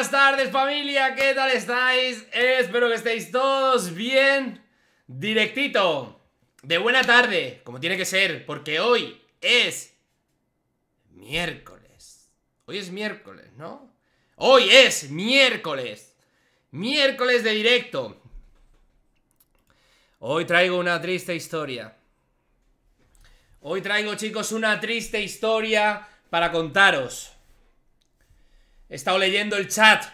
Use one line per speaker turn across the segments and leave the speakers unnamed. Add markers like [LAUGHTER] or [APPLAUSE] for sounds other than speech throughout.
buenas tardes familia, ¿qué tal estáis? Espero que estéis todos bien. Directito. De buena tarde, como tiene que ser Porque hoy es Miércoles. Hoy es miércoles, ¿no? Hoy es miércoles. Miércoles de directo. Hoy traigo una triste historia. Hoy traigo chicos una triste historia para contaros He estado leyendo el chat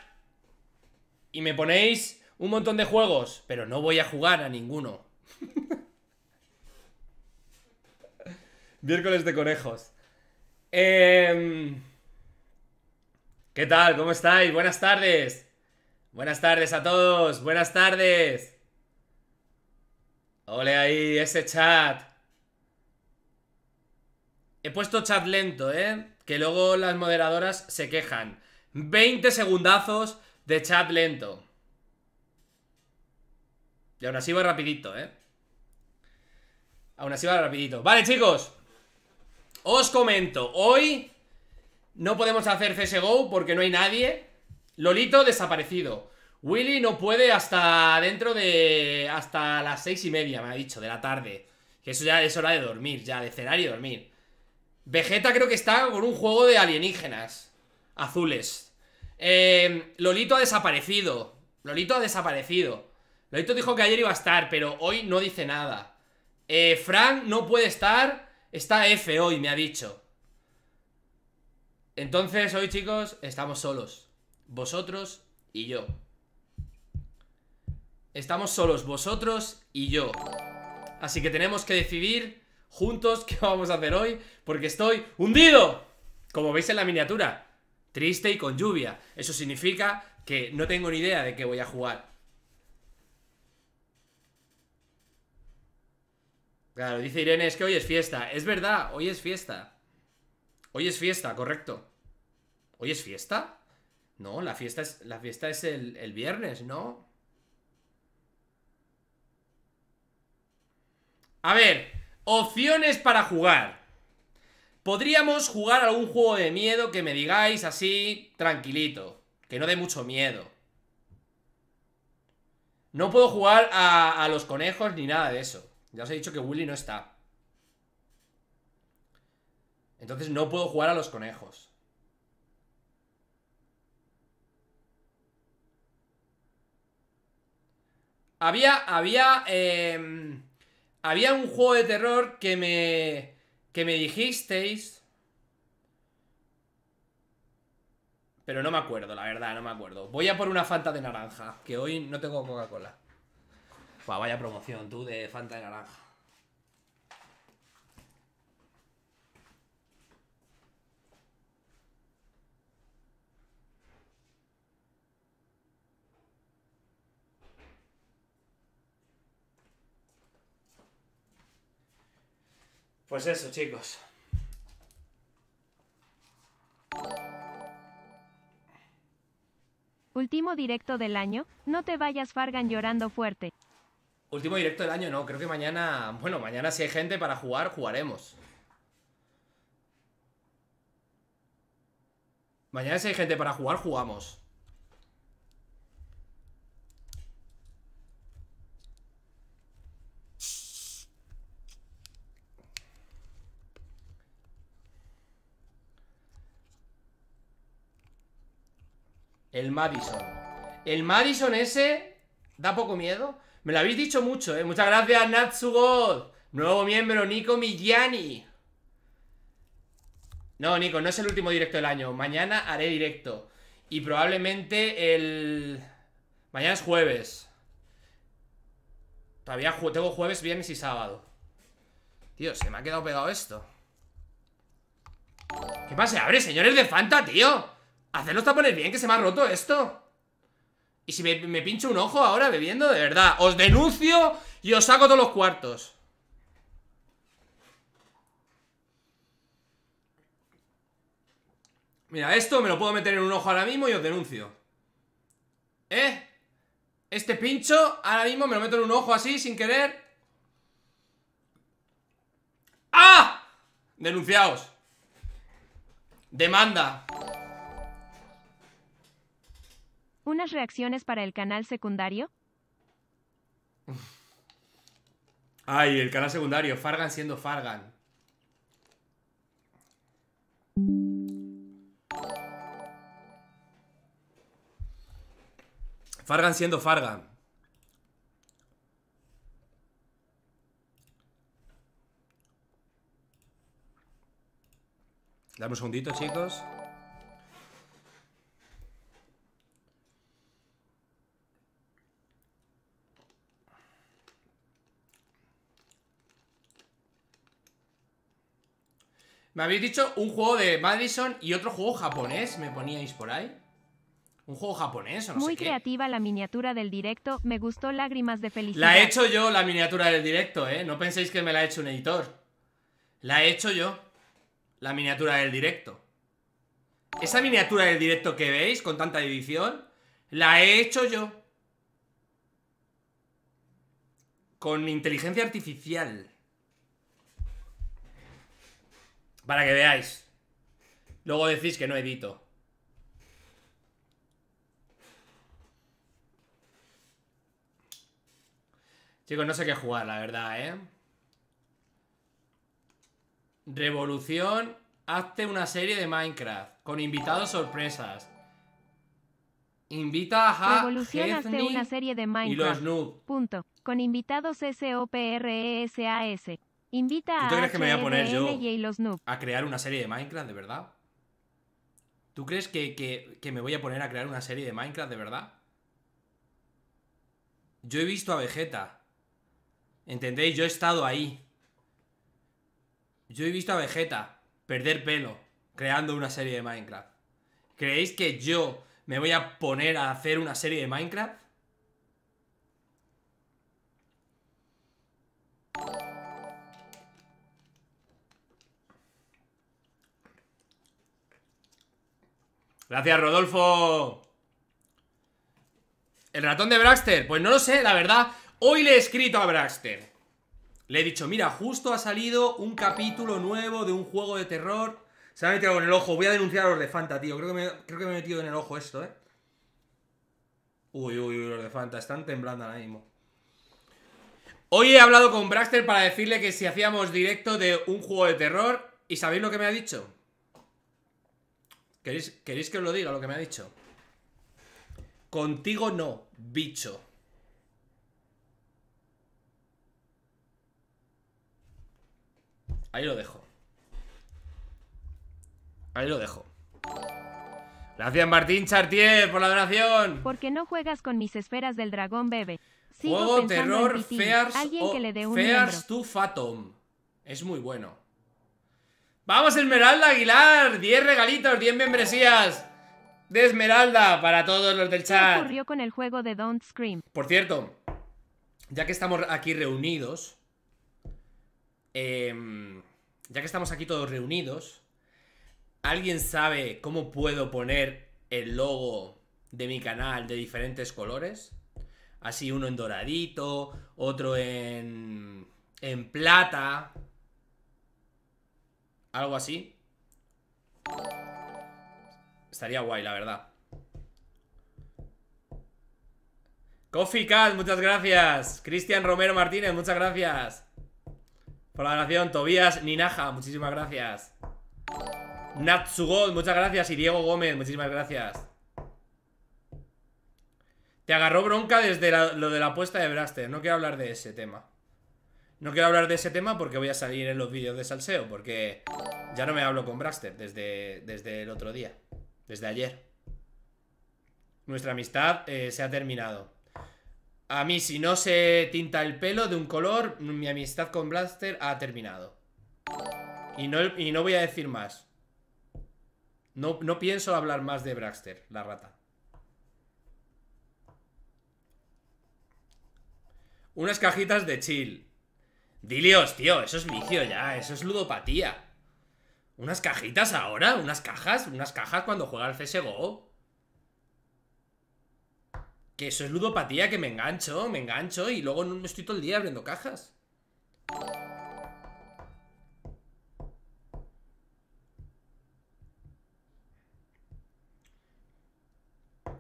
y me ponéis un montón de juegos, pero no voy a jugar a ninguno. [LAUGHS] Miércoles de conejos. Em, ¿Qué tal? ¿Cómo estáis? Buenas tardes. Buenas tardes a todos. Buenas tardes. Ole ahí, ese chat. He puesto chat lento, ¿eh? Que luego las moderadoras se quejan. 20 segundazos de chat lento. Y aún así va rapidito, ¿eh? Aún así va rapidito. Vale, chicos. Os comento. Hoy no podemos hacer CSGO porque no hay nadie. Lolito desaparecido. Willy no puede hasta dentro de... Hasta las seis y media, me ha dicho, de la tarde. Que eso ya es hora de dormir, ya, de cenar y dormir. Vegeta creo que está con un juego de alienígenas. Azules. Eh, Lolito ha desaparecido. Lolito ha desaparecido. Lolito dijo que ayer iba a estar, pero hoy no dice nada. Eh, Frank no puede estar. Está F hoy, me ha dicho. Entonces, hoy, chicos, estamos solos. Vosotros y yo. Estamos solos, vosotros y yo. Así que tenemos que decidir juntos [LAUGHS] qué vamos a hacer hoy, porque estoy hundido. Como veis en la miniatura. Triste y con lluvia. Eso significa que no tengo ni idea de qué voy a jugar. Claro, dice Irene, es que hoy es fiesta. Es verdad, hoy es fiesta. Hoy es fiesta, correcto. ¿Hoy es fiesta? No, la fiesta es, la fiesta es el, el viernes, ¿no? A ver, opciones para jugar. Podríamos jugar algún juego de miedo que me digáis así, tranquilito. Que no dé mucho miedo. No puedo jugar a, los conejos ni nada de eso. Ya os he dicho que Willy no está. Entonces no puedo jugar a los conejos. Había, había, eh, había un juego de terror que me que me dijisteis... Pero no me acuerdo, la verdad, no me acuerdo. Voy a por una Fanta de naranja, que hoy no tengo Coca-Cola. vaya promoción, tú, de Fanta de naranja. Pues eso, chicos.
Último directo del año, no te vayas Fargan llorando fuerte.
Último directo del año, no, creo que mañana, bueno, mañana si hay gente para jugar, jugaremos. Mañana si hay gente para jugar, jugamos. El Madison. El Madison ese da poco miedo. Me lo habéis dicho mucho, ¿eh? Muchas gracias, Natsugod. Nuevo miembro, Nico Millani. No, Nico, no es el último directo del año. Mañana haré directo. Y probablemente el... Mañana es jueves. Todavía tengo jueves, viernes y sábado. Tío, se me ha quedado pegado esto. ¿Qué pasa? Abre, señores de Fanta, tío. Hacedlos tapones bien, que se me ha roto esto. Y si me, pincho un ojo ahora bebiendo, de verdad, os denuncio y os saco todos los cuartos. Mira, esto me lo puedo meter en un ojo ahora mismo y os denuncio. ¿Eh? Este pincho, ahora mismo me lo meto en un ojo así, sin querer. ¡Ah! Denunciaos. Demanda.
¿Unas reacciones para el canal secundario?
Ay, el canal secundario, Fargan siendo Fargan. Fargan siendo Fargan. Dame un segundito, chicos. Me habéis dicho un juego de Madison y otro juego japonés, me poníais por ahí. Un juego japonés o no
Muy
sé qué.
creativa la miniatura del directo, me gustó lágrimas de felicidad.
La he hecho yo, la miniatura del directo, ¿eh? No penséis que me la ha hecho un editor. La he hecho yo, la miniatura del directo. Esa miniatura del directo que veis con tanta edición, la he hecho yo. Con inteligencia artificial. Para que veáis. Luego decís que no edito. Chicos, no sé qué jugar, la verdad, ¿eh? Revolución, hazte una serie de Minecraft con invitados sorpresas. Invita a
Revolución hazte una serie de
y los
Minecraft.
noob.
Punto. Con invitados SOPRESAS. Invita
¿Tú te crees que me voy a poner yo? A crear una serie de Minecraft, de verdad? ¿Tú crees que, que- que me voy a poner a crear una serie de Minecraft, de verdad? Yo he visto a Vegeta. ¿Entendéis? Yo he estado ahí. Yo he visto a Vegeta perder pelo creando una serie de Minecraft. ¿Creéis que yo me voy a poner a hacer una serie de Minecraft? Gracias, Rodolfo. ¿El ratón de Braxter? Pues no lo sé, la verdad. Hoy le he escrito a Braxter. Le he dicho, mira, justo ha salido un capítulo nuevo de un juego de terror. Se me ha metido con el ojo. Voy a denunciar a los de Fanta, tío. Creo que me, creo que me he metido en el ojo esto, ¿eh? Uy, uy, uy, los de Fanta. Están temblando ahora mismo. Hoy he hablado con Braxter para decirle que si hacíamos directo de un juego de terror. ¿Y sabéis lo que me ha dicho? ¿Queréis, ¿Queréis que os lo diga lo que me ha dicho? Contigo no, bicho. Ahí lo dejo. Ahí lo dejo. Gracias Martín Chartier por la donación.
¿Por qué no juegas con mis esferas del dragón bebé? Sigo
Juego terror
en.
Fears,
Alguien
o-
que le dé un
Fears to Phantom. Es muy bueno. ¡Vamos, Esmeralda Aguilar! 10 regalitos, 10 membresías de Esmeralda para todos los del
¿Qué
chat.
ocurrió con el juego de Don't Scream?
Por cierto, ya que estamos aquí reunidos, em, ya que estamos aquí todos reunidos, ¿alguien sabe cómo puedo poner el logo de mi canal de diferentes colores? Así uno en doradito, otro en, en plata, algo así. Estaría guay, la verdad. Coffee Cat, muchas gracias. Cristian Romero Martínez, muchas gracias. Por la donación. Tobías Ninaja, muchísimas gracias. Natsugod, muchas gracias. Y Diego Gómez, muchísimas gracias. Te agarró bronca desde lo de la apuesta de Braster. No quiero hablar de ese tema. No quiero hablar de ese tema porque voy a salir en los vídeos de salseo. Porque ya no me hablo con Braster desde, desde el otro día. Desde ayer. Nuestra amistad eh, se ha terminado. A mí, si no se tinta el pelo de un color, mi amistad con Blaster ha terminado. Y no, y no voy a decir más. No, no pienso hablar más de Braxter, la rata. Unas cajitas de chill. Dilios, tío, eso es vicio ya, eso es ludopatía. ¿Unas cajitas ahora? ¿Unas cajas? ¿Unas cajas cuando juega al CSGO? Que eso es ludopatía, que me engancho, me engancho y luego no estoy todo el día abriendo cajas.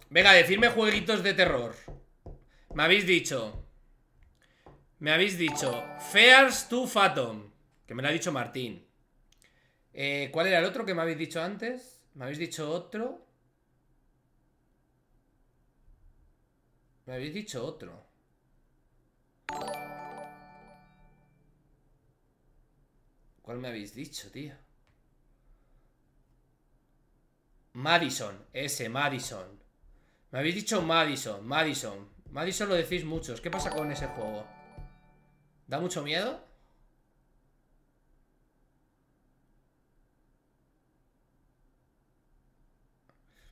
Venga, decirme jueguitos de terror. Me habéis dicho. Me habéis dicho. Fears to Phantom. Que me lo ha dicho Martín. Eh, ¿Cuál era el otro que me habéis dicho antes? Me habéis dicho otro. Me habéis dicho otro. ¿Cuál me habéis dicho, tío? Madison, ese, Madison. Me habéis dicho Madison, Madison. Madison lo decís muchos. ¿Qué pasa con ese juego? ¿Da mucho miedo?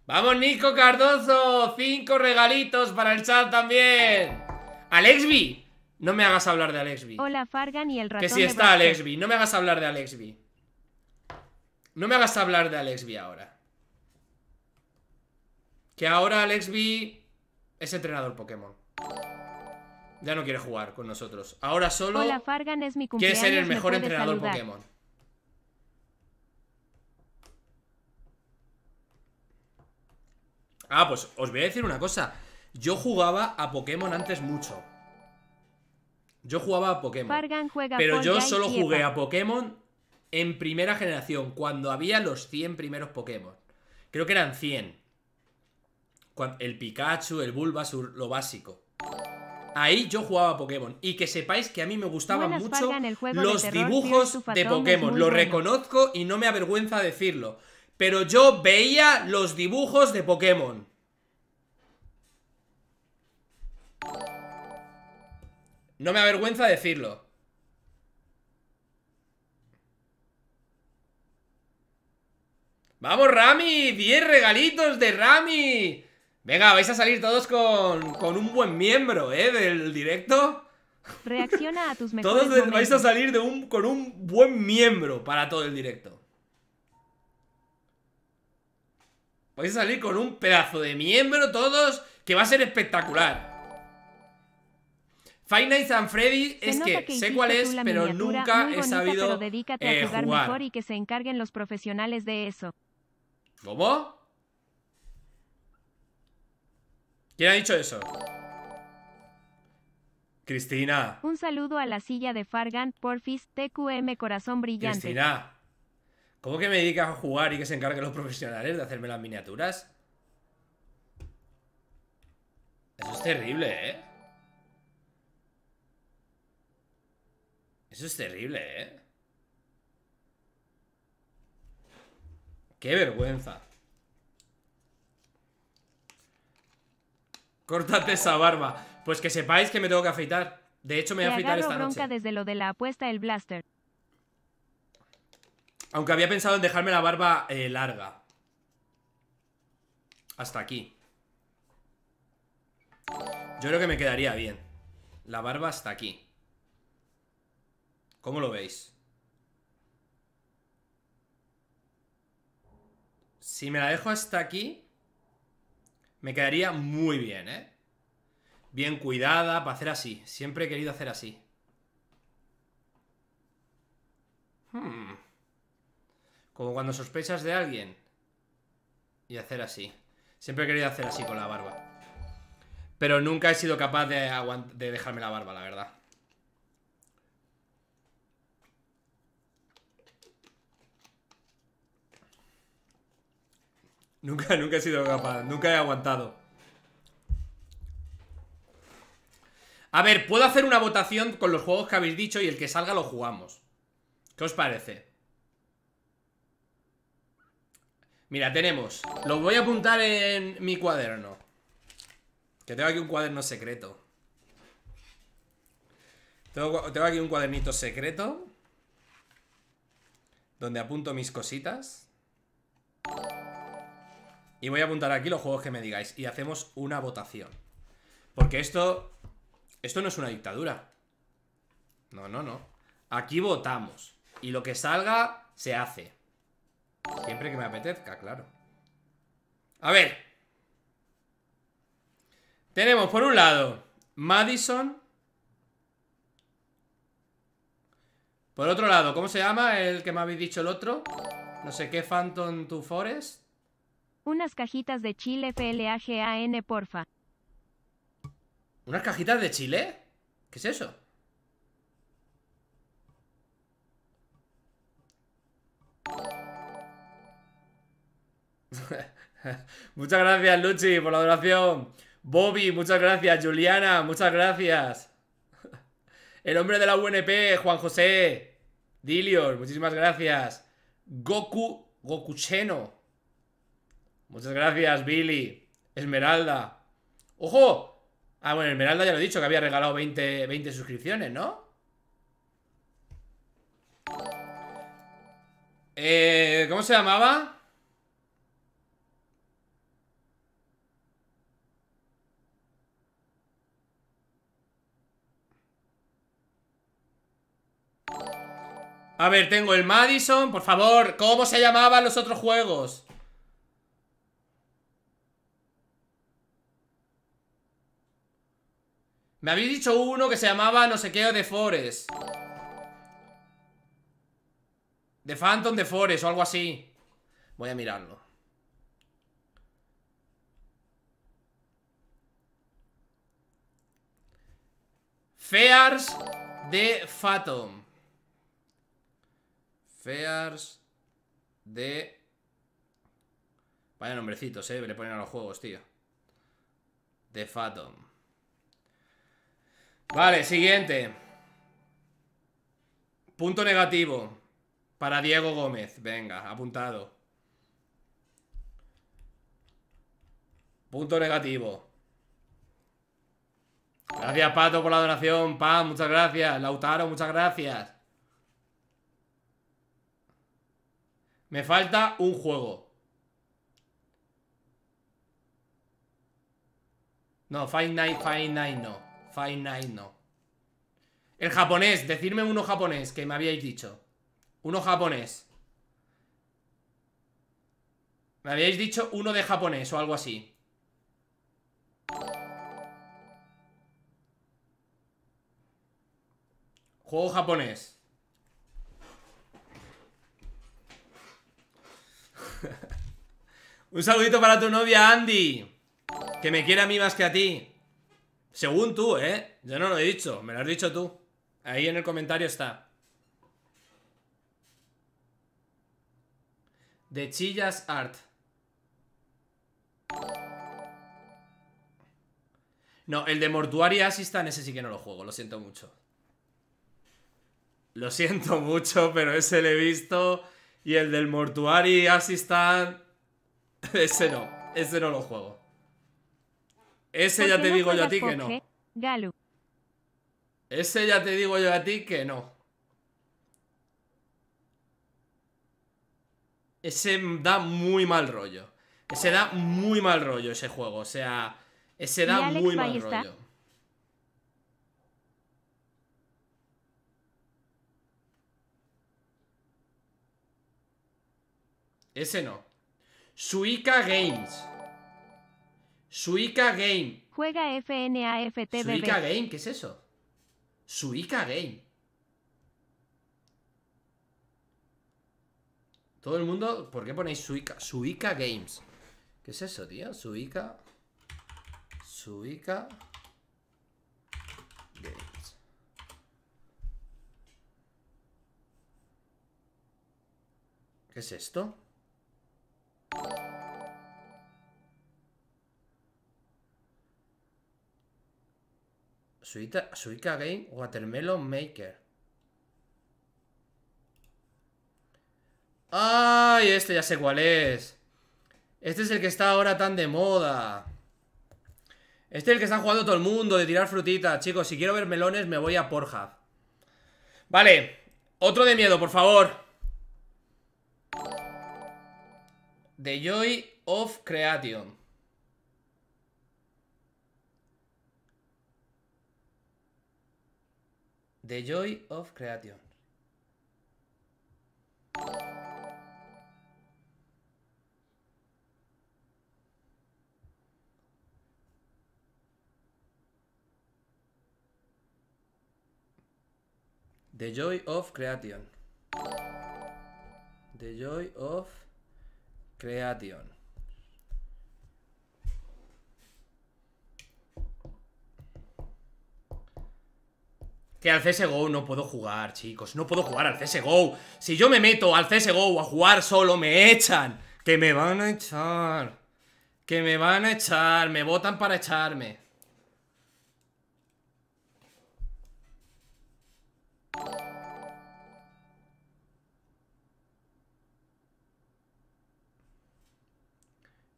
¡Vamos, Nico Cardozo! ¡Cinco regalitos para el chat también! ¡Alexby! No me hagas hablar de Alexby.
Hola Fargan y el ratón
Que si
de
está. Alexby. No me hagas hablar de Alexby. No me hagas hablar de Alexby ahora. Que ahora Alexby es entrenador Pokémon. Ya no quiere jugar con nosotros. Ahora solo
Hola Fargan es mi
quiere ser el
¿me
mejor entrenador
saludar?
Pokémon. Ah, pues os voy a decir una cosa. Yo jugaba a Pokémon antes mucho. Yo jugaba a Pokémon.
Fargan juega
Pero yo solo jugué a Pokémon en primera generación, cuando había los 100 primeros Pokémon. Creo que eran 100. Cuan- El Pikachu, el Bulbasaur, lo básico. Ahí yo jugaba Pokémon. Y que sepáis que a mí me gustaban
Buenas,
mucho
de
los
terror
dibujos de Pokémon. Lo
bueno.
reconozco y no me avergüenza decirlo. Pero yo veía los dibujos de Pokémon. No me avergüenza decirlo. ¡Vamos, Rami! ¡10 regalitos de Rami! Venga, vais a salir todos con, con un buen miembro, ¿eh? Del directo.
Reacciona a tus [LAUGHS] mejores
Todos vais a salir de un, con un buen miembro para todo el directo. Vais a salir con un pedazo de miembro todos que va a ser espectacular. Five Nights at Freddy es que, sé cuál es, pero nunca
muy
he
bonita,
sabido
pero dedícate
eh,
a jugar,
jugar.
mejor y que se encarguen los profesionales de eso.
¿Cómo? ¿Quién ha dicho eso? Cristina.
Un saludo a la silla de Fargan, Porfis, TQM Corazón Brillante.
Cristina. ¿Cómo que me dedicas a jugar y que se encarguen los profesionales de hacerme las miniaturas? Eso es terrible, ¿eh? Eso es terrible, ¿eh? Qué vergüenza. Córtate esa barba. Pues que sepáis que me tengo que afeitar. De hecho, me voy a afeitar esta
bronca
noche.
desde lo de la apuesta el blaster.
Aunque había pensado en dejarme la barba eh, larga. Hasta aquí. Yo creo que me quedaría bien. La barba hasta aquí. ¿Cómo lo veis? Si me la dejo hasta aquí, me quedaría muy bien, ¿eh? Bien cuidada, para hacer así. Siempre he querido hacer así. Hmm. Como cuando sospechas de alguien. Y hacer así. Siempre he querido hacer así con la barba. Pero nunca he sido capaz de, de dejarme la barba, la verdad. Nunca, [LAUGHS] nunca he sido capaz. Nunca he aguantado. A ver, puedo hacer una votación con los juegos que habéis dicho y el que salga lo jugamos. ¿Qué os parece? Mira, tenemos. Lo voy a apuntar en mi cuaderno. Que tengo aquí un cuaderno secreto. Tengo, tengo aquí un cuadernito secreto. Donde apunto mis cositas. Y voy a apuntar aquí los juegos que me digáis. Y hacemos una votación. Porque esto. Esto no es una dictadura. No, no, no. Aquí votamos. Y lo que salga, se hace. Siempre que me apetezca, claro. A ver. Tenemos por un lado Madison. Por otro lado, ¿cómo se llama el que me habéis dicho el otro? No sé qué, Phantom to Forest.
Unas cajitas de chile FLAGAN, porfa.
¿Unas cajitas de chile? ¿Qué es eso? [LAUGHS] muchas gracias, Luchi, por la donación. Bobby, muchas gracias. Juliana, muchas gracias. [LAUGHS] El hombre de la UNP, Juan José. Dilior, muchísimas gracias. Goku, Gokucheno. Muchas gracias, Billy. Esmeralda. ¡Ojo! Ah, bueno, Esmeralda ya lo he dicho, que había regalado 20, 20 suscripciones, ¿no? Eh, ¿Cómo se llamaba? A ver, tengo el Madison, por favor, ¿cómo se llamaban los otros juegos? Me habéis dicho uno que se llamaba no sé qué de Forest. De Phantom de Forest o algo así. Voy a mirarlo. Fears de Phantom. Fears de... Vaya nombrecitos, eh, le ponen a los juegos, tío. De Phantom Vale, siguiente. Punto negativo. Para Diego Gómez. Venga, apuntado. Punto negativo. Gracias, Pato, por la donación. Pam, muchas gracias. Lautaro, muchas gracias. Me falta un juego. No, Five Night, Five Night no. Five Night no. El japonés, decirme uno japonés que me habíais dicho. Uno japonés. Me habíais dicho uno de japonés o algo así. Juego japonés. [LAUGHS] Un saludito para tu novia Andy. Que me quiere a mí más que a ti. Según tú, ¿eh? Yo no lo he dicho, me lo has dicho tú. Ahí en el comentario está. De Chillas Art. No, el de Mortuary Assistant, ese sí que no lo juego, lo siento mucho. Lo siento [LAUGHS] mucho, pero ese lo he visto. Y el del Mortuary Assistant, [LAUGHS] ese no, ese no lo juego. Ese ya te digo yo a ti que no. Ese ya te digo yo a ti que no. Ese da muy mal rollo. Ese da muy mal rollo ese juego. O sea, ese da muy mal rollo. Ese no. Suica Games. Suica Game.
Juega FNAFTV.
Suica Game, ¿qué es eso? Suica Game. Todo el mundo, ¿por qué ponéis Suica? Suica Games. ¿Qué es eso, tío? Suica. Suica Games. ¿Qué es esto? Suica, Game Watermelon Maker. ¡Ay! Este ya sé cuál es. Este es el que está ahora tan de moda. Este es el que está jugando todo el mundo, de tirar frutitas. Chicos, si quiero ver melones, me voy a Pornhub. Vale. Otro de miedo, por favor. The Joy of Creation. The Joy of Creation. The Joy of Creation. The Joy of Creation. Que al CSGO no puedo jugar, chicos. No puedo jugar al CSGO. Si yo me meto al CSGO a jugar solo, me echan. Que me van a echar. Que me van a echar. Me votan para echarme.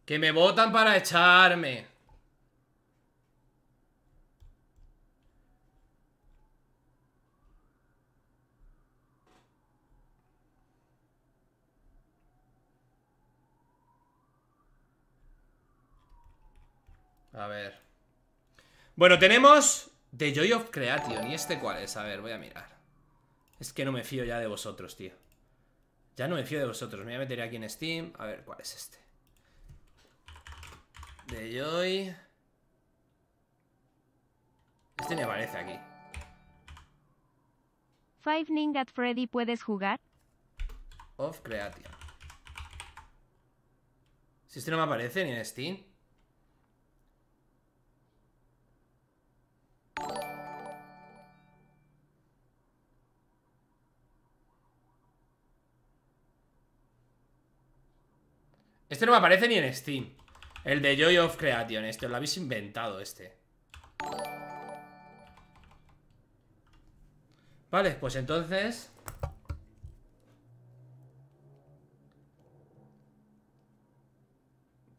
Que me votan para echarme. A ver. Bueno, tenemos The Joy of Creation. ¿Y este cuál es? A ver, voy a mirar. Es que no me fío ya de vosotros, tío. Ya no me fío de vosotros. Me voy a meter aquí en Steam. A ver, ¿cuál es este? The Joy. Este me aparece aquí.
Five Nights at Freddy puedes jugar.
Of Creation. Si este no me aparece ni en Steam. Este no me aparece ni en Steam. El de Joy of Creation Este, lo habéis inventado este. Vale, pues entonces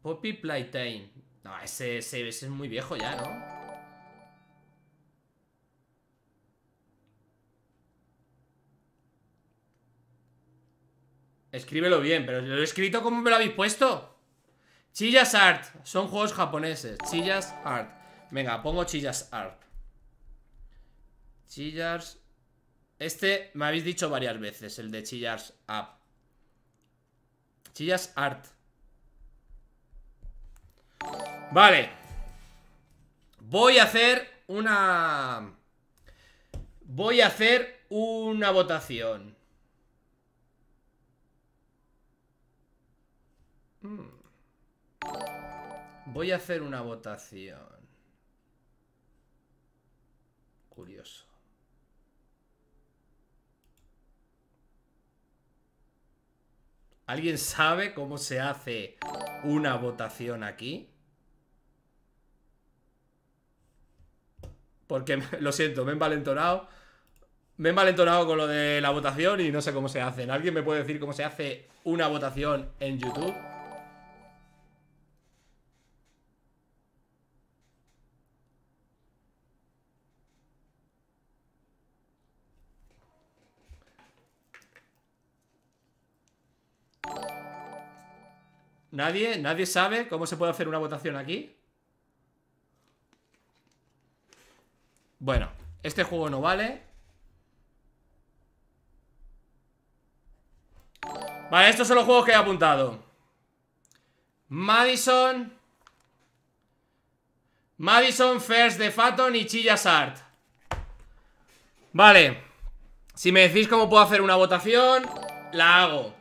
Poppy Playtime. No, ese, ese, ese es muy viejo ya, ¿no? Escríbelo bien, pero lo he escrito como me lo habéis puesto. Chillas Art. Son juegos japoneses. Chillas Art. Venga, pongo Chillas Art. Chillas. Este me habéis dicho varias veces, el de Chillas App. Chillas Art. Vale. Voy a hacer una... Voy a hacer una votación. Hmm. Voy a hacer una votación. Curioso. ¿Alguien sabe cómo se hace una votación aquí? Porque, lo siento, me he envalentonado. Me he envalentonado con lo de la votación y no sé cómo se hace. ¿Alguien me puede decir cómo se hace una votación en YouTube? ¿Nadie? ¿Nadie sabe cómo se puede hacer una votación aquí? Bueno, este juego no vale Vale, estos son los juegos que he apuntado Madison Madison, First de Phaeton y Chillas Art Vale Si me decís cómo puedo hacer una votación La hago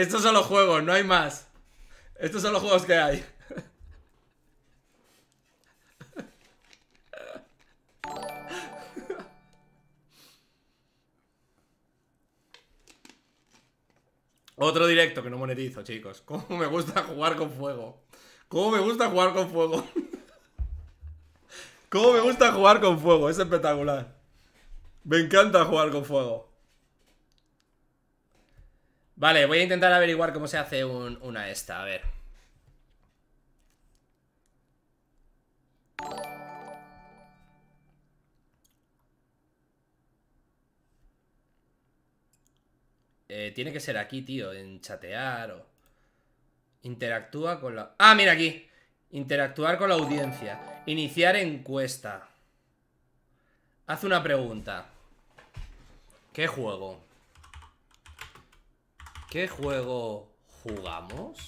Estos son los juegos, no hay más. Estos son los juegos que hay. Otro directo que no monetizo, chicos. ¿Cómo me gusta jugar con fuego? ¿Cómo me gusta jugar con fuego? ¿Cómo me gusta jugar con fuego? Es espectacular. Me encanta jugar con fuego. Vale, voy a intentar averiguar cómo se hace una esta, a ver. Eh, tiene que ser aquí, tío, en chatear o... Interactúa con la... Ah, mira aquí. Interactuar con la audiencia. Iniciar encuesta. haz una pregunta. ¿Qué juego? ¿Qué juego jugamos?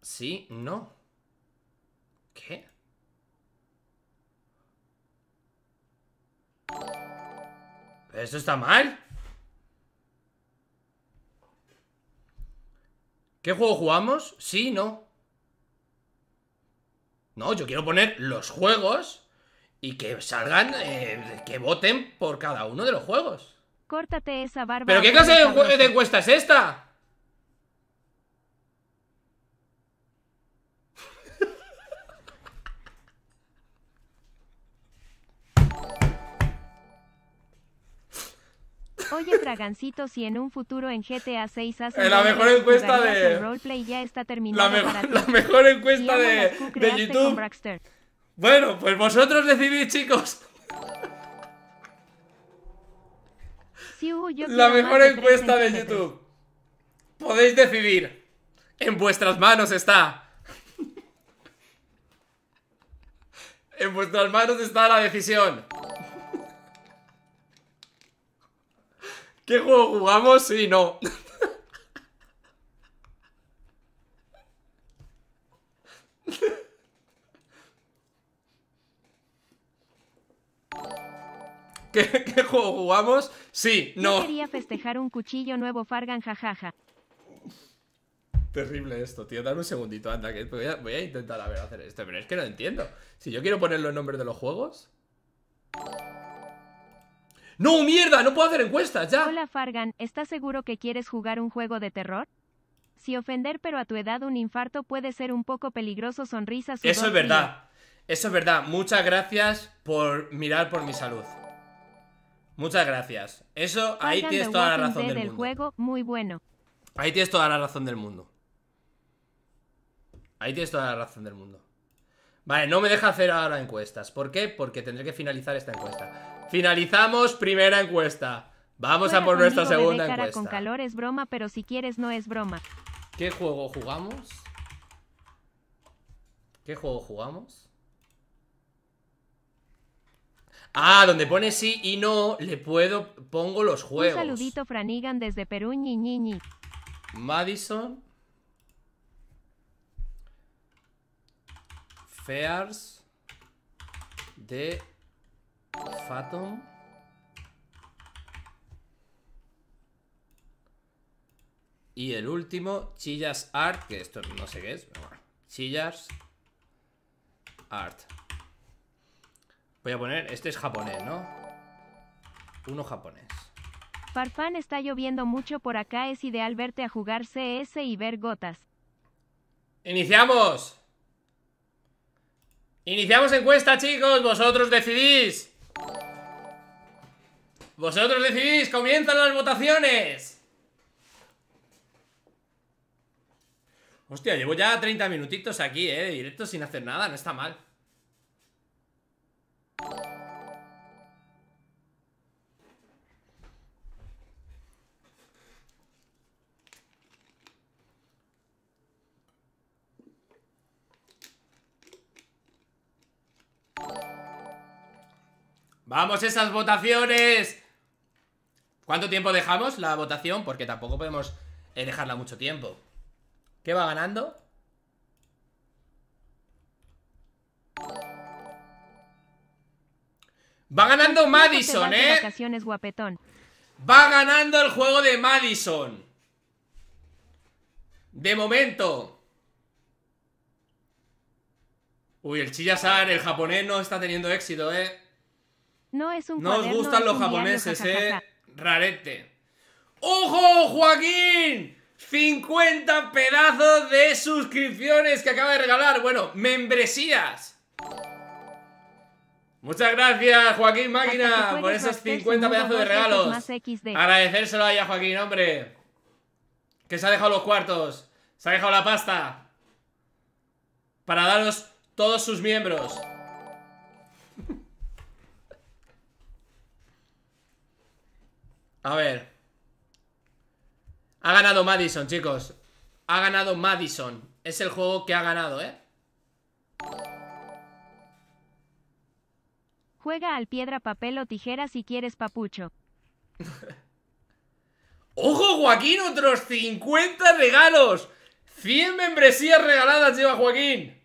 Sí, no. ¿Qué? ¿Eso está mal? ¿Qué juego jugamos? Sí, no. No, yo quiero poner los juegos y que salgan, eh, que voten por cada uno de los juegos.
Córtate esa barba.
¿Pero qué clase de encuesta es esta?
Oye, Fragancito, si en un futuro en GTA 6 hacen
Eh, la mejor encuesta
¿jugarías
de-
roleplay ya está
La, mejor-
para [LAUGHS] ti.
la mejor encuesta de, de YouTube. Bueno, pues vosotros decidid, chicos.
Sí, uh, yo
La mejor encuesta de. YouTube. Podéis decidir. En vuestras manos está. [LAUGHS] En vuestras manos está la decisión. ¿Qué juego jugamos? Sí, no. ¿Qué, qué juego jugamos? Sí,
Yo
no.
quería festejar un cuchillo nuevo Fargan, jajaja.
Terrible esto, tío. Dame un segundito, anda, que voy a, voy a intentar a ver hacer esto. Pero es que no entiendo. Si yo quiero poner los nombres de los juegos. ¡No, mierda! No puedo hacer encuestas, ya.
Hola Fargan, ¿estás seguro que quieres jugar un juego de terror? Si ofender pero a tu edad un infarto puede ser un poco peligroso sonrisa sudor
Eso es verdad. Eso es verdad. Muchas gracias por mirar por mi salud. Muchas gracias. Eso, ahí
Fargan,
tienes
The
toda la razón del
el
mundo.
juego, muy bueno.
Ahí tienes toda la razón del mundo. Ahí tienes toda la razón del mundo. Vale, no me deja hacer ahora encuestas. ¿Por qué? Porque tendré que finalizar esta encuesta. Finalizamos primera encuesta. Vamos a
Juega
por nuestra
conmigo, bebé,
segunda
cara
encuesta.
con calor es broma, pero si quieres no es broma.
¿Qué juego jugamos? ¿Qué juego jugamos? Ah, donde pone sí y no, le puedo. Pongo los juegos.
Un saludito Franigan desde Perú, ñi, ñi, ñi.
Madison. Fears. De. Phantom. Y el último, Chillas Art, que esto no sé qué es, pero bueno. Chillas Art. Voy a poner, este es japonés, ¿no? Uno japonés.
Farfán está lloviendo mucho por acá, es ideal verte a jugar CS y ver gotas.
¡Iniciamos! Iniciamos encuesta, chicos. Vosotros decidís. Vosotros decidís. Comienzan las votaciones. Hostia, llevo ya 30 minutitos aquí, eh, directo sin hacer nada. No está mal. Vamos esas votaciones. ¿Cuánto tiempo dejamos la votación? Porque tampoco podemos eh, dejarla mucho tiempo. ¿Qué va ganando? Va ganando
¿Cuánto
Madison, ¿eh? Va ganando el juego de Madison. De momento. Uy, el Chiyasar, el japonés no está teniendo éxito, ¿eh?
No es un
No os
cuaderno,
gustan los
diario,
japoneses, eh. Rarete. ¡Ojo, Joaquín! 50 pedazos de suscripciones que acaba de regalar. Bueno, membresías. Muchas gracias, Joaquín Máquina, por esos
Rockstar
50
sin
pedazos de regalos. Agradecérselo ahí a Joaquín, hombre. Que se ha dejado los cuartos. Se ha dejado la pasta. Para daros todos sus miembros. A ver. Ha ganado Madison, chicos. Ha ganado Madison. Es el juego que ha ganado, ¿eh?
Juega al piedra, papel o tijera si quieres papucho. [LAUGHS]
¡Ojo, Joaquín! ¡Otros 50 regalos! 100 membresías regaladas lleva Joaquín.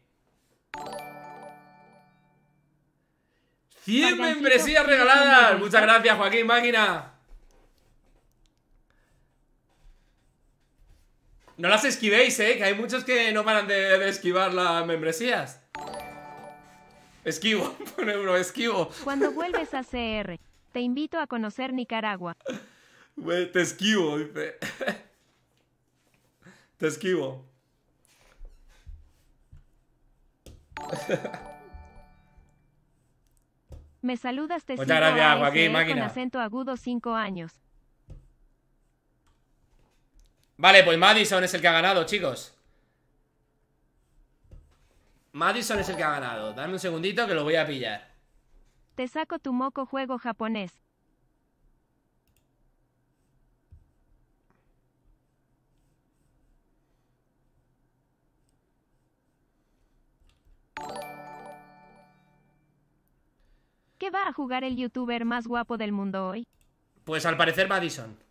100 membresías regaladas. Muchas gracias, Joaquín, máquina. No las esquivéis, eh, que hay muchos que no paran de, esquivar las membresías. Esquivo, [LAUGHS] pone uno, esquivo.
Cuando vuelves a CR, te invito a conocer Nicaragua.
Te esquivo, dice. [LAUGHS] Te esquivo.
Me saludas, te
Muchas gracias, Joaquín,
máquina. con acento agudo 5 años.
Vale, pues Madison es el que ha ganado, chicos. Madison es el que ha ganado. Dame un segundito que lo voy a pillar.
Te saco tu moco juego japonés. ¿Qué va a jugar el youtuber más guapo del mundo hoy?
Pues al parecer Madison.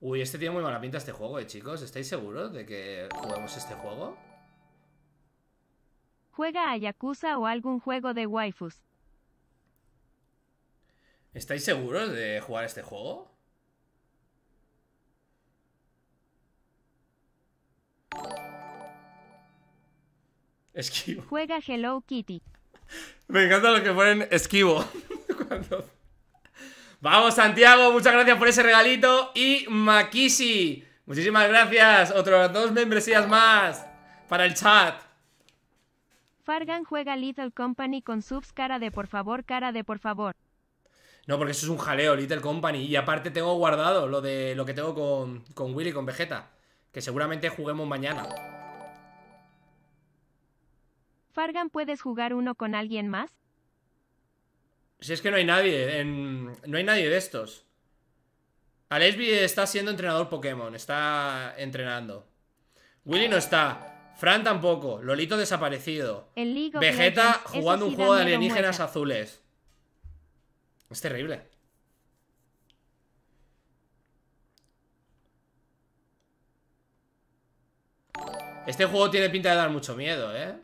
Uy, este tiene muy mala pinta este juego, eh, chicos. ¿Estáis seguros de que juguemos este juego?
Juega a Yakuza o algún juego de waifus.
¿Estáis seguros de jugar este juego? Esquivo.
Juega Hello Kitty. [LAUGHS]
Me encanta lo que ponen esquivo. [LAUGHS] Vamos, Santiago, muchas gracias por ese regalito. Y Makisi, muchísimas gracias. Otras dos membresías más para el chat.
Fargan juega Little Company con subs cara de por favor, cara de por favor.
No, porque eso es un jaleo, Little Company. Y aparte tengo guardado lo de lo que tengo con, con Willy, con Vegeta. Que seguramente juguemos mañana.
Fargan, ¿puedes jugar uno con alguien más?
Si es que no hay nadie, no hay nadie de estos. Alesby está siendo entrenador Pokémon, está entrenando. Willy no está. Fran tampoco. Lolito desaparecido. Vegeta jugando un juego de alienígenas azules. Es terrible. Este juego tiene pinta de dar mucho miedo, ¿eh?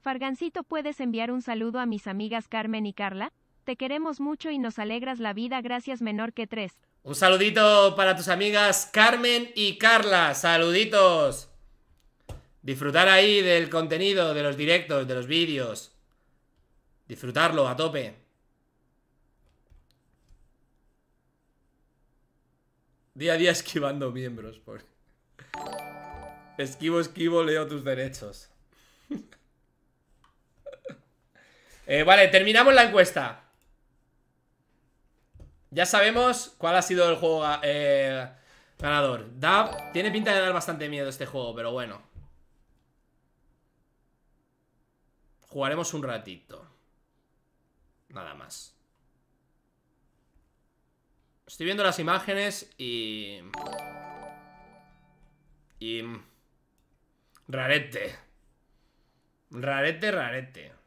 Fargancito, ¿puedes enviar un saludo a mis amigas Carmen y Carla? Te queremos mucho y nos alegras la vida, gracias menor que tres.
Un saludito para tus amigas Carmen y Carla, saluditos. Disfrutar ahí del contenido, de los directos, de los vídeos. Disfrutarlo a tope. Día a día [LAUGHS] esquivando miembros. Esquivo, esquivo, leo tus derechos. [LAUGHS] Eh, vale, terminamos la encuesta. Ya sabemos cuál ha sido el juego eh, ganador. tiene pinta de dar bastante miedo este juego, pero bueno. Jugaremos un ratito. Nada más. Estoy viendo las imágenes y... Y... Rarete. Rarete, rarete.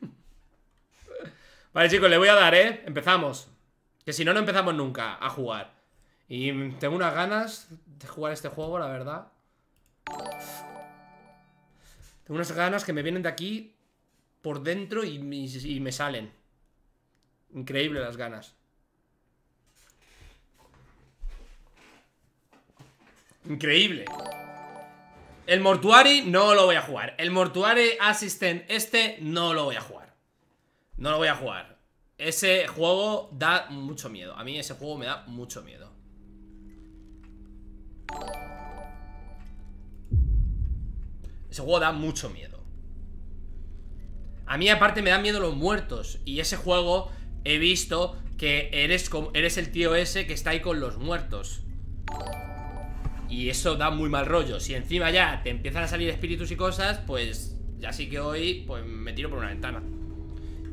[LAUGHS] Vale, chicos, le voy a dar, ¿eh? Empezamos. Que si no, no empezamos nunca a jugar. Y tengo unas ganas de jugar este juego, la verdad. Tengo unas ganas que me vienen de aquí por dentro y, y me salen. Increíble las ganas. Increíble. El Mortuari no lo voy a jugar. El Mortuari Assistant este no lo voy a jugar. No lo voy a jugar. Ese juego da mucho miedo. A mí ese juego me da mucho miedo. Ese juego da mucho miedo. A mí aparte me dan miedo los muertos. Y ese juego he visto que eres, eres el tío ese que está ahí con los muertos. Y eso da muy mal rollo. Si encima ya te empiezan a salir espíritus y cosas, pues ya sí que hoy pues me tiro por una ventana.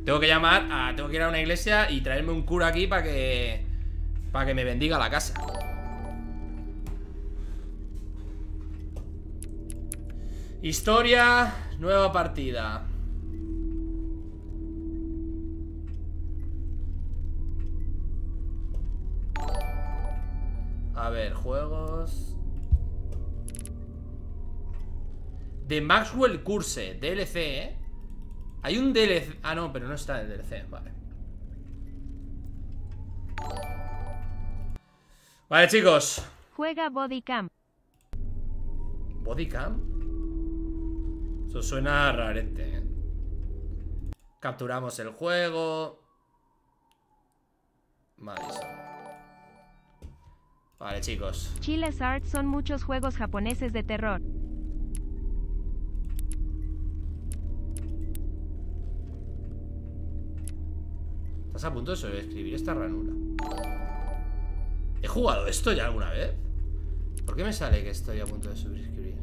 Tengo que llamar a. Tengo que ir a una iglesia y traerme un cura aquí para que. Para que me bendiga la casa. Historia, nueva partida. A ver, juegos. De Maxwell Curse, DLC, ¿eh? Hay un DLC. Ah, no, pero no está en el DLC, vale. Vale, chicos.
Juega Bodycam.
¿Bodycam? Eso suena rarete, ¿eh? Capturamos el juego. Vale, chicos.
Chiles Art son muchos juegos japoneses de terror.
¿Estás a punto de sobreescribir esta ranura? ¿He jugado esto ya alguna vez? ¿Por qué me sale que estoy a punto de sobreescribir?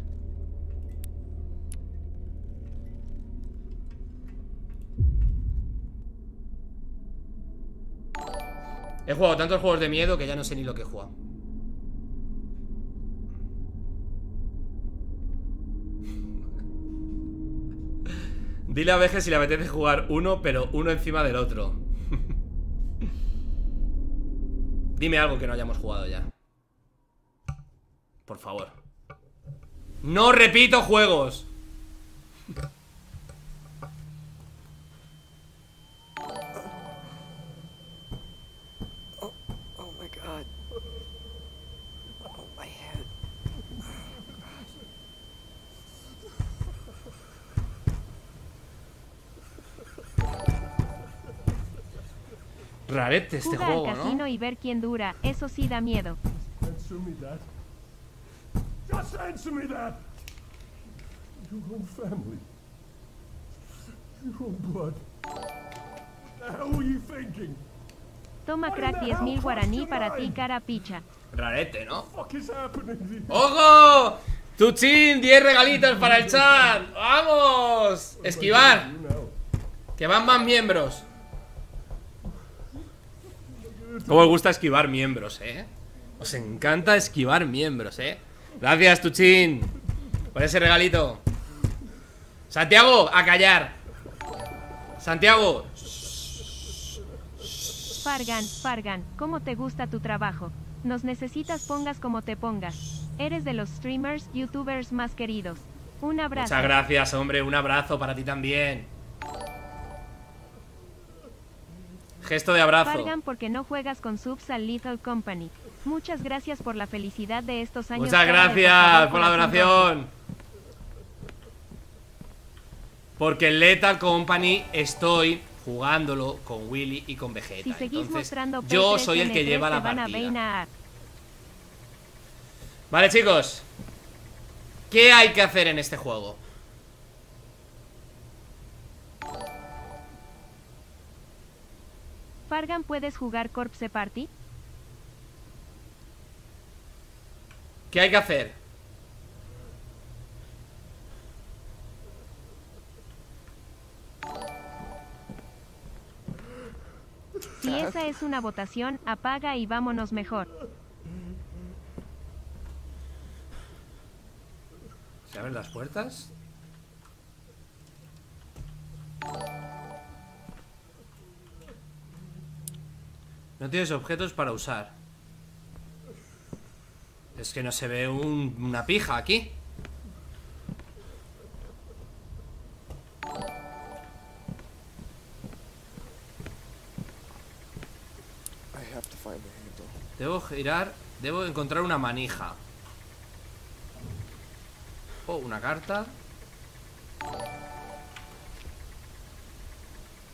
He jugado tantos juegos de miedo que ya no sé ni lo que he jugado. [LAUGHS] Dile a Veje si le apetece jugar uno, pero uno encima del otro. Dime algo que no hayamos jugado ya. Por favor. No repito juegos. Rarete este
Juga
juego,
al
¿no?
casino y ver quién dura, eso sí da miedo.
Answer me that. Just answer me that. Your own family. Your own blood. The hell were you thinking?
Toma crack 10.000 guaraní para ti, cara picha.
Rarete, ¿no? ¡Ojo! Tuchín, 10 regalitos para el chat. ¡Vamos! Esquivar, que van más miembros. Cómo os gusta esquivar miembros, ¿eh? Os encanta esquivar miembros, ¿eh? Gracias, Tuchín, por ese regalito. Santiago, a callar. Santiago,
Fargan, Fargan, ¿cómo te gusta tu trabajo? Nos necesitas pongas como te pongas. Eres de los streamers, youtubers más queridos. Un abrazo.
muchas gracias, hombre. Un abrazo para ti también. Gesto de abrazo.
Fargan porque no juegas con subs al Lethal Company. Muchas gracias por la felicidad de estos años.
Muchas gracias por la donación. Porque en Lethal Company estoy jugándolo con Willy y con Vegeta.
Si seguís
Entonces, yo
P3
soy el que
N3
lleva la partida. Vale, chicos. ¿Qué hay que hacer en este juego?
Fargan, ¿puedes jugar Corpse Party?
¿Qué hay que hacer?
Si esa es una votación, apaga y vámonos mejor.
¿Se abren las puertas? No tienes objetos para usar. Es que no se ve un- una pija aquí. Debo girar. Debo encontrar una manija. Oh, una carta.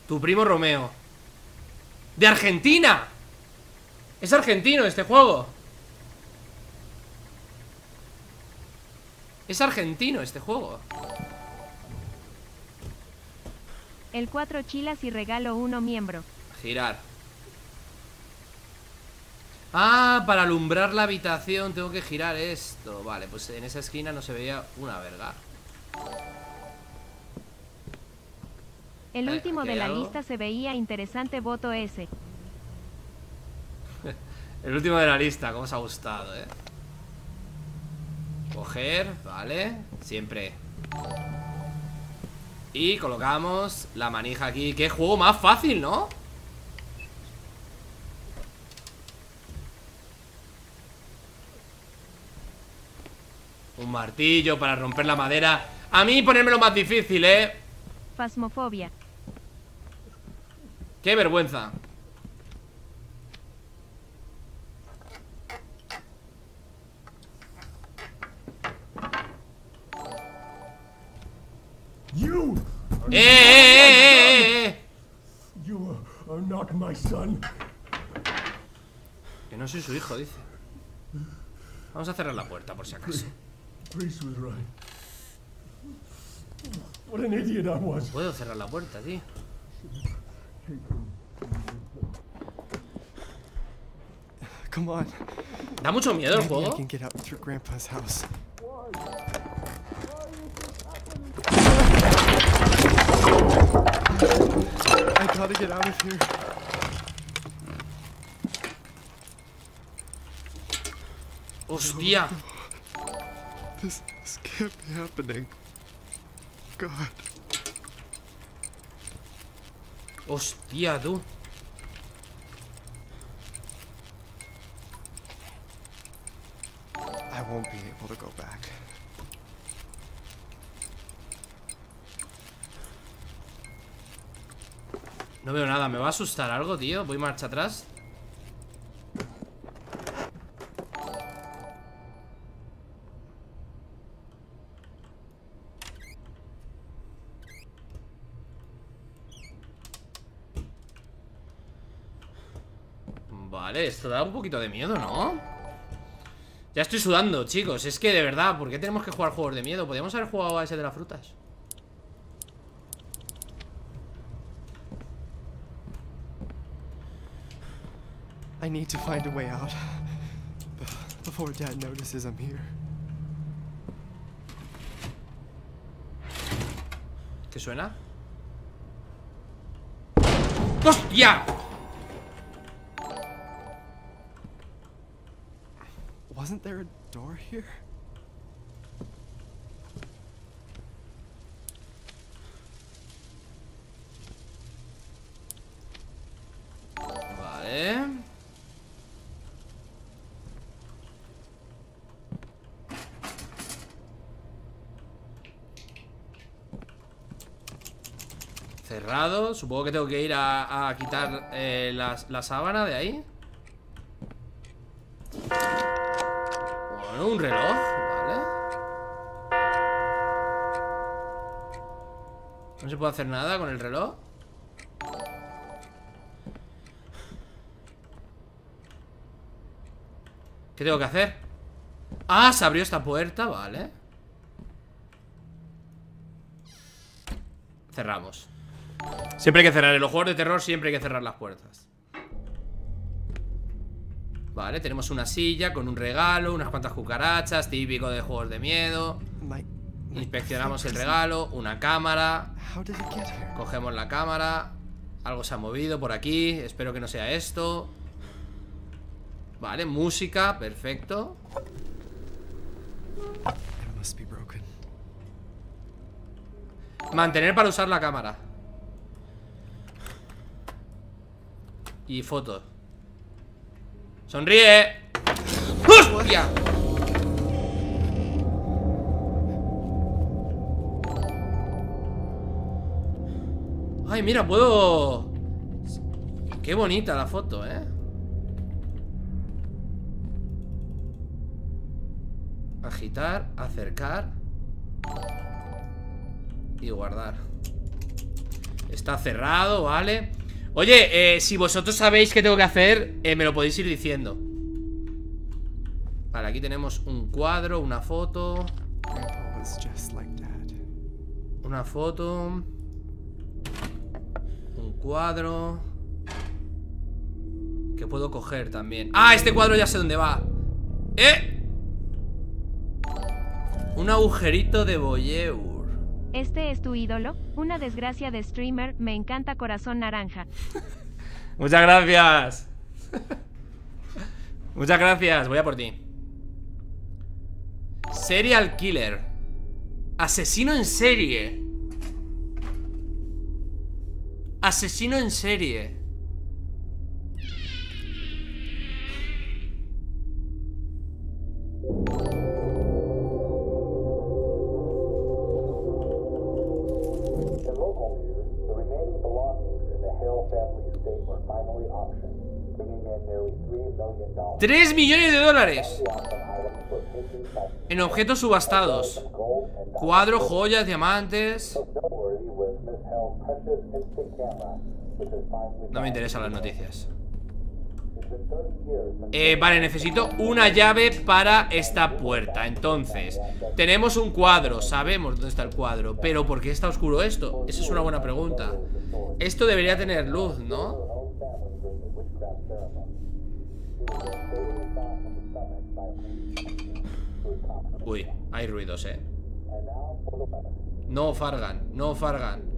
Tu primo Romeo. ¡De Argentina! Es argentino este juego. Es argentino este juego.
El 4 chilas y regalo uno miembro.
Girar. Ah, para alumbrar la habitación tengo que girar esto Vale, pues en esa esquina no se veía una verga
El último de la lista se veía interesante voto ese. [LAUGHS]
El último de la lista, cómo os ha gustado, eh Coger, vale Siempre Y colocamos la manija aquí Qué juego más fácil, ¿no? Un martillo para romper la madera A mí ponérmelo más difícil, ¿eh?
Fasmofobia.
Qué vergüenza
You!
¡Eh, eh, eh, eh!
You are, not my son.
Que no soy su hijo, dice Vamos a cerrar la puerta por si acaso
Priest was right. What an idiot I was.
Puedo cerrar la puerta, tío
Come on.
Da mucho miedo el juego
can get out through Grandpa's house. I gotta get out of here.
¡Hostia!
This, this can't be happening. God.
¡Hostia, tú!
I won't be able to go back.
No veo nada, ¿me va a asustar algo, tío? Voy marcha atrás esto da un poquito de miedo, ¿no? Ya estoy sudando, chicos Es que de verdad, ¿por qué tenemos que jugar juegos de miedo? Podríamos haber jugado a ese de las frutas
I need to find a way out. Before Dad notices I'm here.
¿Qué suena? ¡Hostia! Cerrado. Supongo que tengo que ir a, a quitar eh, la, la sábana de ahí Hacer nada con el reloj ¿Qué tengo que hacer? Ah, se abrió esta puerta, vale. Cerramos. Siempre hay que cerrar, en los juegos de terror siempre hay que cerrar las puertas. Vale, tenemos una silla con un regalo, unas cuantas cucarachas Típico de juegos de miedo. Inspeccionamos el regalo, una cámara Cogemos la cámara. Algo se ha movido por aquí. Espero que no sea esto. Vale, música, perfecto. Mantener para usar la cámara. Y foto. Sonríe. ¡Hostia! Ay, mira, puedo. Qué bonita la foto, eh. Agitar, acercar Y guardar. Está cerrado, ¿vale? Oye, eh, si vosotros sabéis qué tengo que hacer eh, Me lo podéis ir diciendo. Vale, aquí tenemos un cuadro, una foto. Una foto Un cuadro Que puedo coger también. Ah, este cuadro ya sé dónde va ¡Eh! Un agujerito de Boyeur
¿Este es tu ídolo? Una desgracia de streamer, me encanta corazón naranja. [LAUGHS]
Muchas gracias. [LAUGHS] Muchas gracias, voy a por ti. Serial killer. Asesino en serie
bringing in nearly $3 million.
3 millones de dólares En objetos subastados Cuadros, joyas, diamantes No me interesan las noticias
It's been 30 years since
Eh, vale, necesito una llave para esta puerta Entonces, tenemos un cuadro Sabemos dónde está el cuadro Pero ¿por qué está oscuro esto? Esa es una buena pregunta Esto debería tener luz, ¿no? Uy, hay ruidos, eh. No, Fargan, no, Fargan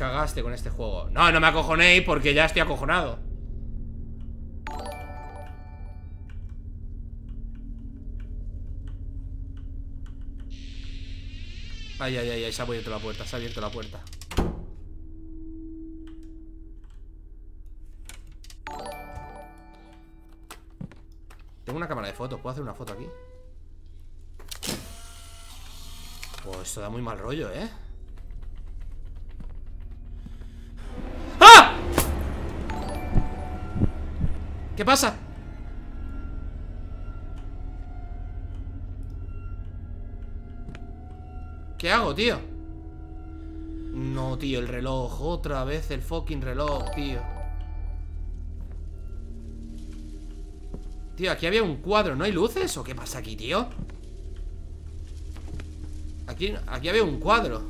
Cagaste con este juego No, no me acojonéis porque ya estoy acojonado Ay, ay, ay, ay, se ha abierto la puerta, se ha abierto la puerta Tengo una cámara de fotos, ¿puedo hacer una foto aquí? Pues esto da muy mal rollo, ¿eh? ¿Qué pasa? ¿Qué hago, tío? No, tío, el reloj Otra vez el fucking reloj, tío Tío, aquí había un cuadro ¿No hay luces? ¿O qué pasa aquí, tío? Aquí, aquí había un cuadro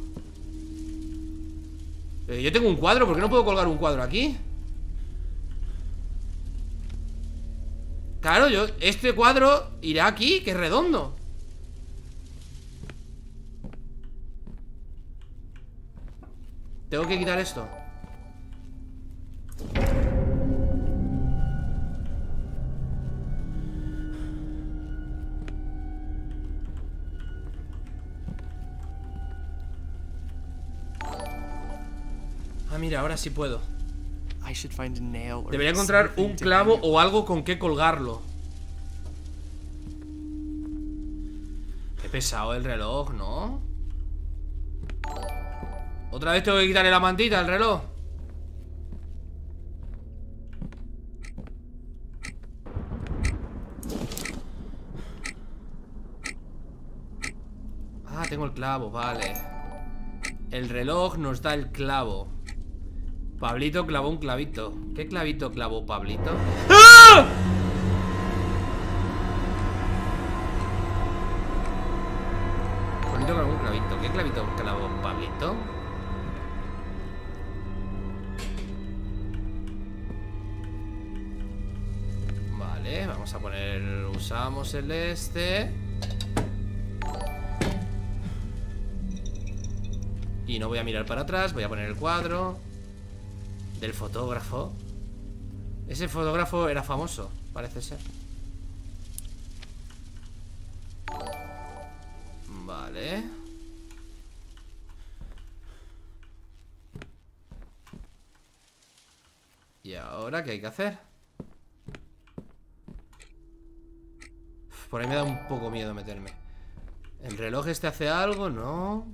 Eh, Yo tengo un cuadro ¿Por qué no puedo colgar un cuadro aquí? Claro, yo Este cuadro irá aquí, que es redondo. Tengo que quitar esto. Ah, mira, ahora sí puedo Debería encontrar un clavo o algo con que colgarlo. Qué pesado el reloj, ¿no? Otra vez tengo que quitarle la mantita al reloj. Ah, tengo el clavo, vale. El reloj nos da el clavo Pablito clavó un clavito ¿Qué clavito clavó Pablito? ¡Ah! Pablito clavó un clavito ¿Qué clavito clavó Pablito? Vale, vamos a poner Usamos el este Y no voy a mirar para atrás Voy a poner el cuadro Del fotógrafo. Ese fotógrafo era famoso Parece ser. Vale. ¿Y ahora qué hay que hacer? Por ahí me da un poco miedo meterme. ¿El reloj este hace algo? No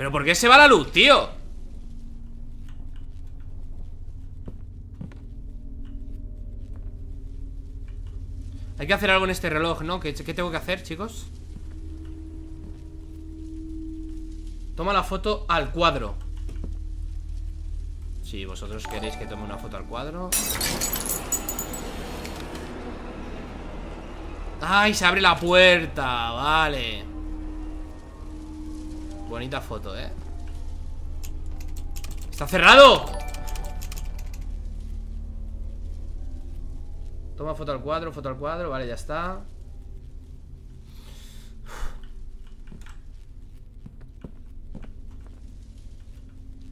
¿Pero por qué se va la luz, tío? Hay que hacer algo en este reloj, ¿no? ¿Qué, tengo que hacer, chicos? Toma la foto al cuadro Si vosotros queréis que tome una foto al cuadro ¡Ay! Se abre la puerta Vale Bonita foto, ¿eh? ¡Está cerrado! Toma foto al cuadro, foto al cuadro Vale, ya está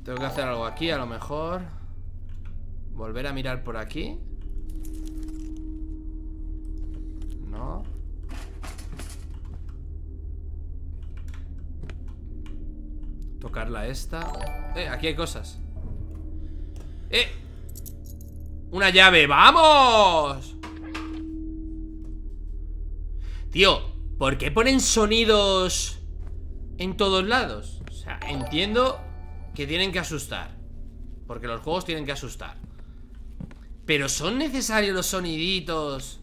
Tengo que hacer algo aquí, a lo mejor Volver a mirar por aquí No Tocarla esta Eh, aquí hay cosas Eh Una llave, ¡vamos! Tío, ¿por qué ponen sonidos En todos lados? O sea, entiendo que tienen que asustar Porque los juegos tienen que asustar Pero ¿son necesarios los soniditos?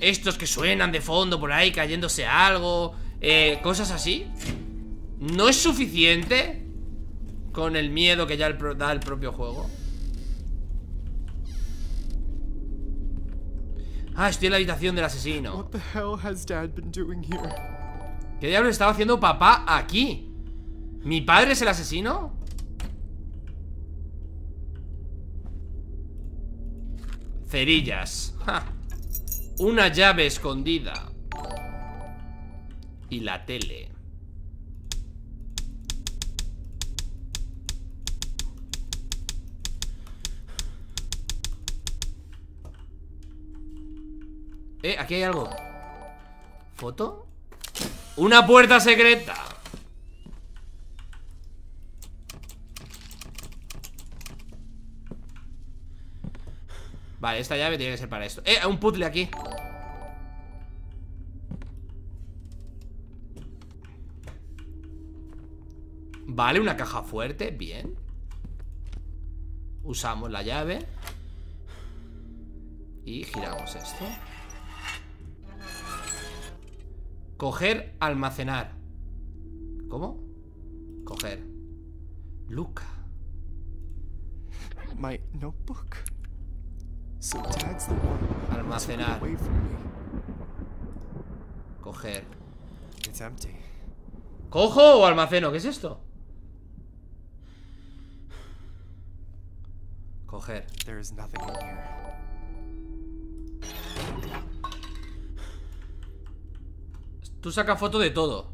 Estos que suenan de fondo por ahí Cayéndose algo eh, Cosas así ¿No es suficiente? Con el miedo que ya el pro- da el propio juego Ah, estoy en la habitación del asesino? ¿Qué diablos estaba haciendo papá aquí? ¿Mi padre es el asesino? Cerillas Ja. Una llave escondida Y la tele Eh, aquí hay algo ¿Foto? ¡Una puerta secreta! Vale, esta llave tiene que ser para esto ¡Eh! Un puzzle aquí Vale, una caja fuerte Bien Usamos la llave Y giramos esto Coger, almacenar ¿Cómo? Coger Luca
My notebook? So the one
Almacenar
away from me.
Coger
It's empty.
¿Cojo o almaceno? ¿Qué es esto? Coger. Tú sacas foto de todo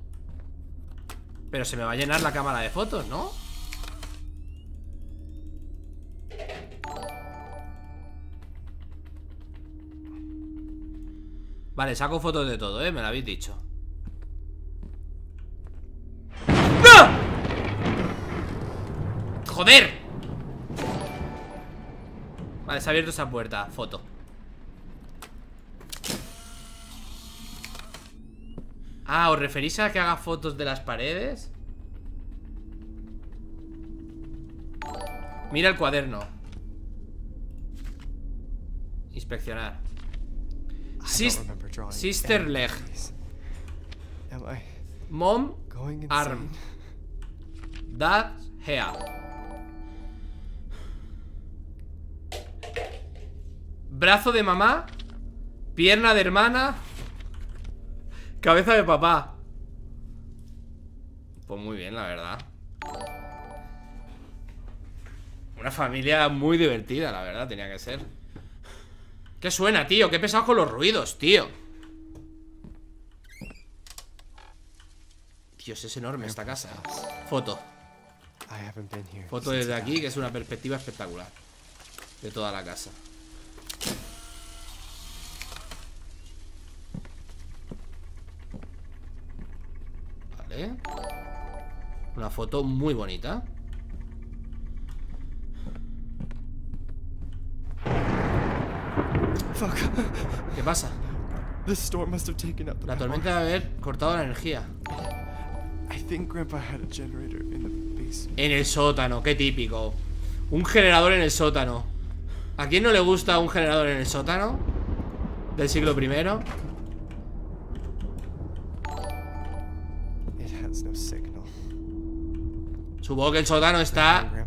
Pero se me va a llenar la cámara de fotos, ¿no? Vale, saco fotos de todo, ¿eh? Me lo habéis dicho ¡No! ¡Joder! Vale, se ha abierto esa puerta. Foto. Ah, ¿os referís a que haga fotos de las paredes? Mira el cuaderno. Inspeccionar. Sis- Sister leg. Mom? Arm. Dad hair Brazo de mamá Pierna de hermana Cabeza de papá Pues muy bien, la verdad Una familia muy divertida, la verdad, tenía que ser ¿Qué suena, tío? ¿Qué pesado con los ruidos, tío? Dios, es enorme esta casa Foto. Foto desde aquí, que es una perspectiva espectacular De toda la casa Vale Una foto muy bonita
Fuck.
¿Qué pasa?
Storm must have taken the
La tormenta debe haber cortado la energía
I think Grandpa had a generator in the basement.
En el sótano, qué típico Un generador en el sótano ¿A quién no le gusta un generador en el sótano? Del siglo primero Supongo que el sótano está.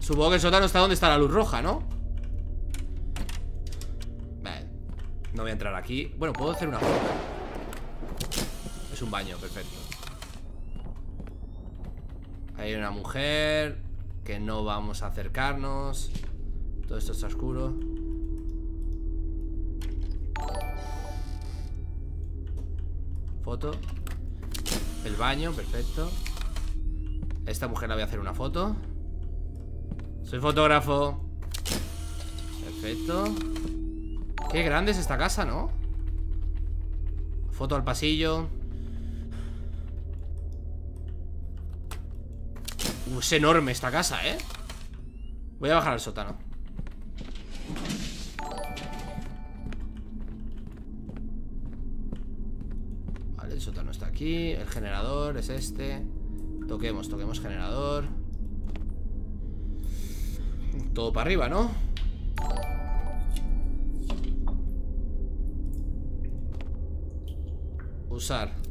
Supongo que el sótano está donde está la luz roja, ¿no? Vale. No voy a entrar aquí. Bueno, puedo hacer una foto. Es un baño, perfecto. Hay una mujer Que no vamos a acercarnos. Todo esto está oscuro. Foto El baño, perfecto. Esta mujer la voy a hacer una foto. Soy fotógrafo. Perfecto. Qué grande es esta casa, ¿no? Foto al pasillo. Uh, es enorme esta casa, ¿eh? Voy a bajar al sótano el sótano está aquí El generador es este. Toquemos, toquemos generador. Todo para arriba, ¿no? Usar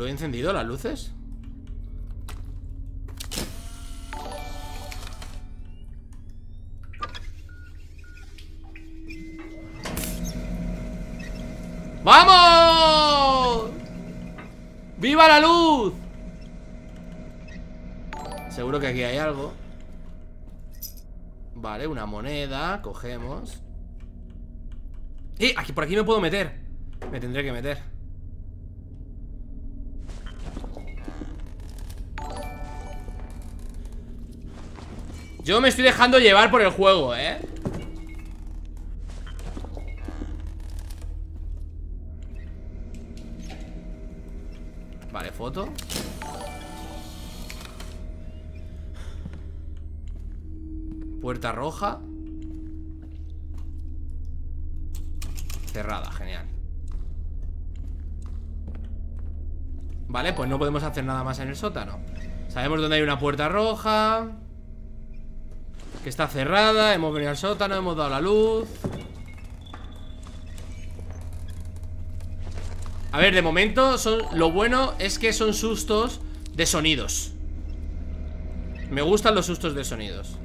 ¿Lo he encendido las luces? ¡Vamos! ¡Viva la luz! Seguro que aquí hay algo Vale, una moneda Cogemos ¡Eh! Aquí, por aquí me puedo meter Me tendré que meter Yo me estoy dejando llevar por el juego, ¿eh? Vale, foto. Puerta roja. Cerrada, genial. Vale, pues no podemos hacer nada más en el sótano. Sabemos dónde hay una puerta roja Que está cerrada Hemos venido al sótano, hemos dado la luz. A ver, de momento son, Lo bueno es que son sustos De sonidos. Me gustan los sustos de sonidos.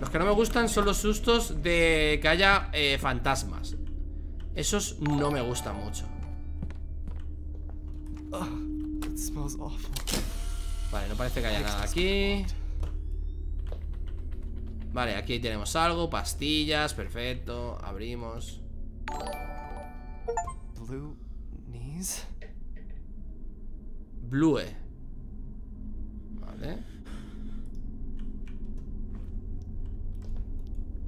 Los que no me gustan son los sustos De que haya eh, fantasmas. Esos no me gustan mucho. Vale, no parece que haya nada aquí Vale, aquí tenemos algo Pastillas, perfecto Abrimos
Blue knees?
Blue Vale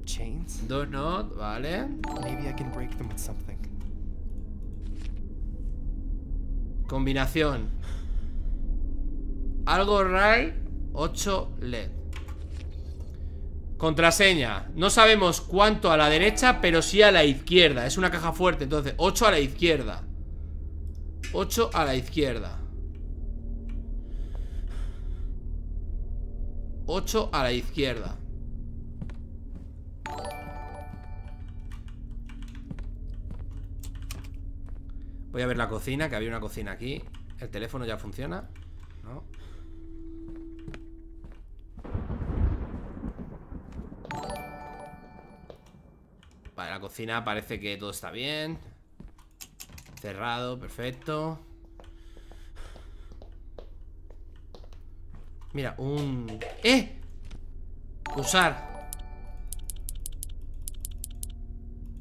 Chains?
Donut, vale
Maybe I can break them with something.
Combinación Algo RAI 8 LED Contraseña. No sabemos cuánto a la derecha Pero sí a la izquierda. Es una caja fuerte Entonces 8 a la izquierda. 8 a la izquierda. 8 a la izquierda. Voy a ver la cocina, que había una cocina aquí. ¿El teléfono ya funciona? No Vale, la cocina parece que todo está bien Cerrado, perfecto Mira, un... ¡Eh! Usar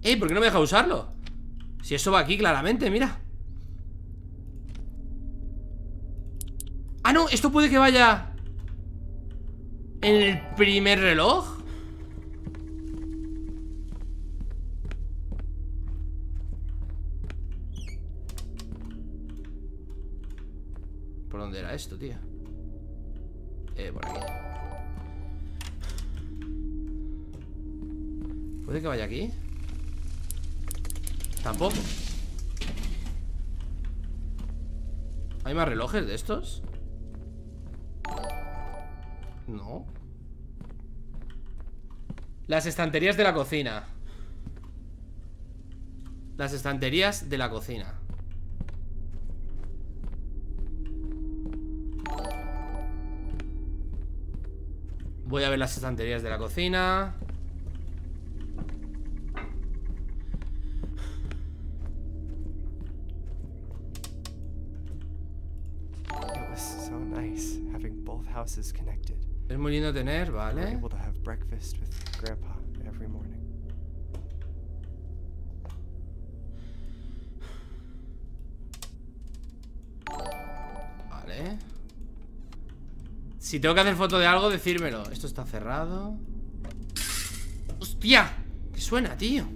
¡Eh! ¿Por qué no me deja usarlo? Si eso va aquí claramente, mira Ah, no, esto puede que vaya En el primer reloj ¿Por dónde era esto, tío? Eh, por aquí ¿Puede que vaya aquí? Tampoco ¿Hay más relojes de estos? No Las estanterías de la cocina Las estanterías de la cocina Voy a ver las estanterías de la cocina. Es muy lindo tener, ¿vale?
able to have breakfast with Grandpa every morning.
Vale. Si tengo que hacer foto de algo, decírmelo. Esto está cerrado. ¡Hostia! ¿Qué suena, tío?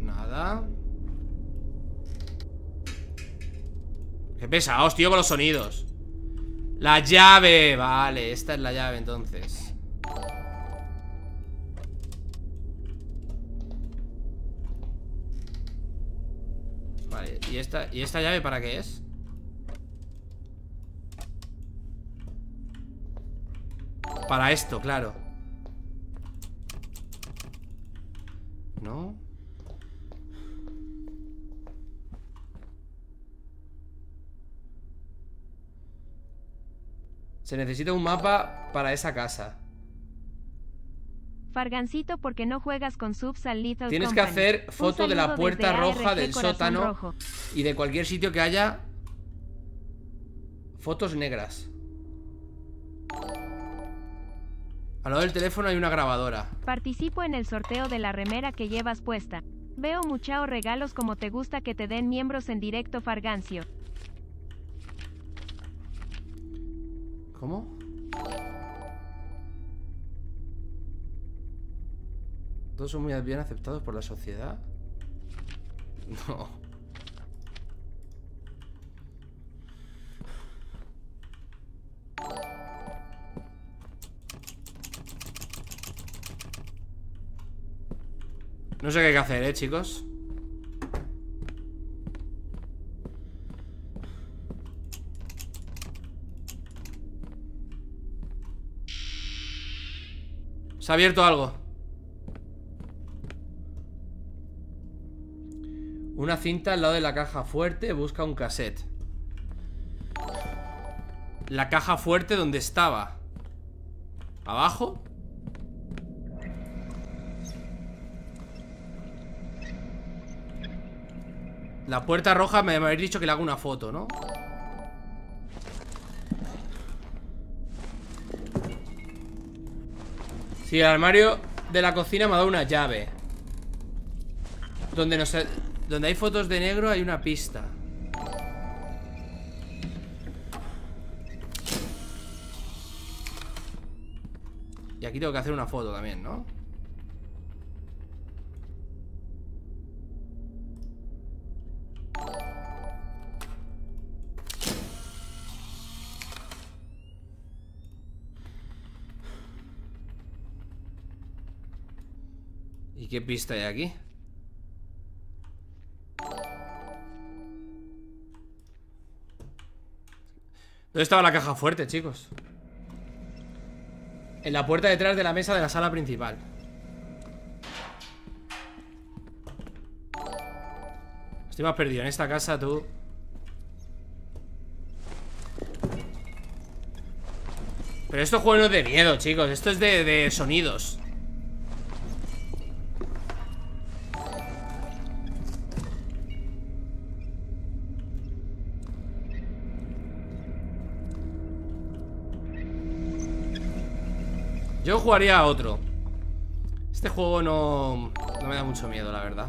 Nada. Qué pesados, tío, con los sonidos. La llave. Vale, esta es la llave entonces. ¿Y esta, ¿y esta llave para qué es? Para esto, claro ¿No? Se necesita un mapa para esa casa
Fargancito porque no juegas con subs al
Tienes que
Company.
hacer
Un
foto de la puerta roja
ARG
del sótano
Rojo.
y de cualquier sitio que haya fotos negras. Al lado del teléfono hay una grabadora.
Participo en el sorteo de la remera que llevas puesta. Veo muchao regalos como te gusta que te den miembros en directo Fargancio.
¿Cómo? Todos son muy bien aceptados por la sociedad. No. No sé qué hay que hacer, eh, chicos. Se ha abierto algo. Una cinta al lado de la caja fuerte busca un cassette. La caja fuerte donde estaba. ¿Abajo? La puerta roja me habéis dicho que le hago una foto, ¿no? Sí, el armario de la cocina me ha dado una llave Donde, nos, donde hay fotos de negro hay una pista Y aquí tengo que hacer una foto también, ¿no? ¿Y qué pista hay aquí? ¿Dónde estaba la caja fuerte, chicos? En la puerta detrás de la mesa de la sala principal. Estoy más perdido en esta casa, tú. Pero esto juego no es de miedo, chicos. Esto es de, de sonidos Yo jugaría a otro. Este juego no, no me da mucho miedo, la verdad.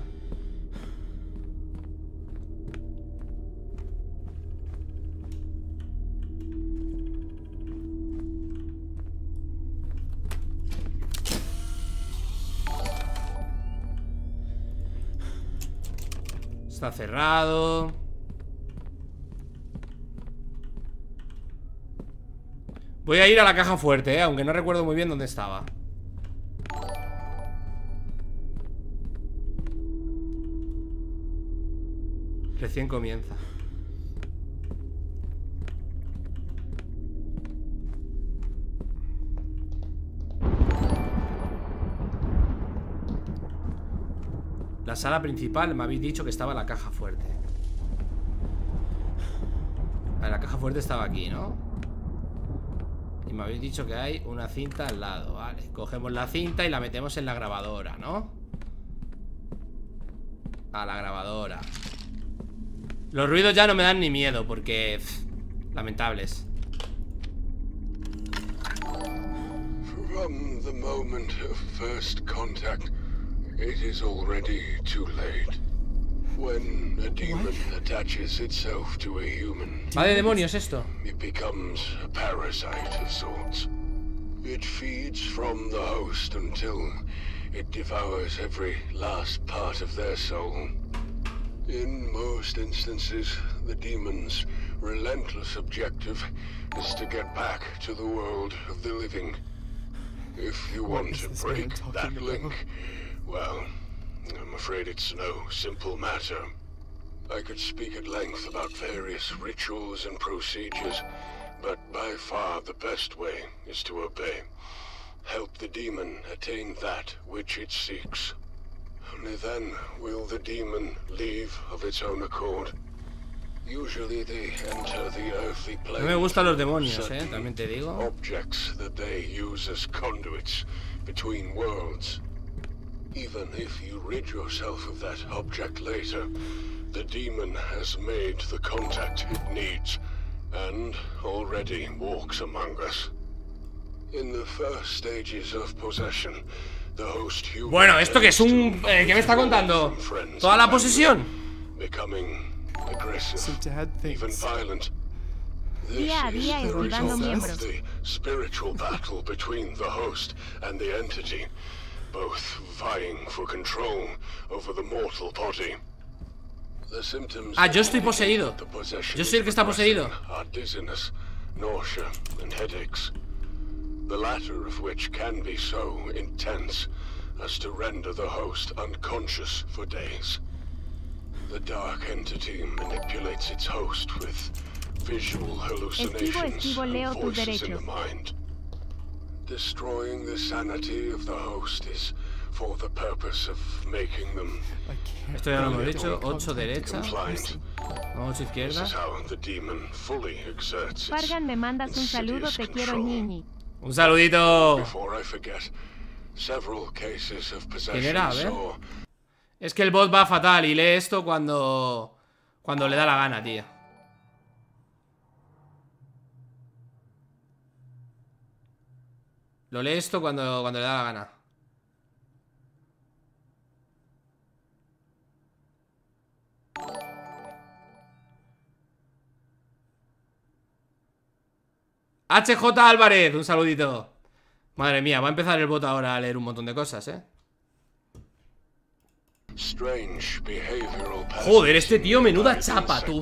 Está cerrado Voy a ir a la caja fuerte, eh, aunque no recuerdo muy bien dónde estaba. Recién comienza. La sala principal me habéis dicho que estaba la caja fuerte. La caja fuerte estaba aquí, ¿no? Y me habéis dicho que hay una cinta al lado Vale, cogemos la cinta y la metemos en la grabadora, ¿no? A la grabadora Los ruidos ya no me dan ni miedo Porque... lamentables
From the moment of first contact, it is already too late. When a demon attaches itself to a human,
Va de demonios esto
it becomes a parasite of sorts. It feeds from the host until it devours every last part of their soul. In most instances, the demon's relentless objective is to get back to the world of the living. If you want to break
talking
that
about?
link, well, I'm afraid it's no simple matter. I could speak at length about various rituals and procedures, but by far the best way is to obey. Help the demon attain that which it seeks. Only then will the demon leave of its own accord. Usually they enter the earthly plane.
No me gustan los demonios, eh, también te digo
Objects that they use as conduits between worlds. Even if you rid yourself of that object later, the demon has made the contact it needs, and already walks among us. In the first stages of possession, the host human
Bueno, ¿esto qué es? Un... eh, ¿Qué me está contando?
friends
¿Toda la posesión?
Becoming aggressive. Even violent. This
Día a
is
día
the
esquivando
result
miembros.
of the spiritual battle between the host and the entity, both vying for control over the mortal body. The symptoms
Ah, yo estoy poseído.
indicate the possession
Yo soy el que está poseído.
Are dizziness, nausea, and headaches. The latter of which can be so intense as to render the host unconscious for days. The dark entity manipulates its host with visual hallucinations
esquivo, Leo,
and
tus
voices in the
derechos.
mind. Destroying the sanity of the host is for the purpose of making them.
Esto ya lo hemos dicho
don't
8
contact
derecha
compliant.
8
This
izquierda
is how the demon fully exerts its
Fargan, me mandas un saludo, te quiero.
Un saludito
Before I forget, several cases of possession
era? A ver. Es que el bot va fatal y lee esto cuando... Cuando le da la gana, tío Lo lee esto cuando, cuando le da la gana. HJ Álvarez, un saludito. Madre mía, va a empezar el bot ahora a leer un montón de cosas, eh Joder, este tío, menuda chapa, tú.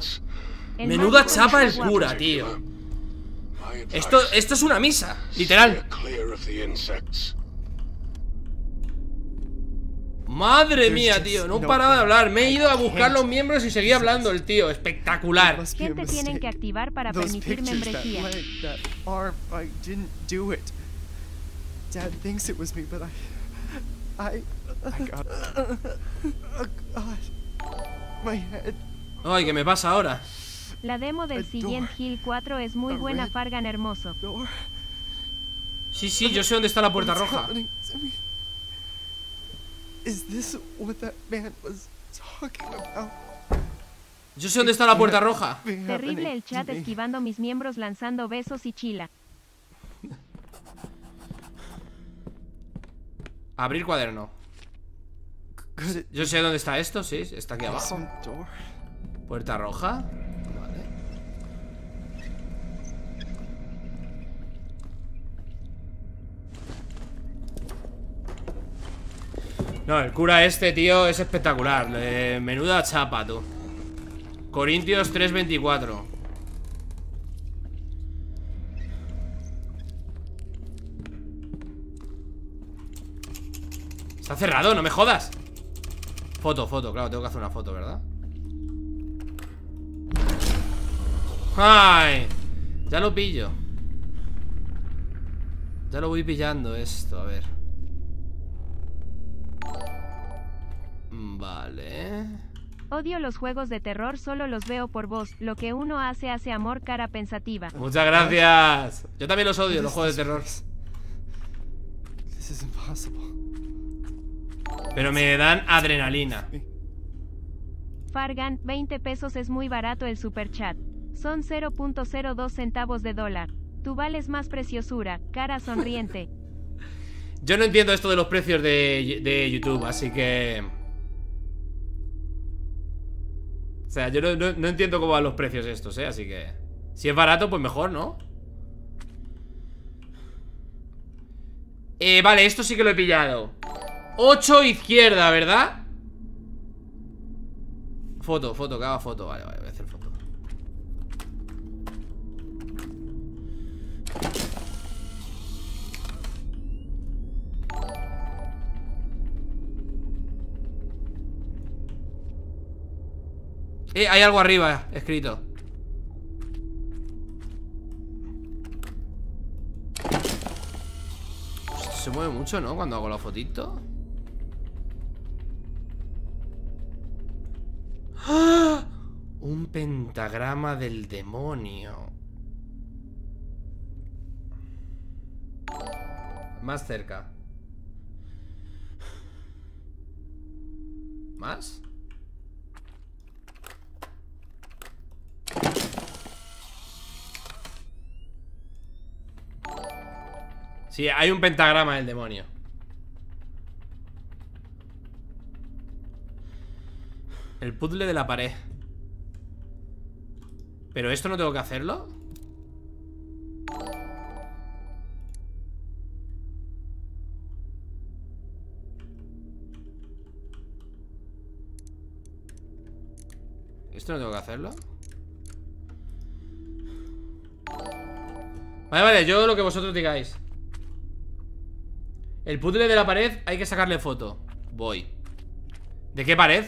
Menuda chapa el cura, tío Esto, esto es una misa, literal
steer clear of the insects.
Madre mía, tío, no paraba de hablar Me he ido a buscar los miembros y seguía hablando el tío Espectacular
¿Quién te tienen que activar para permitir membresía?
leg, that arm, I didn't do it. Dad thinks it was me, but I, I, I got. Oh God, my head.
Ay, ¿qué me pasa ahora?
La demo del
door.
Hill 4 es muy buena, Fargan hermoso.
Sí, sí, yo sé dónde está la puerta roja? Yo sé dónde está la puerta roja
Terrible el chat esquivando mis miembros lanzando besos y chila.
Abrir cuaderno Yo sé dónde está esto, sí, está aquí abajo? Puerta roja No, el cura este, tío, es espectacular. Menuda chapa, tú. Corintios 3.24 Está cerrado, no me jodas. Foto, foto, claro, tengo que hacer una foto, ¿verdad? ¡Ay! Ya lo pillo. Ya lo voy pillando esto, a ver Vale
Odio los juegos de terror, solo los veo por vos. Lo que uno hace hace amor, cara pensativa.
Muchas gracias. Yo también los odio, los juegos de terror.
This is impossible.
Pero me dan adrenalina.
Fargan, 20 pesos es muy barato el superchat. Son 0.02 centavos de dólar. Tú vales más preciosura, cara sonriente. [LAUGHS]
Yo no entiendo esto de los precios de, de YouTube, así que... O sea, yo no, no- entiendo cómo van los precios estos, ¿eh? Así que... Si es barato, pues mejor, ¿no? Eh, vale, esto sí que lo he pillado 8 izquierda, ¿verdad? Foto, foto, que haga foto Vale, vale, Eh, hay algo arriba escrito se mueve mucho, ¿no? Cuando hago la fotito ¡Ah! Un pentagrama del demonio Más cerca ¿Más? Sí, hay un pentagrama del demonio El puzzle de la pared ¿Pero esto no tengo que hacerlo? ¿Esto no tengo que hacerlo? Vale, vale, yo lo que vosotros digáis El puzzle de la pared hay que sacarle foto Voy ¿De qué pared?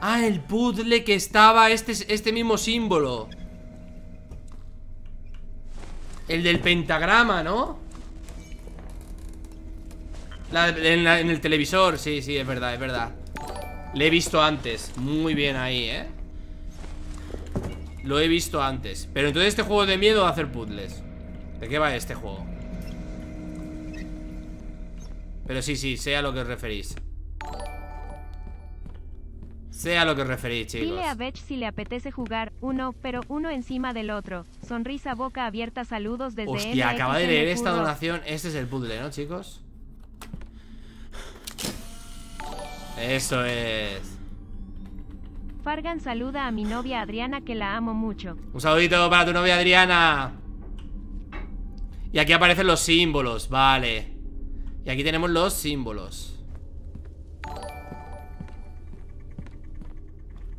Ah, el puzzle que estaba este, este mismo símbolo El del pentagrama, ¿no? En, en el televisor, sí, sí, es verdad, es verdad Le he visto antes Muy bien ahí, ¿eh? Lo he visto antes. Pero entonces este juego de miedo a hacer puzzles. ¿De qué va este juego? Pero sí, sí, sé a lo que os referís. Sé a lo que os referís, chicos.
Dile a Bech si le apetece jugar, uno, pero uno encima del otro. Sonrisa boca abierta, saludos desde
Hostia, acaba de leer esta donación. Este es el puzzle, ¿no, chicos? Eso es
Fargan saluda a mi novia Adriana que la amo mucho.
Un saludito para tu novia Adriana. Y aquí aparecen los símbolos, vale. Y aquí tenemos los símbolos.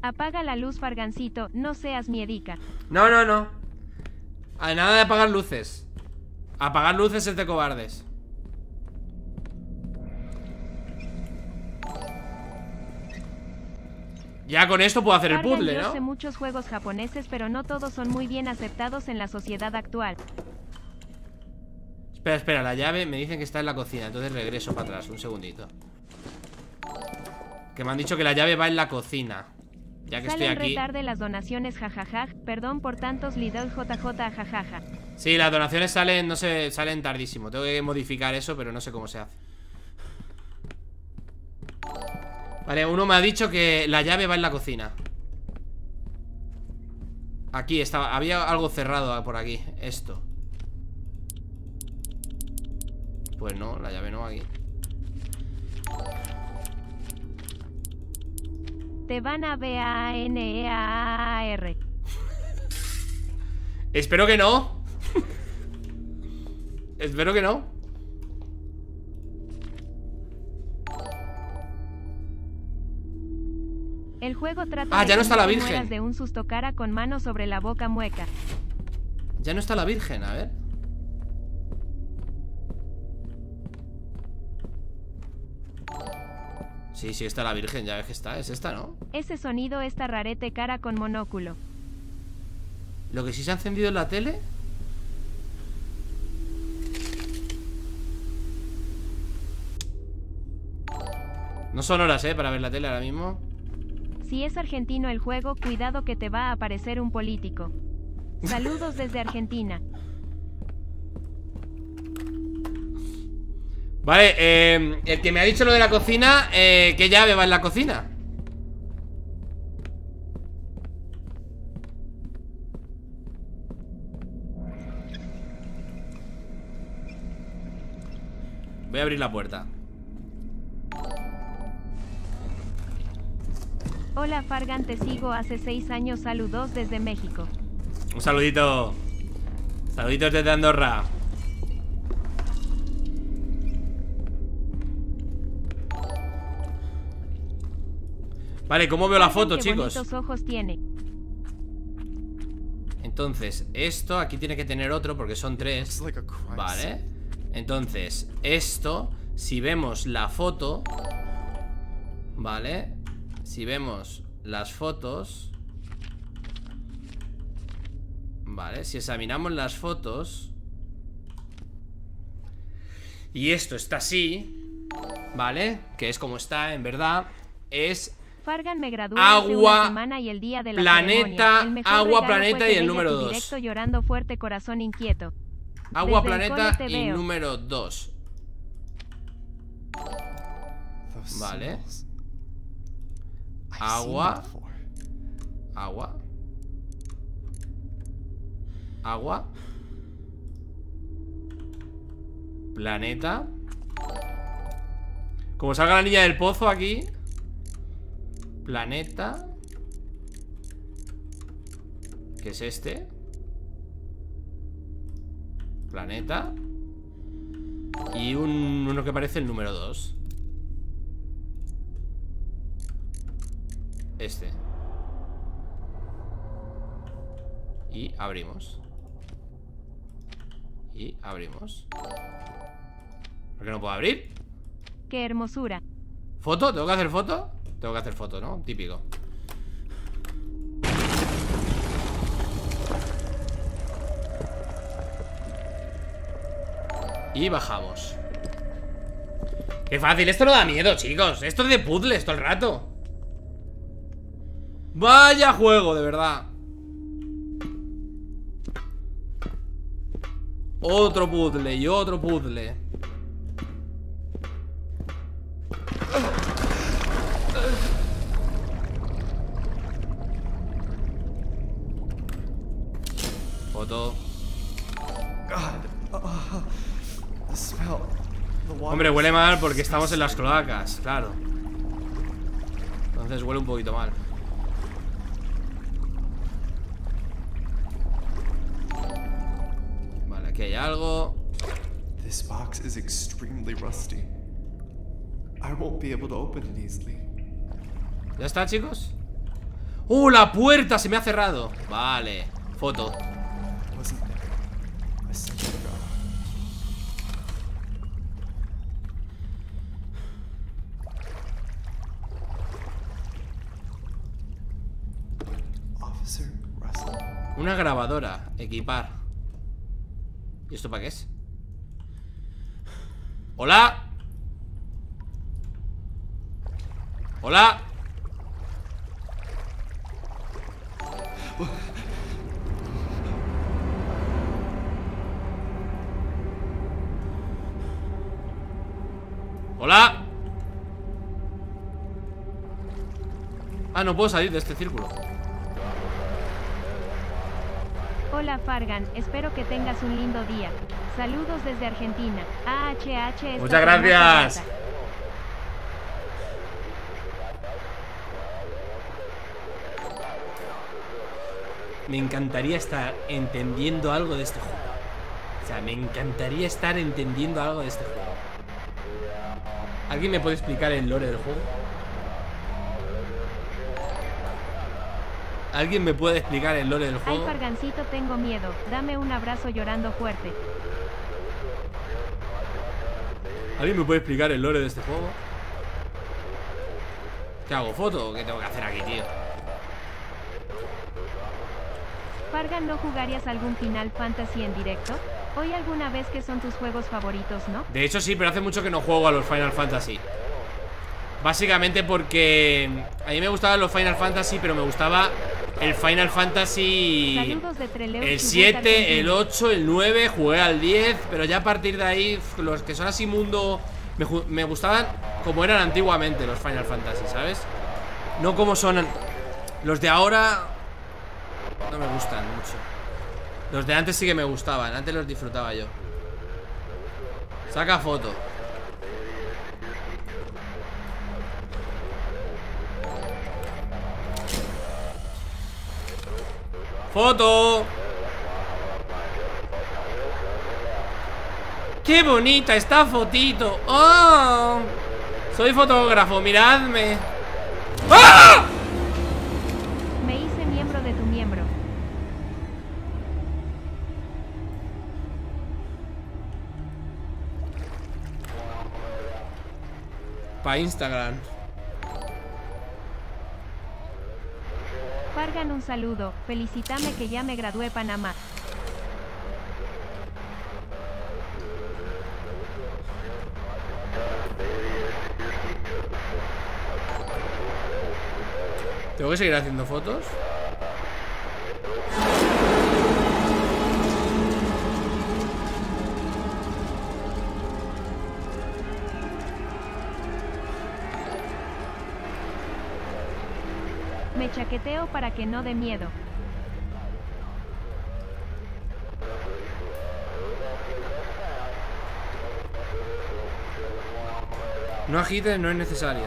Apaga la luz Fargancito, no seas miedica.
No, no, no. A nada de apagar luces. Apagar luces es de cobardes Ya con esto puedo hacer el puzzle, ¿no?
muchos juegos japoneses pero no todos son muy bien aceptados en la sociedad actual.
Espera, espera, la llave me dicen que está en la cocina Entonces regreso para atrás, un segundito Que me han dicho que la llave va en la cocina Ya que estoy aquí
retarde las donaciones jajaja, perdón por tantos Lidl JJ jajaja.
Sí, las donaciones salen, no sé, salen tardísimo Tengo que modificar eso, pero no sé cómo se hace Vale, uno me ha dicho que la llave va en la cocina. Aquí estaba, había algo cerrado por aquí Esto. Pues no, la llave no aquí.
Te van a B A N E A A R.
Espero que no. Espero que no
El juego trata
Ah,
de
ya no
que
está la Virgen.
de un susto cara con mano sobre la boca mueca.
Ya no está la virgen, a ver Sí, sí está la virgen, ya ves que está, es esta, ¿no?
Ese sonido está rarete cara con monóculo.
Lo que sí se ha encendido en la tele No son horas, ¿eh? Para ver la tele ahora mismo.
Si es argentino el juego, cuidado que te va a aparecer un político. Saludos [LAUGHS] desde Argentina.
Vale, eh, el que me ha dicho lo de la cocina, eh, ¿qué llave va en la cocina? Voy a abrir la puerta.
Hola Fargan, te sigo hace seis años. Saludos desde México.
Un saludito. Saluditos desde Andorra. Vale, ¿cómo veo la foto, chicos?
ojos tiene.
Entonces, esto aquí tiene que tener otro porque son tres. Vale. Entonces, esto, si vemos la foto, ¿vale? Si vemos las fotos, ¿vale? Si examinamos las fotos, y esto está así, ¿vale? Que es como está, en verdad, es
Fargan me
Agua,
una semana y el día de la
planeta,
ceremonia. El mejor
agua, planeta y el número
tu
dos.
directo llorando fuerte, corazón inquieto.
agua,
Desde el
planeta y
veo.
número 2.
Those
Vale. Agua. Agua. Agua. Planeta. Como salga la niña del pozo aquí. Planeta. ¿Qué es este? Planeta. Y un, uno que parece el número 2. Este. Y abrimos. Y abrimos. ¿Por qué no puedo abrir?
Qué hermosura.
¿Foto? ¿Tengo que hacer foto? Tengo que hacer foto, ¿no? Típico. Y bajamos. Qué fácil, esto no da miedo, chicos Esto es de puzzles todo el rato Vaya juego, de verdad. Otro puzzle y otro puzzle. Foto. Hombre, huele mal porque estamos en las cloacas, claro. Entonces huele un poquito mal
box is extremely rusty. I won't be able to open it easily.
¿Ya está, chicos? ¡Uh, la puerta! Se me ha cerrado Vale, foto. Una grabadora, equipar ¿Y esto para qué es? ¡Hola! ¡Hola! ¡Hola! Ah, no puedo salir de este círculo
Hola Fargan, espero que tengas un lindo día. Saludos desde Argentina. AHH
Muchas gracias. Me encantaría estar entendiendo algo de este juego. O sea, me encantaría estar entendiendo algo de este juego. ¿Alguien me puede explicar el lore del juego? ¿Alguien me puede explicar el lore del
Ay
juego?
Fargancito, tengo miedo. Dame un abrazo llorando fuerte.
¿Alguien me puede explicar el lore de este juego? ¿Qué hago? ¿Foto o qué tengo que hacer aquí, tío?
Fargan, ¿no jugarías algún Final Fantasy en directo? Hoy alguna vez que son tus juegos favoritos, ¿no?
De hecho sí, pero hace mucho que no juego a los Final Fantasy Básicamente porque a mí me gustaban los Final Fantasy, pero me gustaba el Final Fantasy el
Chubut,
7, el
Argentina.
8, el 9, jugué al 10, pero ya a partir de ahí los que son así mundo me, me gustaban como eran antiguamente los Final Fantasy, ¿sabes? No como son los de ahora no me gustan mucho. Los de antes sí que me gustaban, antes los disfrutaba yo. Saca foto. Foto. ¡Qué bonita esta fotito! ¡Oh! Soy fotógrafo, miradme. ¡Ah!
Me hice miembro de tu miembro.
Pa' Instagram.
Fargan un saludo, felicítame que ya me gradué Panamá.
¿Tengo que seguir haciendo fotos?
Me chaqueteo para que no dé miedo.
No agites, no es necesario.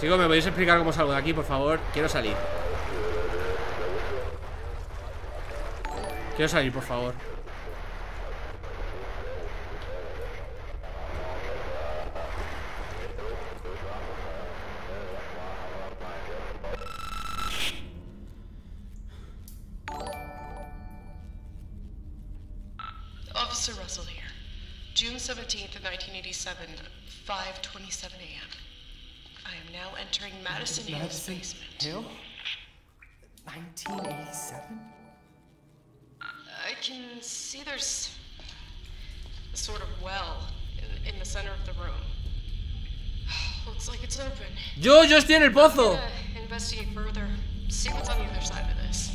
Chicos, ¿me podéis explicar cómo salgo de aquí, por favor? Quiero salir. Quiero salir, por favor.
Officer Russell here. June 17th, 1987, 5:27 a.m. I am now entering Madison Hill's
Madison
basement.
Hill? 1987?
I can see there's a sort of well in, in the center of the room. [SIGHS] Looks like it's open.
Yo, yo estoy en el pozo.
Investigate further. See what's on the other side of this.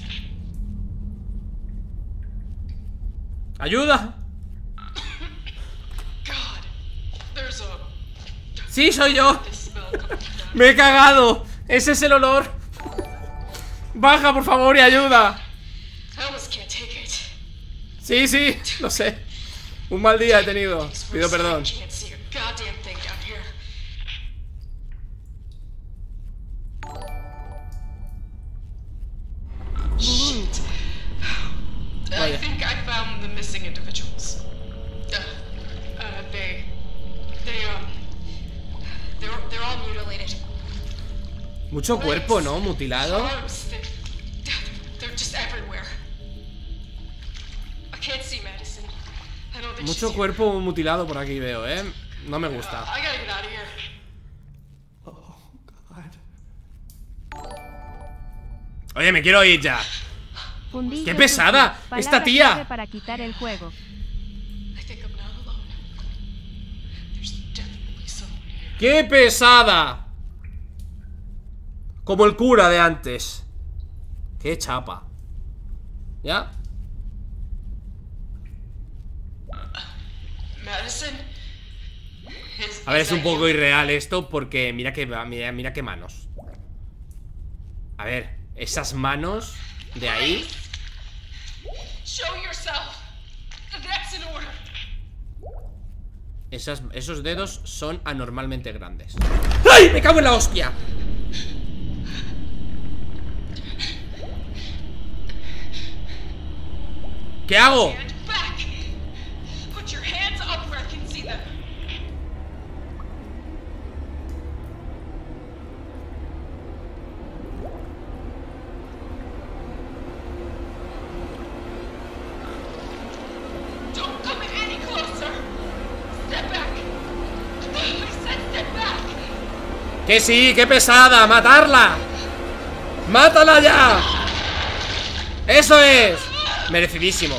Ayuda. Sí, soy yo. Me he cagado. Ese es el olor. Baja, por favor, y ayuda. Sí, sí, lo sé. Un mal día he tenido. Pido perdón. Mucho cuerpo, ¿no? Mutilado. Mucho cuerpo mutilado por aquí veo, ¿eh? No me gusta. Oye, me quiero ir ya. ¡Qué pesada! ¡Esta tía!
clave para quitar el juego.
I think I'm not alone. There's definitely someone here.
¡Qué pesada! Como el cura de antes. ¡Qué chapa! ¿Ya? A ver, es un poco irreal esto porque mira que mira, mira qué manos. A ver, esas manos de ahí. Esas, esos dedos son anormalmente grandes. ¡Ay! ¡Me cago en la hostia! ¿Qué hago?
Hand back. Put your hands up where I can see them. Don't come any closer. Step back. I said step back.
¡Que sí! ¡Qué pesada! ¡Matarla! ¡Mátala ya! ¡Eso es! Merecidísimo.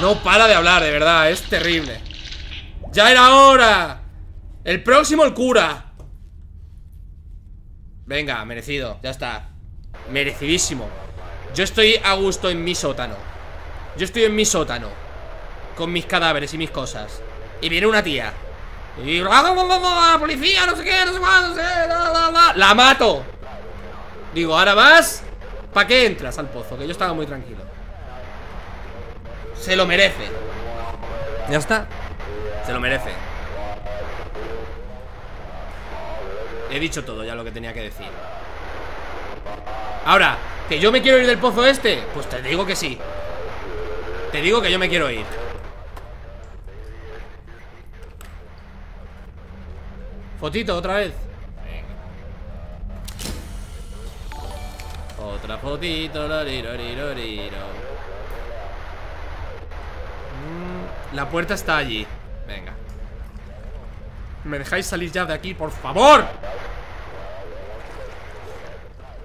No para de hablar, de verdad, es terrible. ¡Ya era hora! El próximo el cura. Venga, merecido, ya está. Merecidísimo. Yo estoy a gusto en mi sótano. Yo estoy en mi sótano Con mis cadáveres y mis cosas. Y viene una tía. Y la policía, no sé qué, no sé cuándo, la, mato. Digo, ahora más ¿Para qué entras al pozo? Que yo estaba muy tranquilo Se lo merece. Ya está. Se lo merece. He dicho todo ya lo que tenía que decir. Ahora, ¿que yo me quiero ir del pozo este? Pues te digo que sí. Te digo que yo me quiero ir. Fotito otra vez. Otra fotito La puerta está allí. Venga. ¿Me dejáis salir ya de aquí, por favor?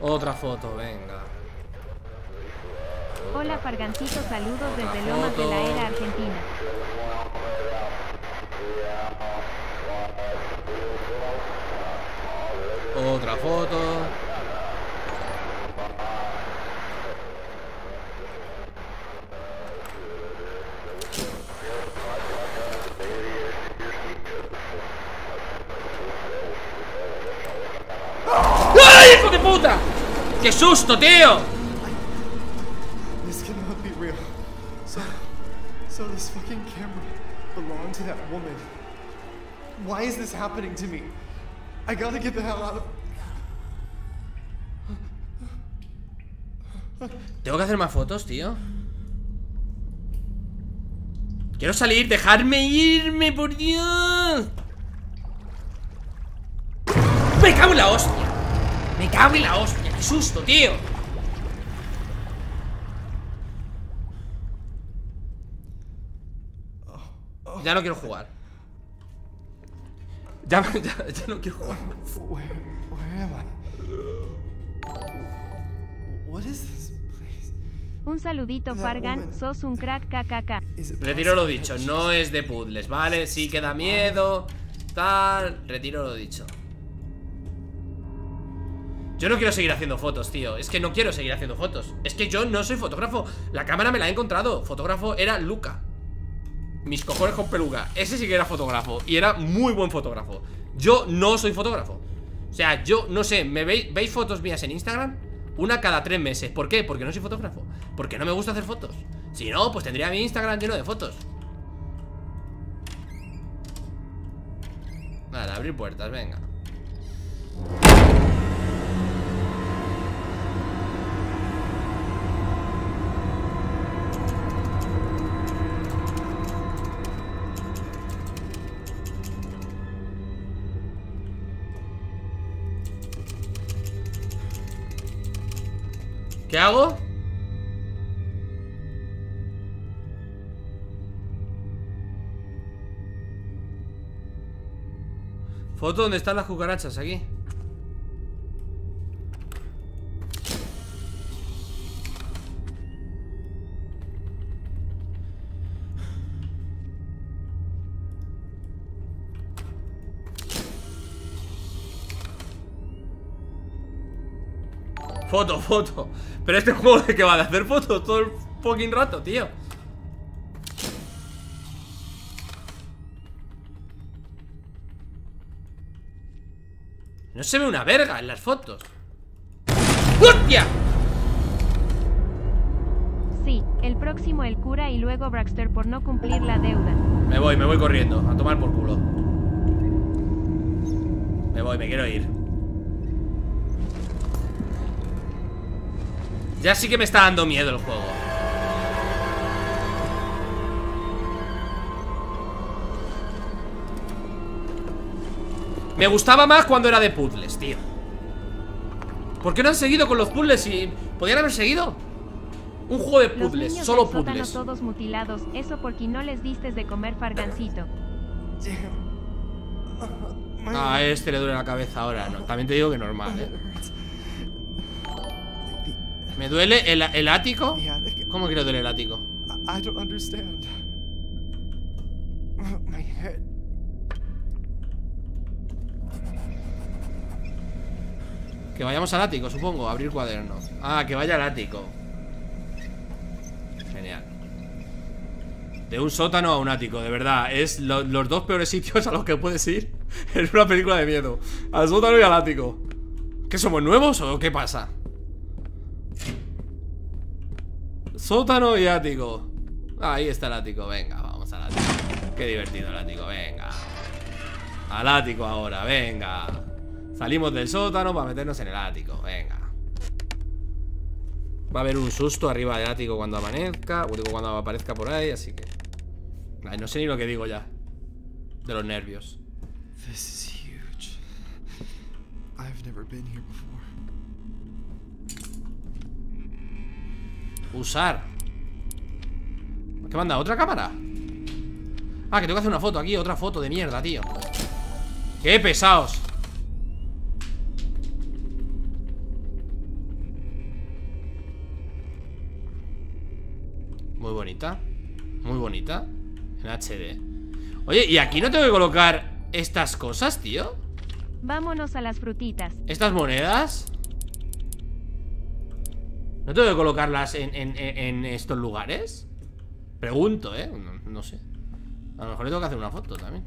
Otra foto, venga.
Hola Fargancito, saludos desde Lomas de la Era Argentina.
Otra foto ¡Ay, hijo de puta! ¡Qué susto, tío!
This cannot be real. So, so this fucking camera belonged to that woman. Why is this happening to me? I gotta get the hell out of.
Tengo que hacer más fotos, tío Quiero salir, dejarme irme, por Dios Me cago en la hostia Me cago en la hostia, qué susto, tío. Ya no quiero jugar. Ya, ya, ya no quiero jugar más.
Un saludito Fargan, sos un crack KKK.
Retiro lo dicho, no es de puzzles, ¿vale? Sí que da miedo Tal, retiro lo dicho Yo no quiero seguir haciendo fotos, tío. Es que no quiero seguir haciendo fotos. Es que yo no soy fotógrafo. La cámara me la he encontrado. Fotógrafo era Luca. Mis cojones con peluca. Ese sí que era fotógrafo Y era muy buen fotógrafo. Yo no soy fotógrafo. O sea, yo no sé ¿Me veis, veis fotos mías en Instagram? Una cada tres meses. ¿Por qué? Porque no soy fotógrafo. Porque no me gusta hacer fotos. Si no, pues tendría mi Instagram lleno de fotos. Vale, abrir puertas, venga ¿Qué hago? Foto donde están las cucarachas, aquí. Foto, foto Pero este juego de que va de hacer fotos todo el fucking rato, tío No se ve una verga en las fotos ¡Hostia!
Sí, el próximo el cura y luego Braxter por no cumplir la deuda.
Me voy, me voy corriendo A tomar por culo Me voy, me quiero ir Ya sí que me está dando miedo el juego Me gustaba más cuando era de puzzles, tío ¿Por qué no han seguido con los puzzles? Si podían haber seguido Un juego de puzzles, solo puzzles
todos mutilados, eso porque no les distes de comer Fargancito.
Ah, a este le duele la cabeza ahora no, También te digo que normal, eh. ¿Me duele el, el ático? ¿Cómo que le duele el ático?
I, don't understand. [LAUGHS] My head.
Que vayamos al ático, supongo, abrir cuaderno Ah, que vaya al ático Genial De un sótano a un ático, de verdad Es lo- los dos peores sitios a los que puedes ir [LAUGHS] En una película de miedo Al sótano y al ático ¿Qué somos nuevos o qué pasa? Sótano y ático. Ahí está el ático, venga, vamos al ático. Qué divertido el ático, venga. Al ático ahora, venga. Salimos del sótano para meternos en el ático, venga. Va a haber un susto arriba del ático cuando amanezca O cuando aparezca por ahí, así que Ay, no sé ni lo que digo ya. De los nervios.
This is huge. I've never been here before.
Usar ¿Qué manda? ¿Otra cámara? Ah, que tengo que hacer una foto aquí Otra foto de mierda, tío ¡Qué pesados! Muy bonita Muy bonita En HD Oye, ¿y aquí no tengo que colocar estas cosas, tío?
Vámonos a las frutitas.
¿Estas monedas? ¿No tengo que colocarlas en, estos lugares? Pregunto, ¿eh? No, no sé A lo mejor le tengo que hacer una foto también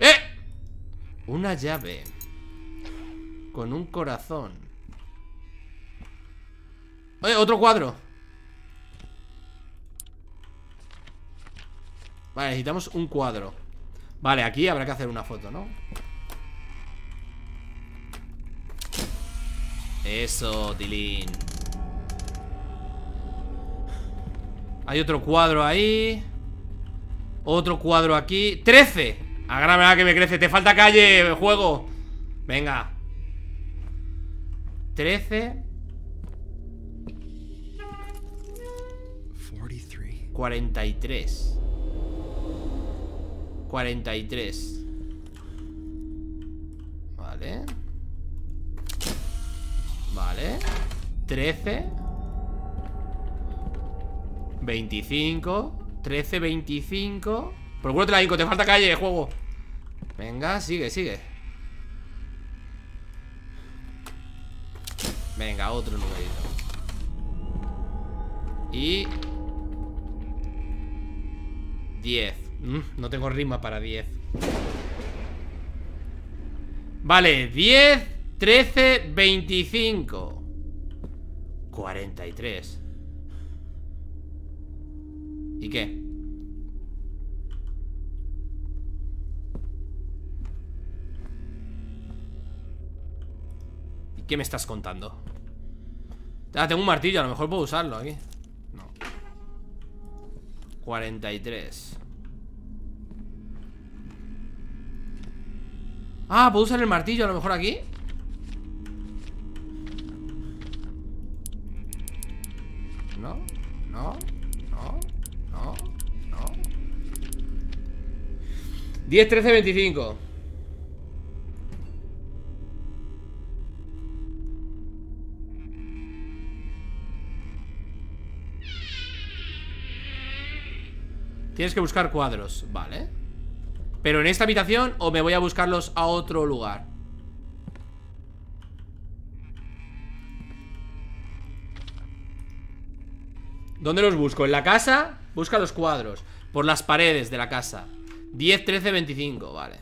¡Eh! Una llave Con un corazón ¡Eh! Otro cuadro Vale, necesitamos un cuadro Vale, aquí habrá que hacer una foto, ¿no? Eso, Tilín. Hay otro cuadro ahí. Otro cuadro aquí. ¡Trece! Agárrame que me crece. Te falta calle, juego. Venga. Trece.
43.
43 43 Vale Vale. 13 25 13, 25 Por culo te la inco, te falta calle, juego. Venga, sigue, sigue. Venga, otro numerito. Y 10 Mm, No tengo rima para 10 Vale, 10 13, 25 43 ¿Y qué? ¿Y qué me estás contando? Ah, tengo un martillo, a lo mejor puedo usarlo aquí No 43 Ah, ¿puedo usar el martillo a lo mejor aquí? 10, 13, 25 Tienes que buscar cuadros, vale. Pero en esta habitación o me voy a buscarlos a otro lugar. ¿Dónde los busco? ¿En la casa? Busca los cuadros. Por las paredes de la casa 10, 13, 25, vale.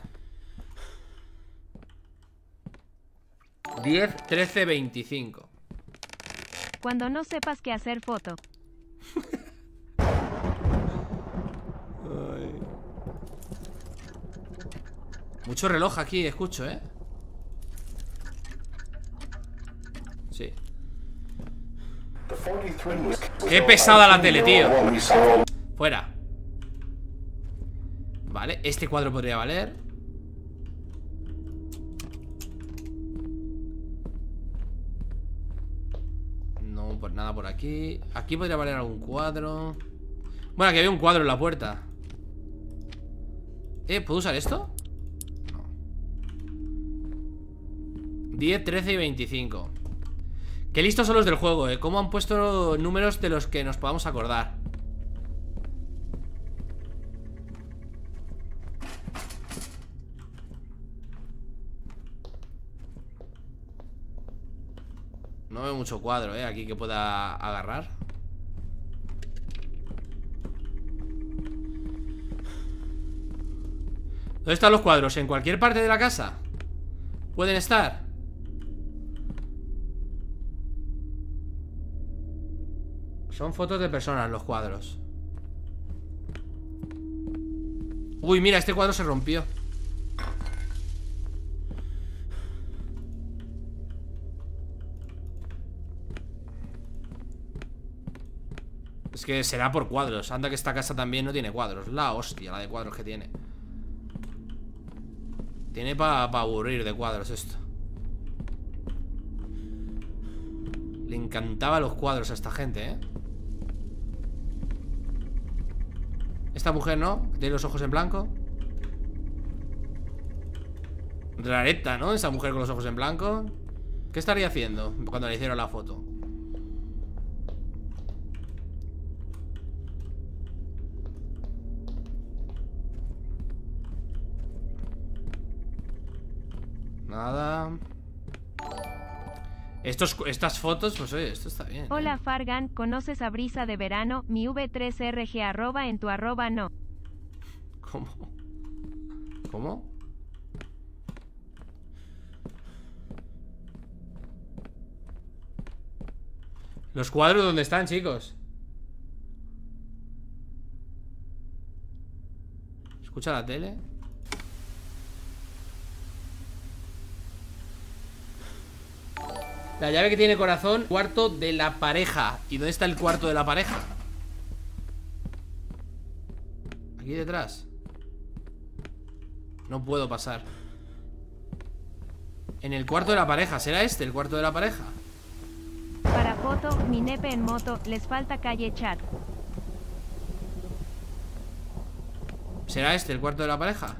10, 13, 25
Cuando no sepas qué hacer foto.
Mucho reloj aquí, escucho, ¿eh? Sí. Qué pesada la tele, tío. Fuera Vale, este cuadro podría valer. No, por nada por aquí. Aquí podría valer algún cuadro. Bueno, aquí había un cuadro en la puerta. Eh, ¿puedo usar esto? No. 10, 13 y 25 Qué listos son los del juego, eh. Cómo han puesto números de los que nos podamos acordar No veo mucho cuadro, eh Aquí que pueda agarrar ¿Dónde están los cuadros? ¿En cualquier parte de la casa? ¿Pueden estar? Son fotos de personas los cuadros Uy, mira, este cuadro se rompió Es que será por cuadros Anda que esta casa también no tiene cuadros La hostia, la de cuadros que tiene Tiene para aburrir de cuadros esto Le encantaba los cuadros a esta gente, ¿eh? Esta mujer, ¿no? Tiene los ojos en blanco Rareta, ¿no? Esa mujer con los ojos en blanco ¿Qué estaría haciendo cuando le hicieron la foto? Nada Estos, Estas fotos, pues oye, esto está bien ¿eh?
Hola Fargan, ¿conoces a Brisa de Verano? Mi V3RG arroba en tu arroba no.
¿Cómo? ¿Cómo? Los cuadros, ¿dónde están, chicos? ¿Escucha la tele? La llave que tiene corazón Cuarto de la pareja ¿Y dónde está el cuarto de la pareja? Aquí detrás No puedo pasar En el cuarto de la pareja ¿Será este el cuarto de la pareja?
Para foto, mi nepe en moto, les falta calle chat.
¿Será este el cuarto de la pareja?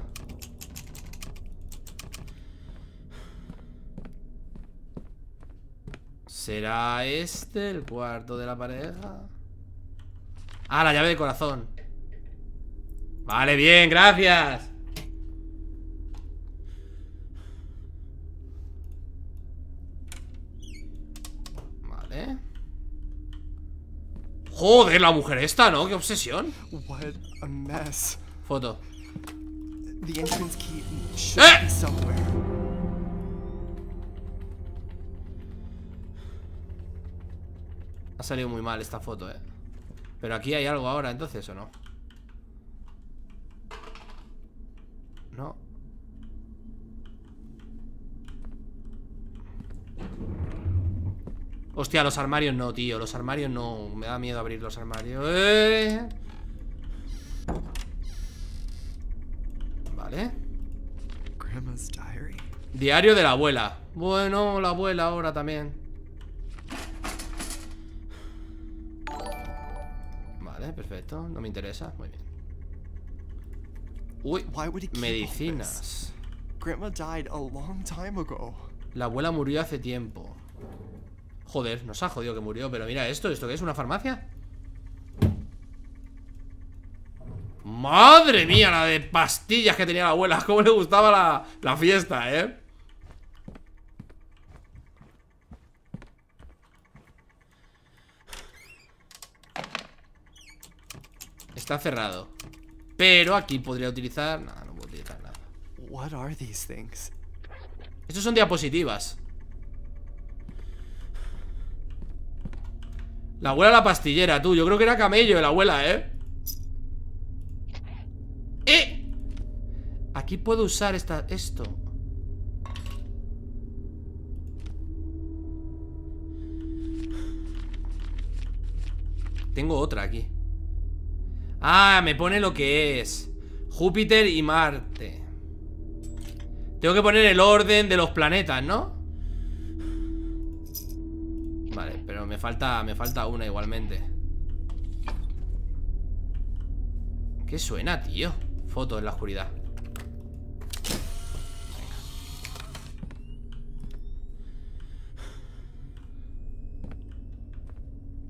¿Será este el cuarto de la pareja? Ah, la llave de corazón Vale, bien, gracias Vale Joder, la mujer esta, ¿no? Qué obsesión
What a mess.
Foto
The entrance key should
Eh!
be somewhere.
Ha salido muy mal esta foto, eh. Pero aquí hay algo ahora, entonces, ¿o no? No. Hostia, los armarios no, tío. Los armarios no. Me da miedo abrir los armarios. Eh. Vale. Diario de la abuela. Bueno, la abuela ahora también Vale, perfecto No me interesa, muy bien Uy, medicinas. La abuela murió hace tiempo Joder, nos ha jodido que murió Pero mira esto, ¿esto qué es? ¿Una farmacia? Madre mía, la de pastillas que tenía la abuela [LAUGHS] Cómo le gustaba la, la fiesta, ¿eh? Está cerrado Pero aquí podría utilizar Nada, no puedo utilizar nada
What are these things?
Estos son diapositivas La abuela la pastillera, tú Yo creo que era camello la abuela, ¿eh? ¡Eh! Aquí puedo usar esta, esto Tengo otra aquí Ah, me pone lo que es Júpiter y Marte Tengo que poner el orden de los planetas, ¿no? Vale, pero me falta, me falta una igualmente ¿Qué suena, tío? Foto en la oscuridad.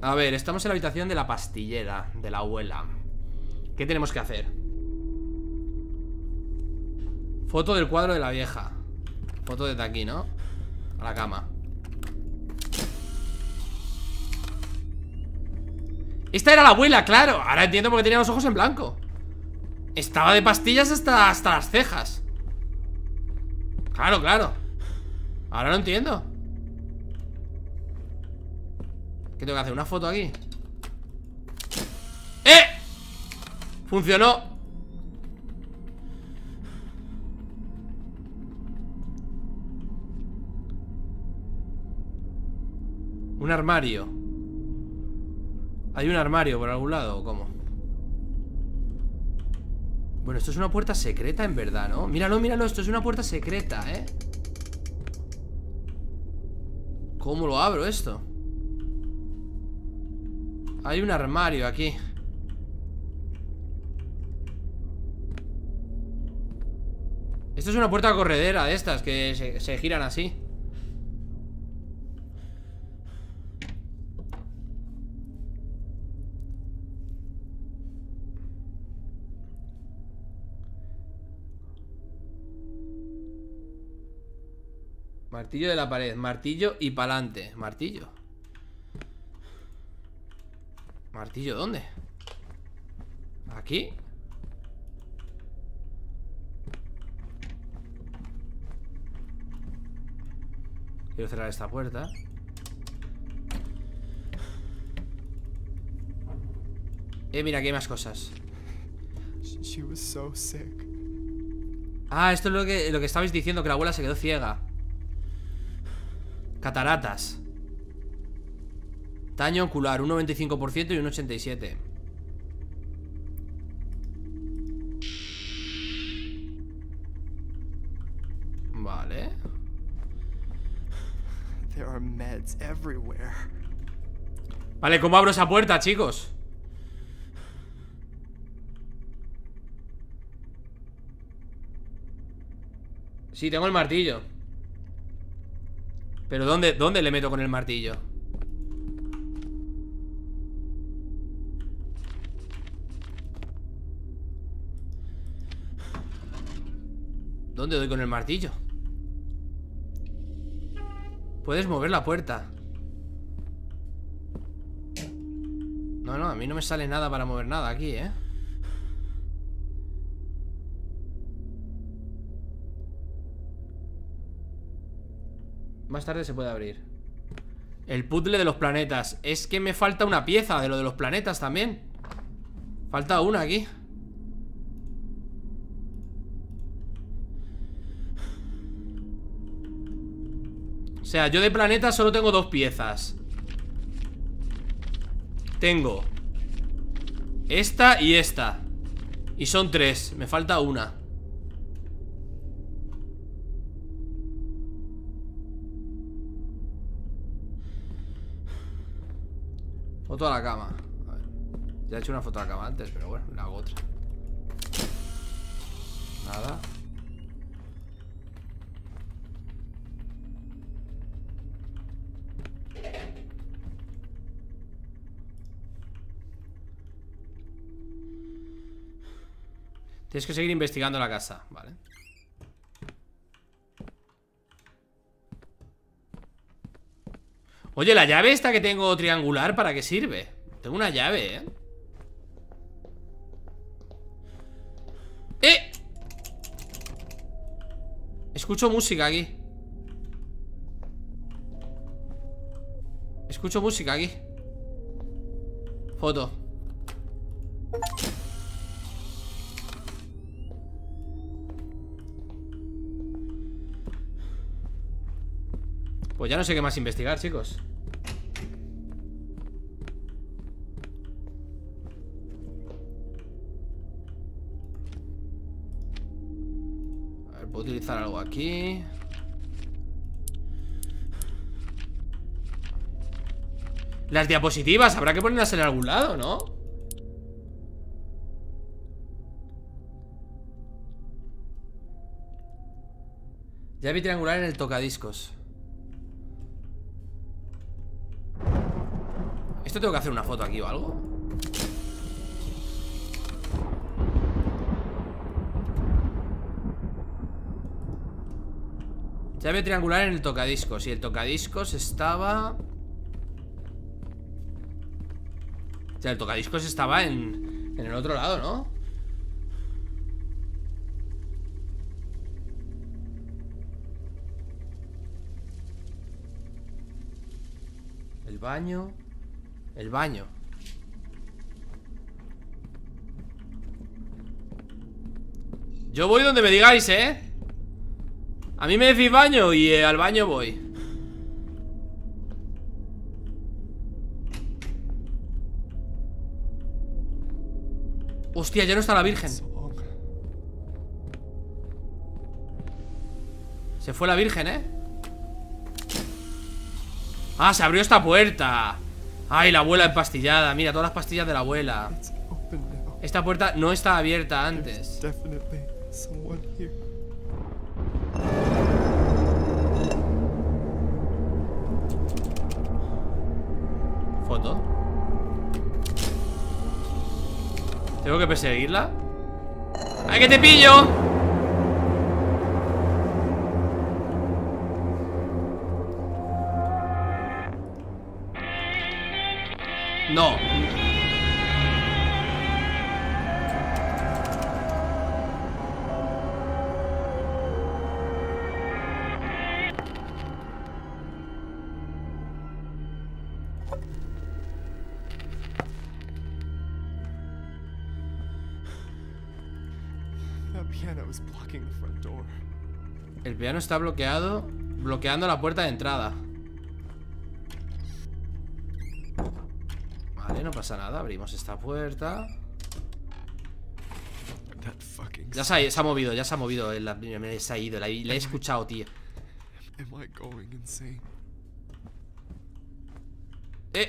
A ver, estamos en la habitación de la pastillera De la abuela ¿Qué tenemos que hacer? Foto del cuadro de la vieja Foto desde aquí, ¿no? A la cama Esta era la abuela, claro Ahora entiendo por qué tenía los ojos en blanco Estaba de pastillas hasta, hasta las cejas Claro, claro Ahora no entiendo ¿Qué tengo que hacer? ¿Una foto aquí? ¡Eh! Funcionó Un armario ¿Hay un armario por algún lado o cómo? Bueno, esto es una puerta secreta en verdad, ¿no? Míralo, míralo, esto es una puerta secreta, ¿eh? ¿Cómo lo abro esto? Hay un armario aquí Esto es una puerta corredera de estas Que se, se giran así Martillo de la pared Martillo y pa'lante Martillo ¿Martillo dónde? ¿Aquí? Quiero cerrar esta puerta. Eh, mira, aquí hay más cosas.
She, she was so sick.
Ah, esto es lo que, lo que estabais diciendo Que la abuela se quedó ciega. Cataratas. Daño ocular, un 95% y un 87% Vale
There are meds everywhere.
Vale, ¿cómo abro esa puerta, chicos? Sí, tengo el martillo Pero ¿dónde, dónde le meto con el martillo? ¿Dónde doy con el martillo? Puedes mover la puerta. No, no, a mí no me sale nada para mover nada aquí, ¿eh? Más tarde se puede abrir. El puzzle de los planetas. Es que me falta una pieza de lo de los planetas también. Falta una aquí sea, yo de planetas solo tengo dos piezas. Tengo Esta y esta. Y son tres, me falta una. Foto a la cama. A ver. Ya he hecho una foto a la cama antes, pero bueno, le hago otra. Nada Tienes que seguir investigando la casa, vale Oye, la llave esta que tengo triangular, ¿para qué sirve? Tengo una llave, ¿eh? ¡Eh! Escucho música aquí Escucho música aquí Foto Pues ya no sé qué más investigar, chicos. A ver, puedo utilizar algo aquí. Las diapositivas, habrá que ponerlas en algún lado, ¿no? Llave triangular en el tocadiscos ¿Esto tengo que hacer una foto aquí o algo? Llave triangular en el tocadiscos Y el tocadiscos estaba... O sea, el tocadiscos estaba en, en el otro lado, ¿no? El baño El baño Yo voy donde me digáis, ¿eh? A mí me decís baño y eh, al baño voy Hostia, ya no está la virgen. Se fue la virgen, ¿eh? Ah, se abrió esta puerta Ay, la abuela empastillada Mira, todas las pastillas de la abuela. Esta puerta no estaba abierta antes. Foto ¿Tengo que perseguirla? ¡Ay, que te pillo! No. El piano está bloqueado Bloqueando la puerta de entrada Vale, no pasa nada Abrimos esta puerta. Ya se ha, se ha movido, ya se ha movido la- me- Se ha ido, la, he- la he escuchado, tío? Eh.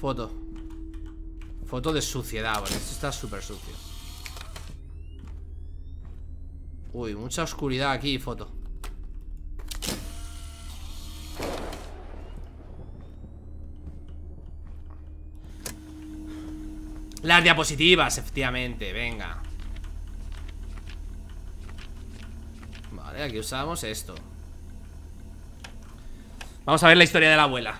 Foto. Foto de suciedad, porque esto está súper sucio. Uy, mucha oscuridad aquí, foto Las diapositivas, efectivamente, venga. Vale, aquí usamos esto. Vamos a ver la historia de la abuela.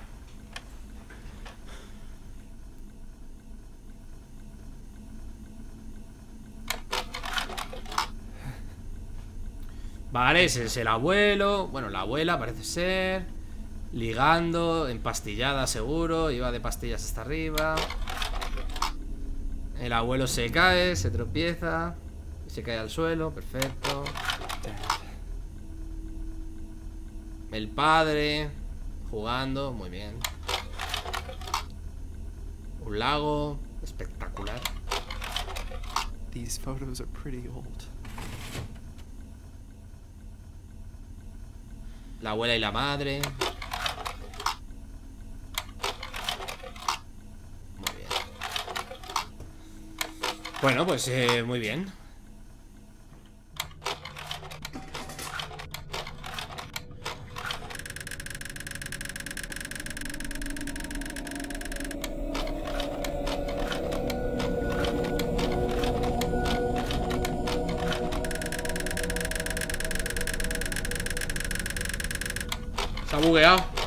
Vale, ese es el abuelo. Bueno, la abuela parece ser. Ligando, empastillada seguro. Iba de pastillas hasta arriba El abuelo se cae, se tropieza y Se cae al suelo, perfecto. El padre Jugando, muy bien. Un lago Espectacular.
These photos are pretty old.
La abuela y la madre Muy bien Bueno, pues eh, muy bien Se ha bugueado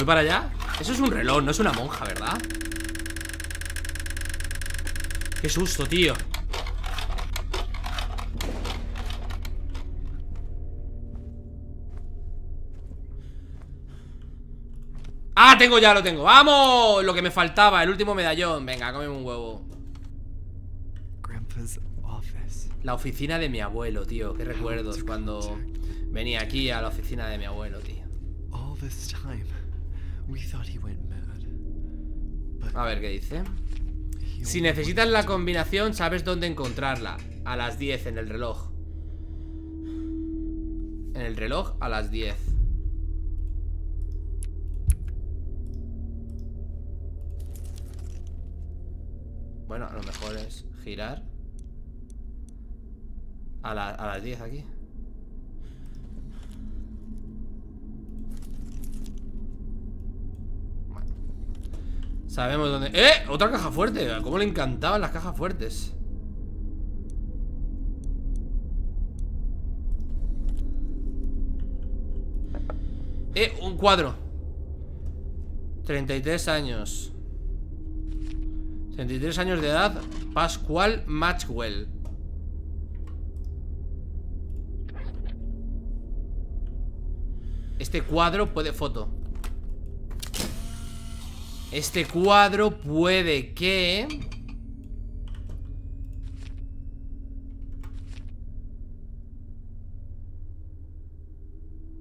¿Voy para allá? Eso es un reloj, no es una monja, ¿verdad? Qué susto, tío ¡Ah, tengo ya, lo tengo! ¡Vamos! Lo que me faltaba, el último medallón Venga, cómeme un huevo. La oficina de mi abuelo, tío Qué recuerdos cuando venía aquí a la oficina de mi abuelo, tío A ver, ¿qué dice? Si necesitas la combinación, sabes dónde encontrarla. A las 10 en el reloj. En el reloj a las 10. Bueno, a lo mejor es girar. A, la- a las 10 aquí. ¡Eh! Otra caja fuerte. ¿Cómo le encantaban las cajas fuertes? ¡Eh! Un cuadro. 33 años. 33 años de edad. Pascual Maxwell. Este cuadro puede... Foto. Este cuadro puede que...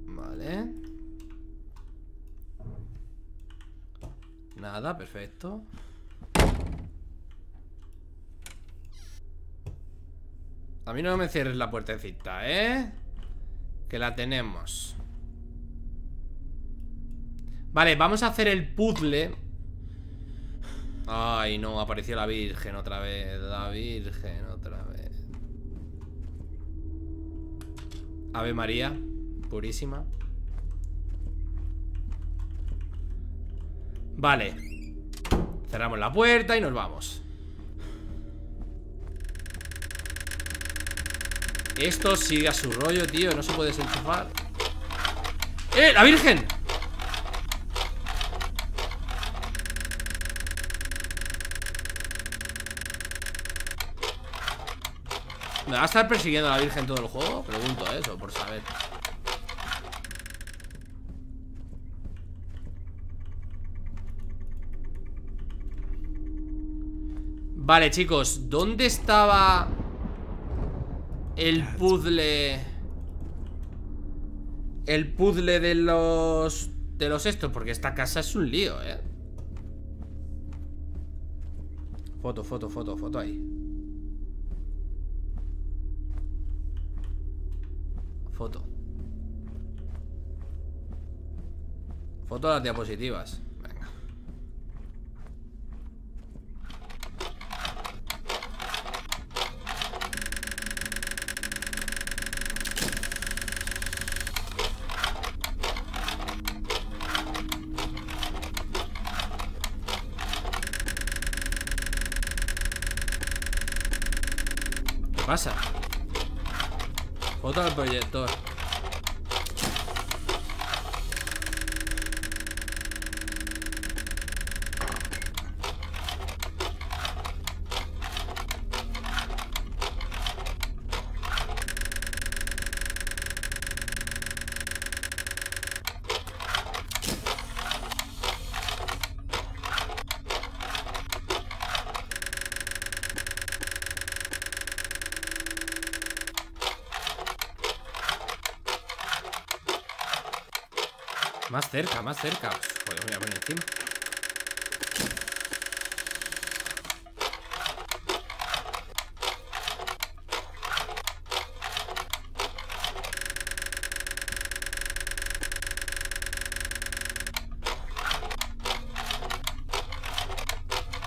Vale. Nada, perfecto. A mí no me cierres la puertecita, ¿eh? Que la tenemos. Vale, vamos a hacer el puzzle. Ay, no, apareció la Virgen otra vez. La Virgen otra vez. Ave María, purísima. Vale. Cerramos la puerta y nos vamos. Esto sigue a su rollo, tío. No se puede desenchufar. ¡Eh! ¡La Virgen! ¿Me va a estar persiguiendo la Virgen todo el juego? Pregunto eso, por saber. Vale, chicos, ¿dónde estaba el puzzle? El puzzle de los... De los estos, porque esta casa es un lío, ¿eh? Foto, foto, foto, foto ahí Foto. Foto de las diapositivas. Venga. ¿Qué pasa? Del proyector Más cerca, más cerca. Joder, voy a poner encima.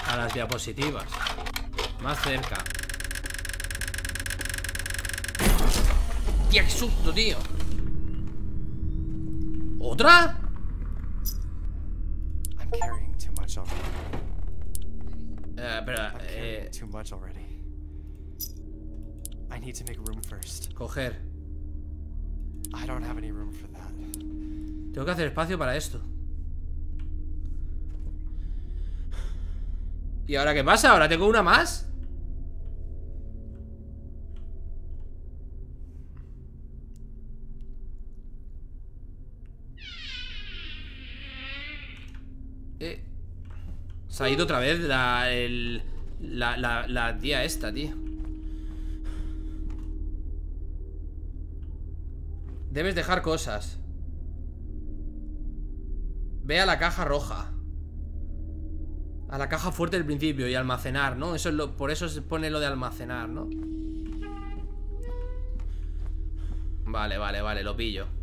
A las diapositivas. Más cerca. Tía, qué susto, tío
to make room first.
coger
I don't have any room for that.
Tengo que hacer espacio para esto ¿Y ahora qué pasa? ¿Ahora tengo una más? Eh, Ha ido otra vez la, el, la, la tía esta, tío Debes dejar cosas Ve a la caja roja A la caja fuerte del principio y almacenar, ¿no? Eso es lo, por eso se pone lo de almacenar, ¿no? Vale, vale, vale, lo pillo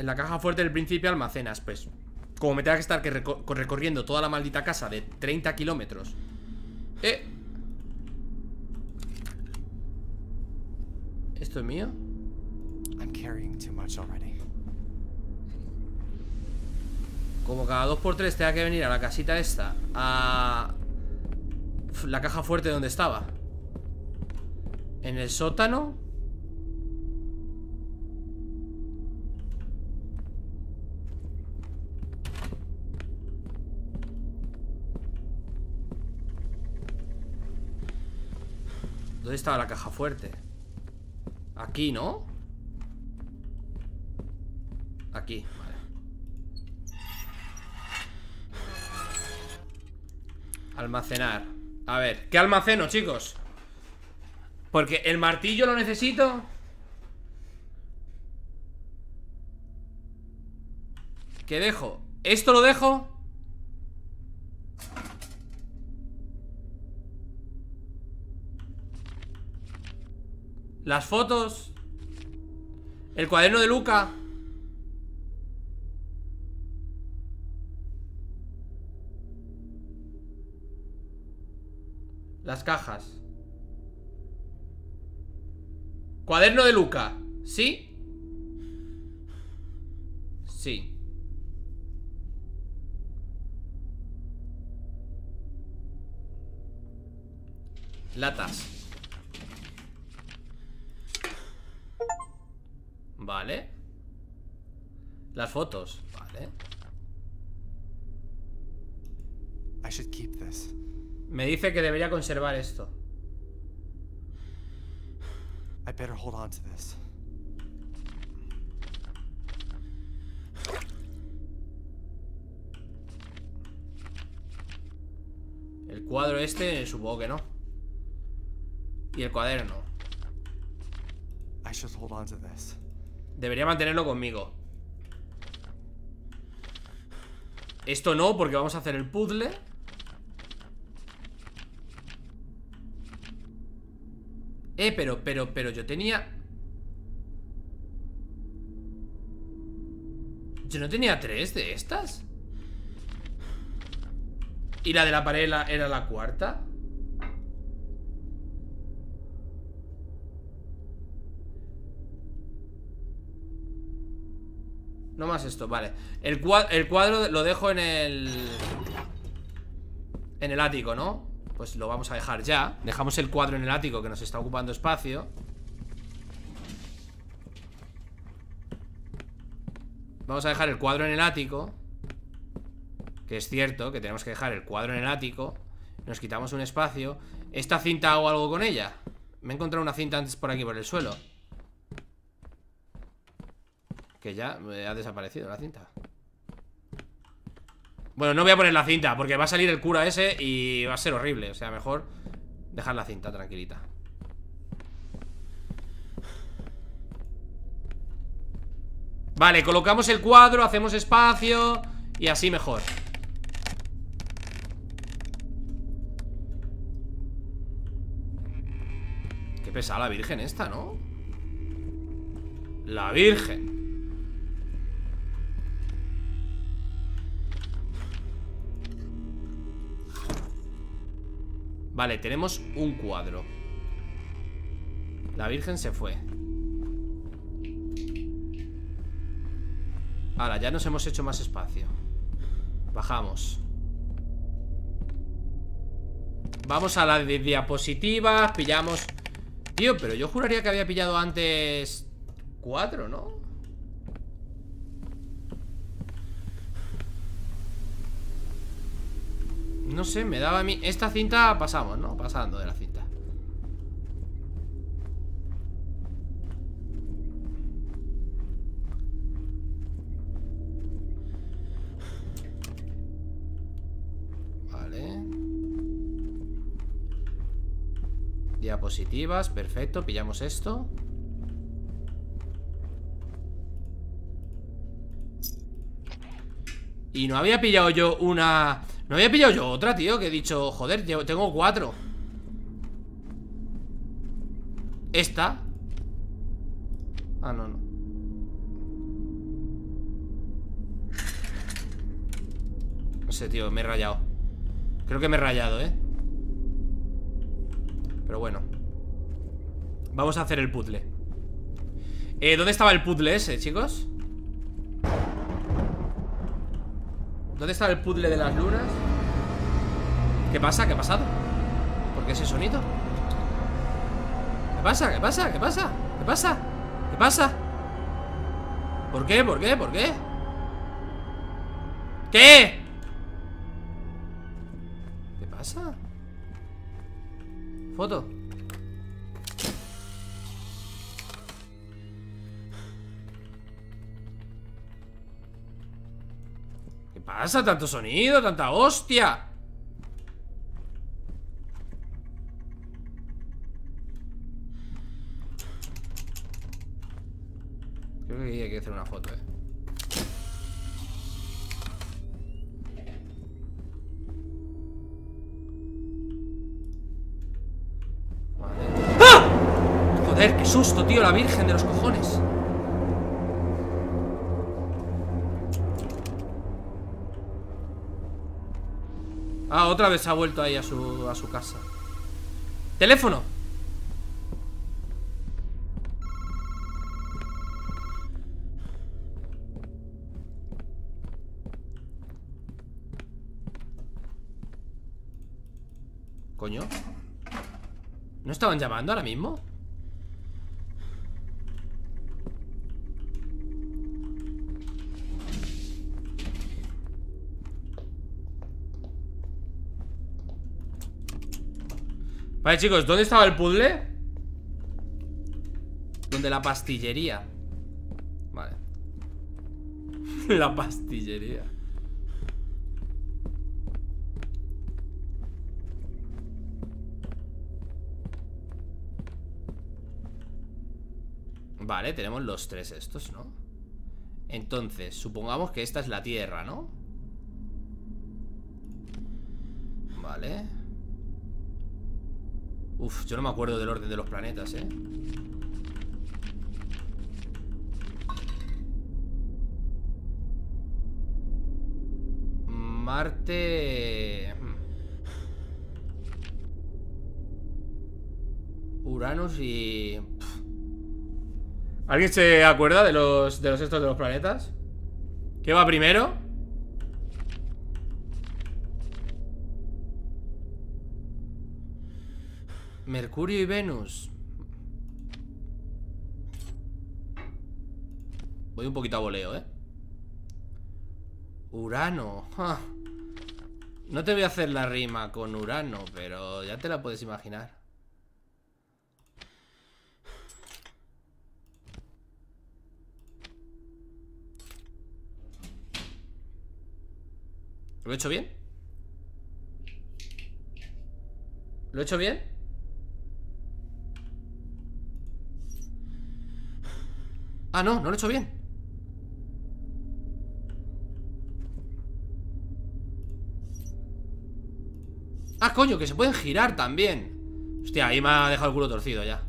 En la caja fuerte del principio almacenas, pues Como me tenga que estar que reco- recorriendo toda la maldita casa de 30 kilómetros Eh ¿Esto es mío?
I'm carrying too much already.
Como cada 2x3 tenga que venir a la casita esta A la caja fuerte donde estaba En el sótano ¿Dónde estaba la caja fuerte? Aquí, ¿no? Aquí, vale Almacenar A ver, ¿qué almaceno, chicos? Porque el martillo lo necesito ¿Qué dejo? ¿Esto lo dejo? Las fotos El cuaderno de Luca. Las cajas. Cuaderno de Luca. ¿Sí? Sí. Latas Vale Las fotos Vale
I should keep this.
Me dice que debería conservar esto
I better hold on to this.
El cuadro este, supongo que no. Y el cuaderno.
I should hold on to this.
Debería mantenerlo conmigo. Esto no, porque vamos a hacer el puzzle. Eh, pero, pero, pero yo tenía... Yo no tenía tres de estas. ¿Y la de la pared era la cuarta? No más esto, vale. El, cua- el cuadro lo dejo en el... En el ático, ¿no? Pues lo vamos a dejar ya. Dejamos el cuadro en el ático que nos está ocupando espacio. Vamos a dejar el cuadro en el ático Que es cierto que tenemos que dejar el cuadro en el ático. Nos quitamos un espacio. ¿Esta cinta hago algo con ella? Me he encontrado una cinta antes por aquí, por el suelo Que ya eh, ha desaparecido la cinta. Bueno, no voy a poner la cinta Porque va a salir el cura ese y va a ser horrible. O sea, mejor dejar la cinta tranquilita. Vale, colocamos el cuadro, hacemos espacio Y así mejor. Qué pesada la virgen esta, ¿no? La virgen Vale, tenemos un cuadro. La virgen se fue. Ahora, ya nos hemos hecho más espacio. Bajamos. Vamos a la de diapositivas Pillamos. Tío, pero yo juraría que había pillado antes Cuatro, ¿no? No sé, me daba a mí Esta cinta pasamos, ¿no? Pasando de la cinta. Vale. Diapositivas, perfecto, pillamos esto. Y no había pillado yo una... No había pillado yo otra, tío Que he dicho, joder, tengo cuatro. Esta. Ah, no, no. No sé, tío, me he rayado. Creo que me he rayado, ¿eh? Pero bueno. Vamos a hacer el puzzle. Eh, ¿Dónde estaba el puzzle ese, chicos? ¿Dónde estaba el puzzle de las lunas? ¿Qué pasa? ¿Qué ha pasado? ¿Por qué ese sonido? ¿Qué pasa? ¿Qué pasa? ¿Qué pasa? ¿Qué pasa? ¿Qué pasa? ¿Por qué? ¿Por qué? ¿Por qué? ¿Qué? ¿Qué pasa? Foto pasa? Tanto sonido, tanta hostia Creo que hay que hacer una foto, eh. ¡Ah! Joder, qué susto, tío, la virgen de los cojones Ah, otra vez ha vuelto ahí a su, a su casa ¡Teléfono! Coño ¿No estaban llamando ahora mismo? Vale, chicos, ¿dónde estaba el puzzle? Donde la pastillería Vale [LAUGHS] La pastillería Vale, tenemos los tres estos, ¿no? Entonces, supongamos que esta es la Tierra, ¿no? Vale Uf, yo no me acuerdo del orden de los planetas, ¿eh? Marte... hmm. Uranus y... ¿Alguien se acuerda de los, de los estos de los planetas? ¿Qué va primero? Mercurio y Venus Voy un poquito a voleo, ¿eh? Urano ja. No te voy a hacer la rima con Urano Pero ya te la puedes imaginar ¿Lo he hecho bien? ¿Lo he hecho bien? Ah, no, no lo he hecho bien. Ah, coño, que se pueden girar también. Hostia, ahí me ha dejado el culo torcido ya.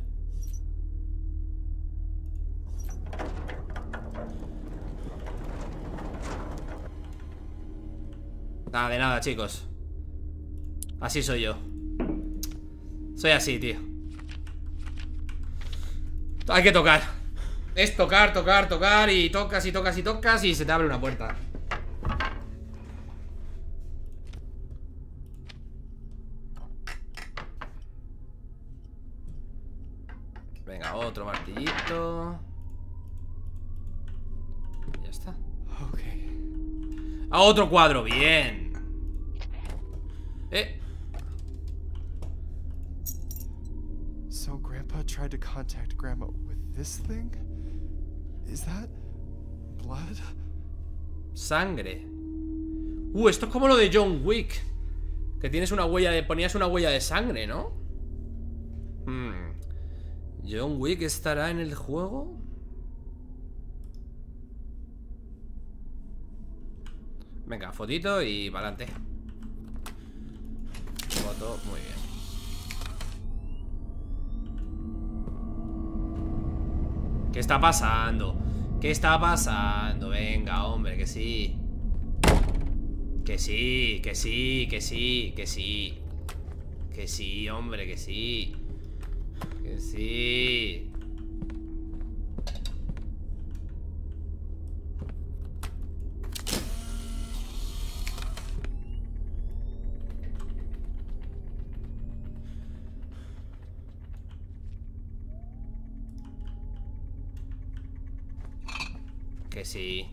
Nada, de nada, chicos. Así soy yo. Soy así, tío. Hay que tocar Es tocar, tocar, tocar Y tocas y tocas y tocas Y se te abre una puerta. Venga, otro martillito. Ya está.
Okay.
A otro cuadro, bien. Eh,
So Grandpa tried to contact Grandma with this thing? Is that blood?
sangre Uh, esto es como lo de John Wick Que tienes una huella de... Ponías una huella de sangre, ¿no? Hmm. ¿John Wick estará en el juego? Venga, fotito y para adelante. Foto, muy bien. ¿Qué está pasando? ¿Qué está pasando? Venga, hombre, que sí. Que sí, que sí, que sí, que sí. Que sí, hombre, que sí. Que sí. Sí.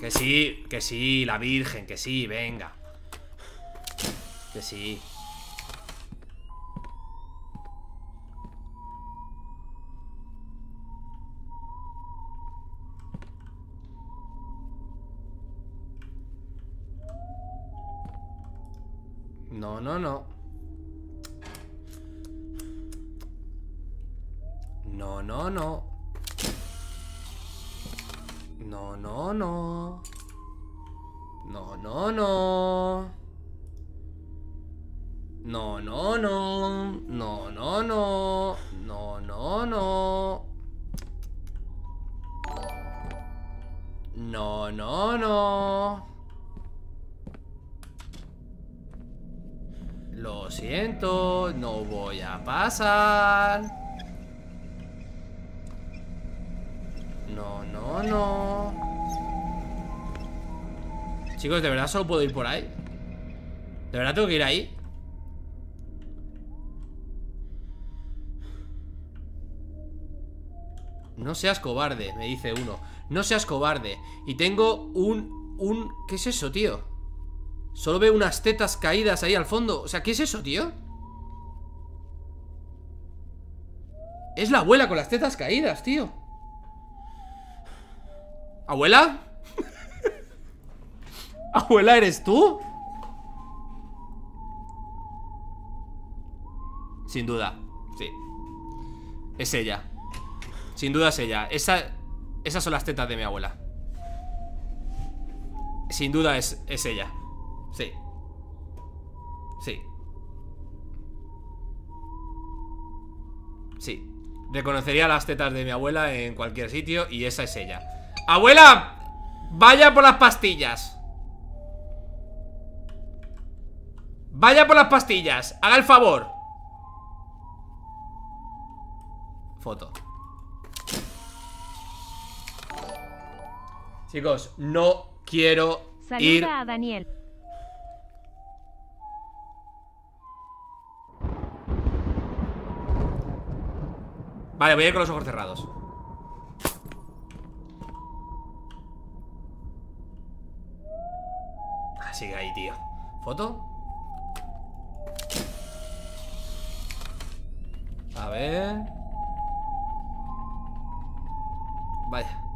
Que sí, que sí, la Virgen, que sí, venga. Que sí. No, no, no. No, no, no. No, no, no. No, no, no. No, no, no. No, no, no. No, no, no. No. Lo siento, no voy a pasar. No. Chicos, ¿de verdad solo puedo ir por ahí? ¿De verdad tengo que ir ahí? No seas cobarde, me dice uno No seas cobarde Y tengo un... un... ¿Qué es eso, tío? Solo veo unas tetas caídas ahí al fondo O sea, ¿qué es eso, tío? Es la abuela con las tetas caídas, tío ¿Abuela? ¿Abuela eres tú? Sin duda, sí. Es ella. Sin duda es ella. Esa, Esas son las tetas de mi abuela. Sin duda es, es ella. Sí. Sí. Sí. Reconocería las tetas de mi abuela en cualquier sitio Y esa es ella ¡Abuela! Vaya por las pastillas Vaya por las pastillas Haga el favor Foto Chicos, no quiero
Saluda
ir
a Daniel.
Vale, voy a ir con los ojos cerrados Sigue ahí, tío. ¿Foto? A ver. Vaya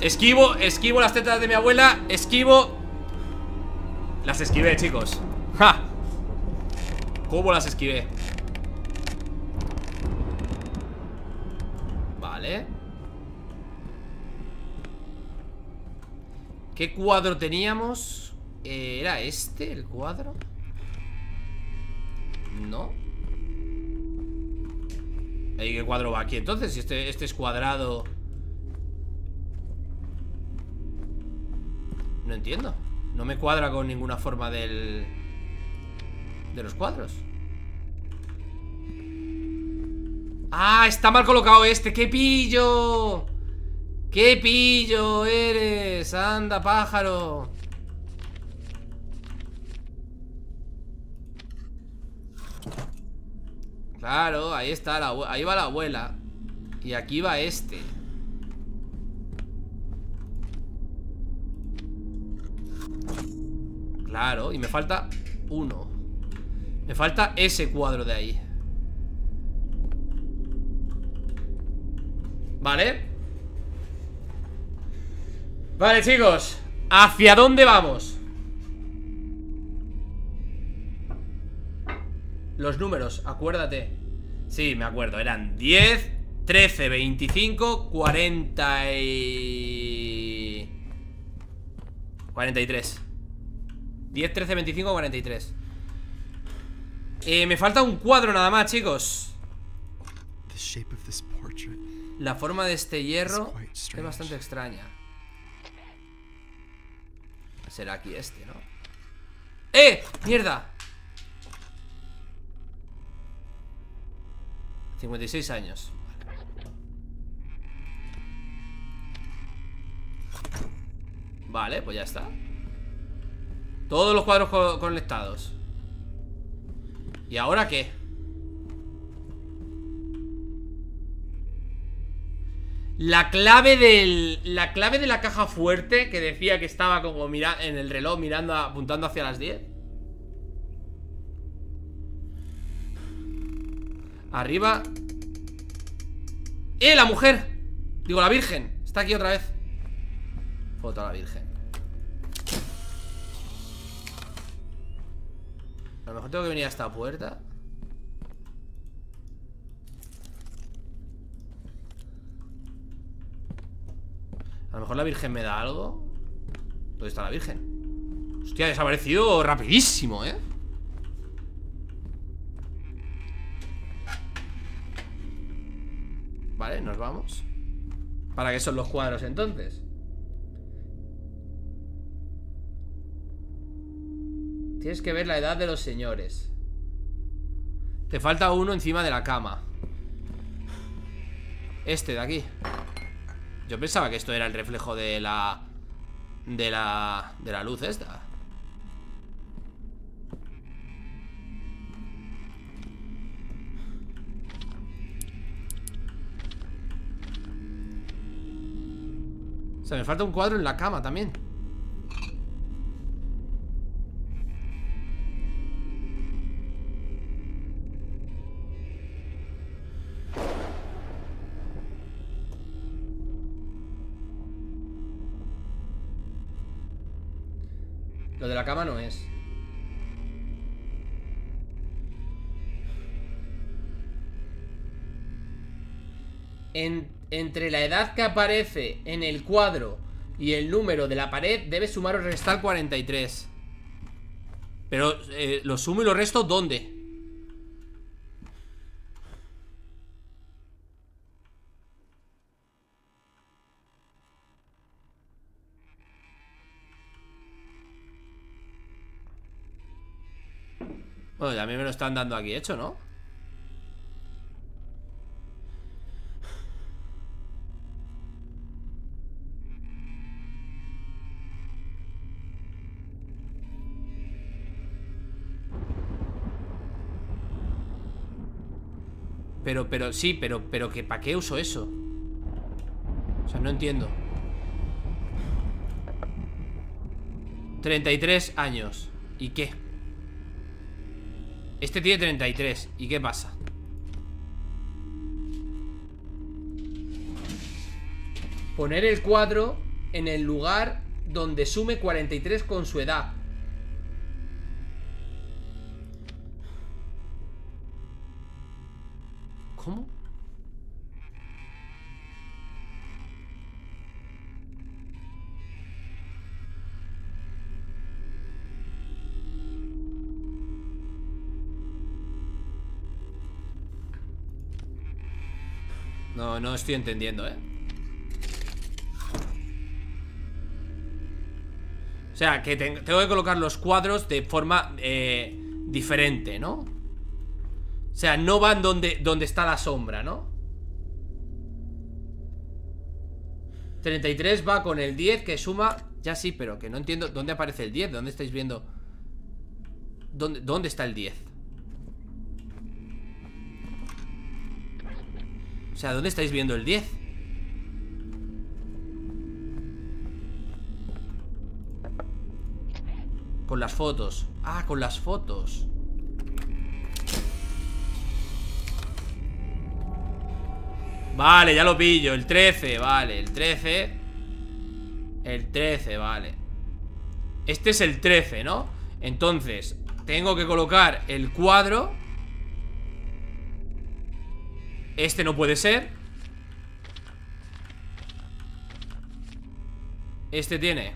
Esquivo, esquivo las tetas de mi abuela Esquivo Las esquivé, chicos ¡Ja! ¿Cómo las esquivé? Vale ¿Qué cuadro teníamos? Eh, ¿Era este el cuadro? No ¿Y qué cuadro va aquí entonces? Si este, este es cuadrado No me cuadra con ninguna forma del... De los cuadros ¡Ah! Está mal colocado este ¡Qué pillo! ¡Qué pillo eres! ¡Anda, pájaro! Claro, ahí está la Ahí va la abuela Y aquí va este Claro, y me falta uno. Me falta ese cuadro de ahí. Vale Vale, chicos. ¿Hacia dónde vamos? Los números, acuérdate. Sí, me acuerdo, eran 10 13, 25, 40 y... 43 10, 13, 25, 43 eh, Me falta un cuadro nada más, chicos. La forma de este hierro es bastante extraña Será aquí este, ¿no? ¡Eh! ¡Mierda! 56 años Vale, pues ya está Todos los cuadros co- conectados ¿Y ahora qué? La clave del. La clave de la caja fuerte que decía que estaba como mira, en el reloj mirando, apuntando hacia las 10. Arriba. ¡Eh! La mujer. Digo, la virgen. Está aquí otra vez. Foto a la virgen. A lo mejor tengo que venir a esta puerta. A lo mejor la virgen me da algo. ¿Dónde está la virgen? Hostia, ha desaparecido rapidísimo, ¿eh? Vale, nos vamos ¿Para qué son los cuadros entonces? Tienes que ver la edad de los señores. Te falta uno encima de la cama. Este de aquí. Yo pensaba que esto era el reflejo de la... De la... De la luz esta. O sea, me falta un cuadro en la cama también Lo de la cama no es En- entre la edad que aparece en el cuadro y el número de la pared debe sumar o restar 43. Pero eh, lo sumo y lo resto ¿dónde? Ya a mí me lo están dando aquí hecho, ¿no? Pero, pero, sí, pero, pero que ¿para qué uso eso? O sea, no entiendo 33 años ¿Y qué? Este tiene 33 ¿Y qué pasa? Poner el cuadro en el lugar donde sume 43 con su edad ¿Cómo? No, estoy entendiendo, ¿eh? O sea, que ten- tengo que colocar los cuadros de forma eh, diferente, ¿no? O sea, no van donde, donde está la sombra, ¿no? 33 va con el 10 que suma... Ya sí, pero que no entiendo ¿Dónde aparece el 10? ¿Dónde estáis viendo? ¿Dónde, dónde está el 10? O sea, ¿dónde estáis viendo el 10? Con las fotos. Ah, con las fotos. Vale, ya lo pillo. El 13, vale, el 13 El 13, vale. Este es el 13, ¿no? Entonces, tengo que colocar el cuadro este no puede ser Este tiene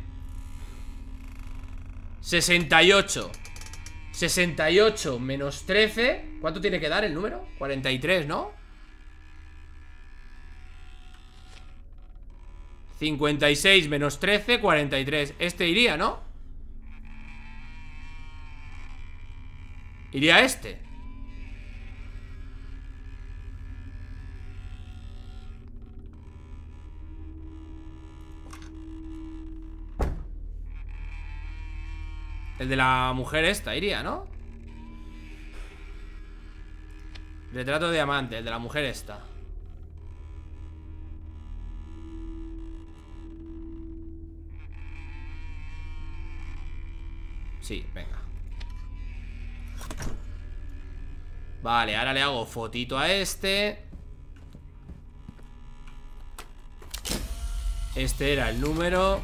68 68 menos 13 ¿Cuánto tiene que dar el número? 43, ¿no? 56 menos 13, 43 Este iría, ¿no? Iría este El de la mujer esta iría, ¿no? Retrato de diamante, el de la mujer esta. Sí, venga. Vale, ahora le hago fotito a este. Este era el número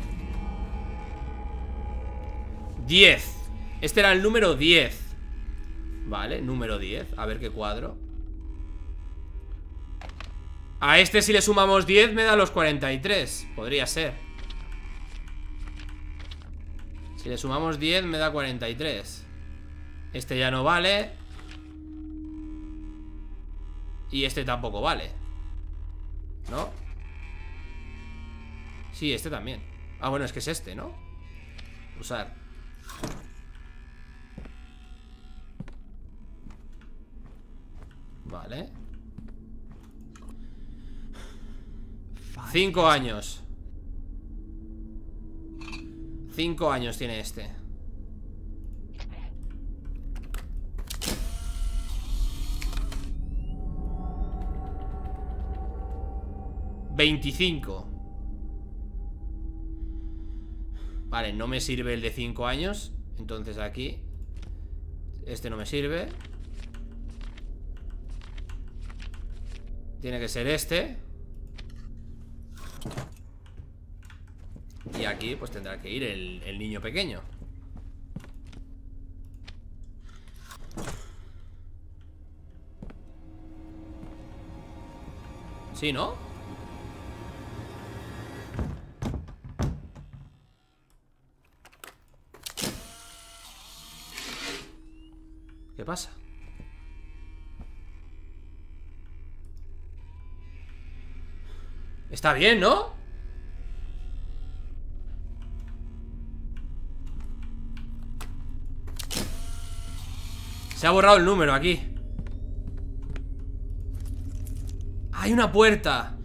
10 Este era el número 10 Vale, número 10 A ver qué cuadro. A este si le sumamos 10 me da los 43 Podría ser. Si le sumamos 10 me da 43 Este ya no vale. Y este tampoco vale. ¿No? Sí, este también. Ah, bueno, es que es este, ¿no? Usar Vale. Cinco años. Cinco años tiene este. Veinticinco Vale, no me sirve el de 5 años Entonces aquí Este no me sirve. Tiene que ser este. Y aquí pues tendrá que ir el, el niño pequeño. Sí, ¿no? Pasa? Está bien, ¿no? Se ha borrado el número aquí Hay una puerta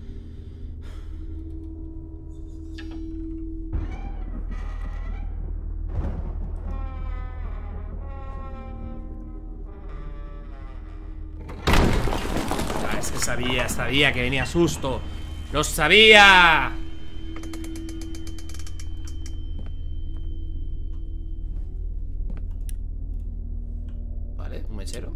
sabía, sabía que venía susto ¡Lo sabía! Vale, un mechero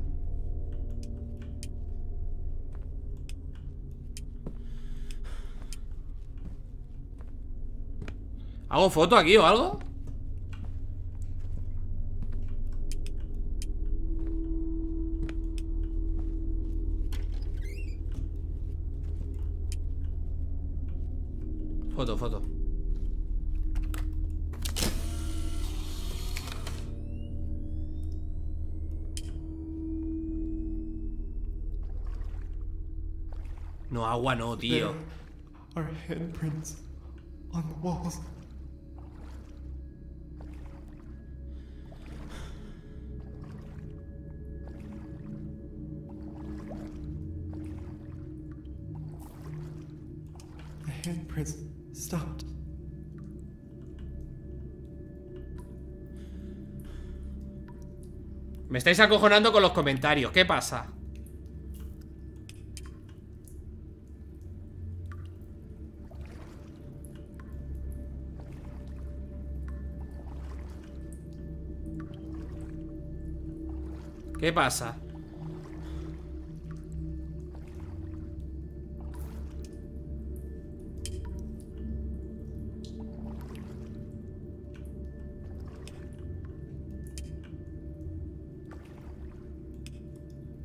¿Hago foto aquí o algo? Agua no, tío
are handprints on the walls. The handprints stopped.
Me estáis acojonando con los comentarios ¿Qué pasa? ¿Qué pasa?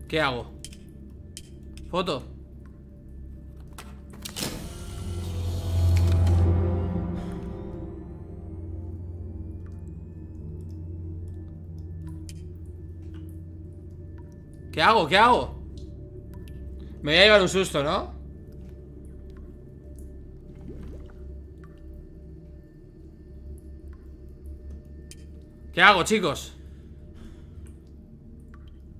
¿Qué hago? Foto ¿Qué hago? ¿Qué hago? Me voy a llevar un susto, ¿no? ¿Qué hago, chicos?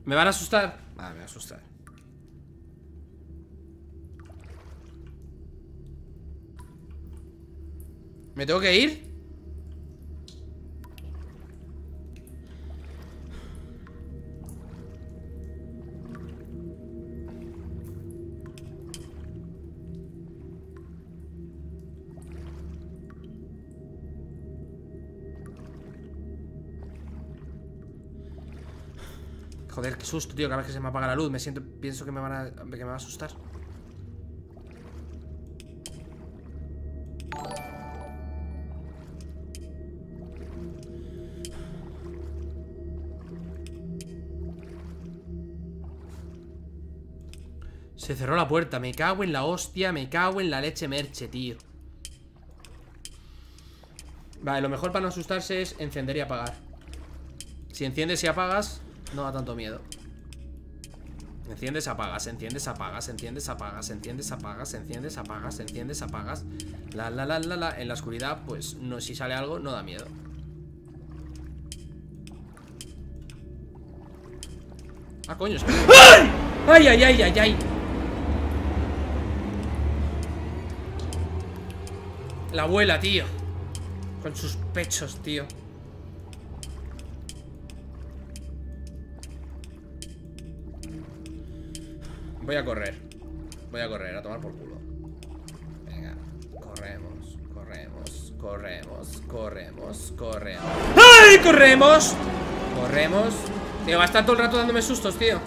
¿Me van a asustar? Ah, me va a asustar ¿Me tengo que ir? Joder, qué susto, tío, cada vez que se me apaga la luz Me siento, pienso que me van a, que me va a asustar. Se cerró la puerta, me cago en la hostia Me cago en la leche merche, tío. Vale, lo mejor para no asustarse es encender y apagar. Si enciendes y apagas No da tanto miedo. Enciendes, apagas, enciendes, apagas, enciendes, apagas, enciendes, apagas, enciendes, apagas, enciendes, apagas. La, la, la, la, la En la oscuridad, pues, no, si sale algo, no da miedo. Ah, coño ¡Ay! ¡Ay, ay, ay, ay, ay! La abuela, tío. Con sus pechos, tío Voy a correr Voy a correr, a tomar por culo Venga, corremos Corremos, corremos Corremos, corremos ¡Ay! ¡Corremos! Corremos Tío, va a estar todo el rato dándome sustos, tío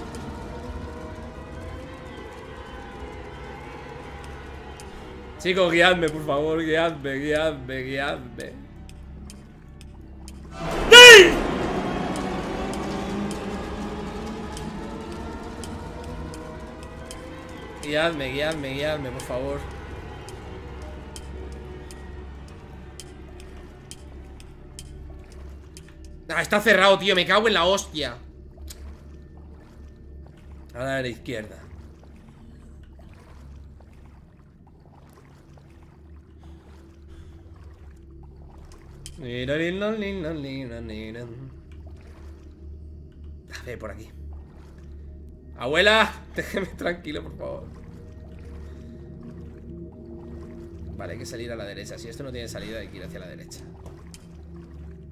Chicos, guiadme, por favor, guiadme, guiadme, guiadme. Guiadme, guiadme, guiadme, por favor. Ah, está cerrado, tío, me cago en la hostia. A la izquierda. A ver, por aquí. Abuela, [LAUGHS] déjeme tranquilo, por favor. Vale, hay que salir a la derecha. Si esto no tiene salida, hay que ir hacia la derecha.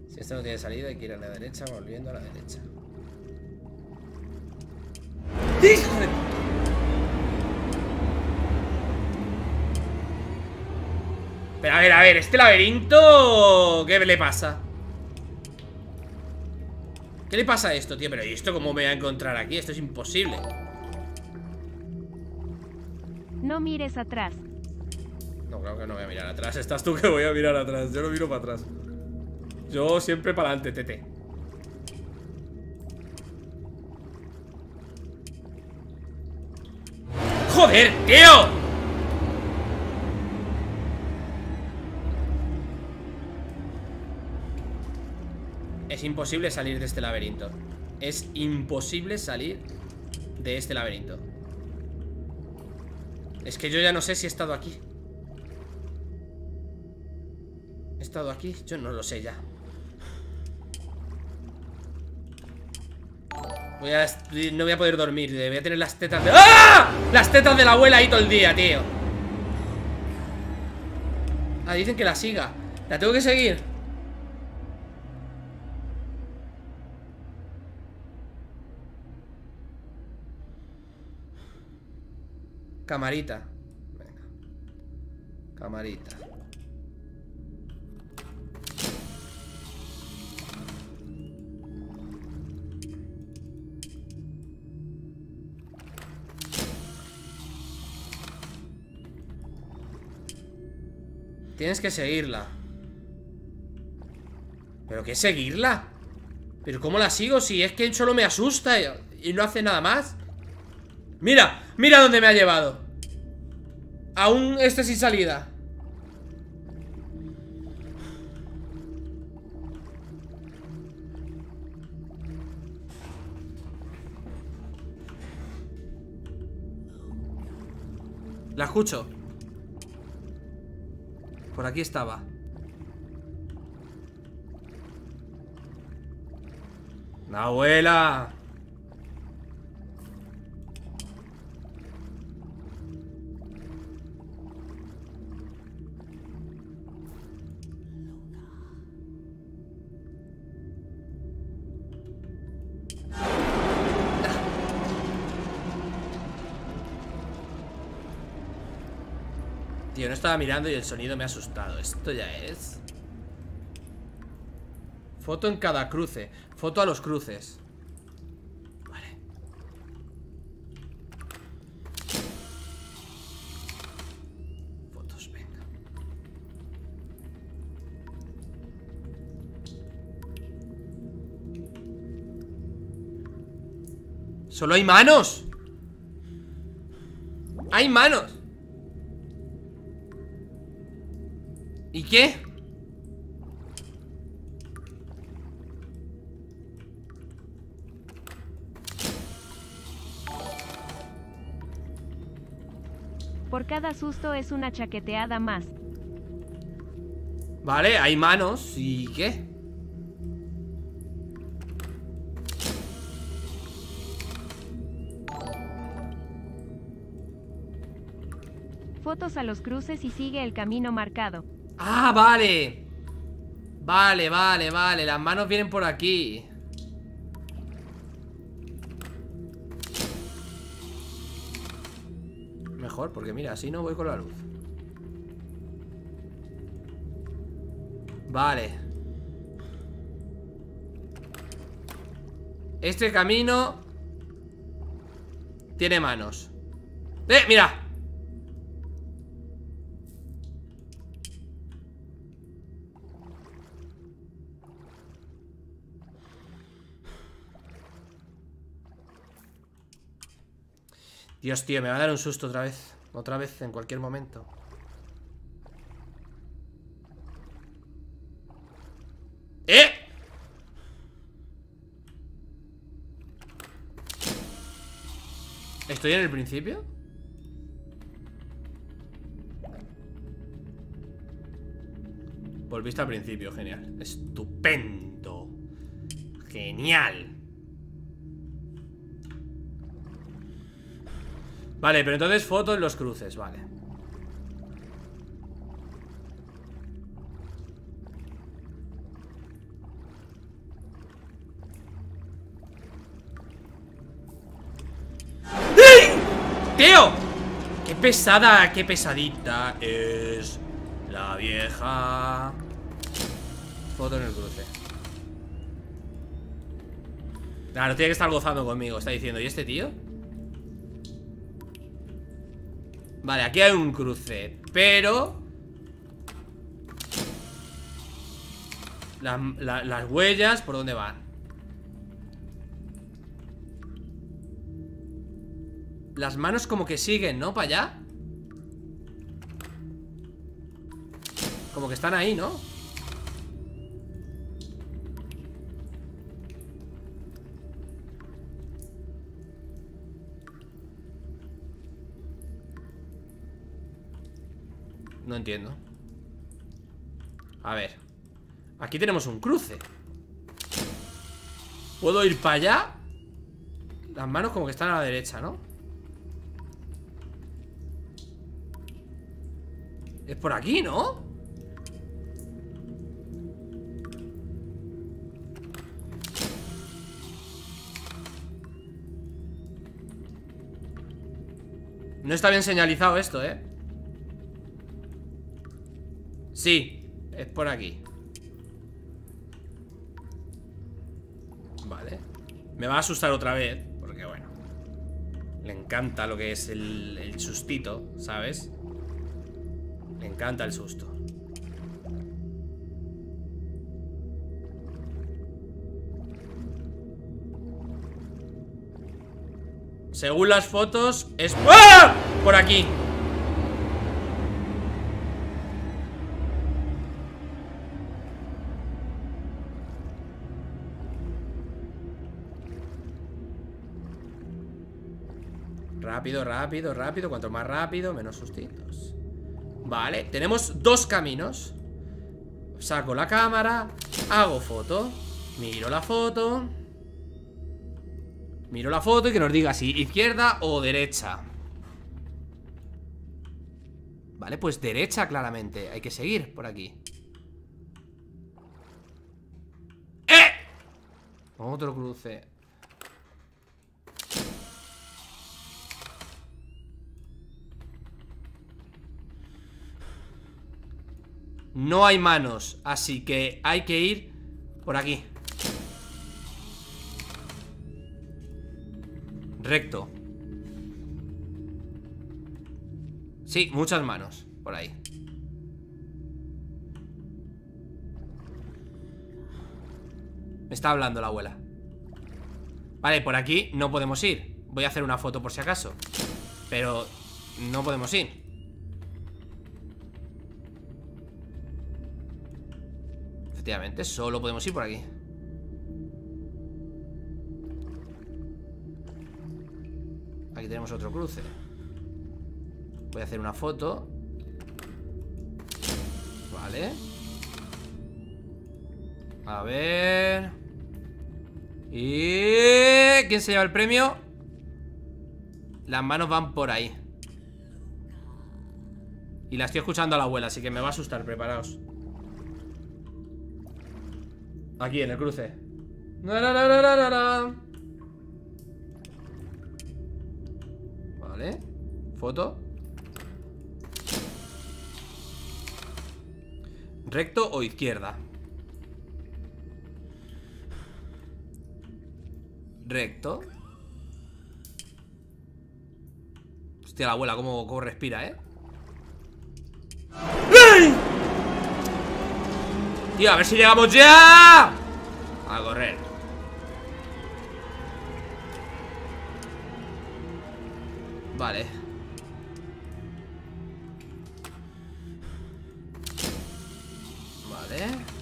Si esto no tiene salida, hay que ir a la derecha, volviendo a la derecha. ¡Hijo Pero a ver, a ver, ¿este laberinto qué le pasa? ¿Qué le pasa a esto, tío? Pero ¿y esto cómo me voy a encontrar aquí? Esto es imposible
No mires atrás.
Creo que no voy a mirar atrás. Estás tú que voy a mirar atrás. Yo no miro para atrás. Yo siempre para adelante, tete ¡Joder, tío! Es imposible salir de este laberinto. Es imposible salir de este laberinto. Es que yo ya no sé si he estado aquí estado aquí? Yo no lo sé ya voy a, No voy a poder dormir Voy a tener las tetas de... ¡Ah! Las tetas de la abuela ahí todo el día, tío Ah, dicen que la siga ¿La tengo que seguir? Camarita. Venga. Camarita. Tienes que seguirla. ¿Pero qué seguirla? ¿Pero cómo la sigo si es que solo me asusta y no hace nada más? Mira, mira dónde me ha llevado Aún este sin salida La escucho Por aquí estaba. La abuela Tío, no estaba mirando y el sonido me ha asustado. Esto ya es. Foto en cada cruce. Foto a los cruces. Vale. Fotos, venga. Solo hay manos Hay manos ¿Y qué?
Por cada susto es una chaqueteada más.
Vale, hay manos ¿Y qué?
Fotos a los cruces y sigue el camino marcado.
Ah, vale. Vale, vale, vale. Las manos vienen por aquí. Mejor, porque mira, así no voy con la luz. Vale. Este camino Tiene manos. ¡Eh, mira! Dios, tío, me va a dar un susto otra vez. Otra vez, en cualquier momento. ¡Eh! ¿Estoy en el principio? Volviste al principio, genial. Estupendo. Genial Vale, pero entonces foto en los cruces, vale ¡Tío! ¡Qué pesada, qué pesadita es la vieja! Foto en el cruce Claro, tiene que estar gozando conmigo Está diciendo, ¿y este tío? Vale, aquí hay un cruce Pero Las huellas, ¿por dónde van? Las manos como que siguen, ¿no? Para allá Como que están ahí, ¿no? No entiendo A ver Aquí tenemos un cruce ¿Puedo ir para allá? Las manos como que están a la derecha, ¿no? Es por aquí, ¿no? No está bien señalizado esto, ¿eh? Sí, es por aquí Vale Me va a asustar otra vez Porque bueno Le encanta lo que es el, sustito ¿Sabes? Le encanta el susto Según las fotos, es... ¡Ah! Por aquí Rápido, rápido, rápido Cuanto más rápido, menos sustitos Vale, tenemos dos caminos. Saco la cámara Hago foto Miro la foto. Miro la foto y que nos diga si izquierda o derecha. Vale, pues derecha claramente Hay que seguir por aquí. ¡Eh! Otro cruce No hay manos Así que hay que ir por aquí. Recto. Sí, muchas manos Por ahí. Me está hablando la abuela. Vale, por aquí no podemos ir. Voy a hacer una foto por si acaso. Pero no podemos ir Efectivamente, solo podemos ir por aquí. Aquí tenemos otro cruce. Voy a hacer una foto. Vale. A ver. Y... ¿Quién se lleva el premio? Las manos van por ahí. Y la estoy escuchando a la abuela Así que me va a asustar, preparaos Aquí, en el cruce Na, na, na. Vale Foto Recto o izquierda Recto Hostia, la abuela, cómo, cómo respira, ¿eh? ¡Ey! Tío, a ver si llegamos ya. A correr. Vale. Vale.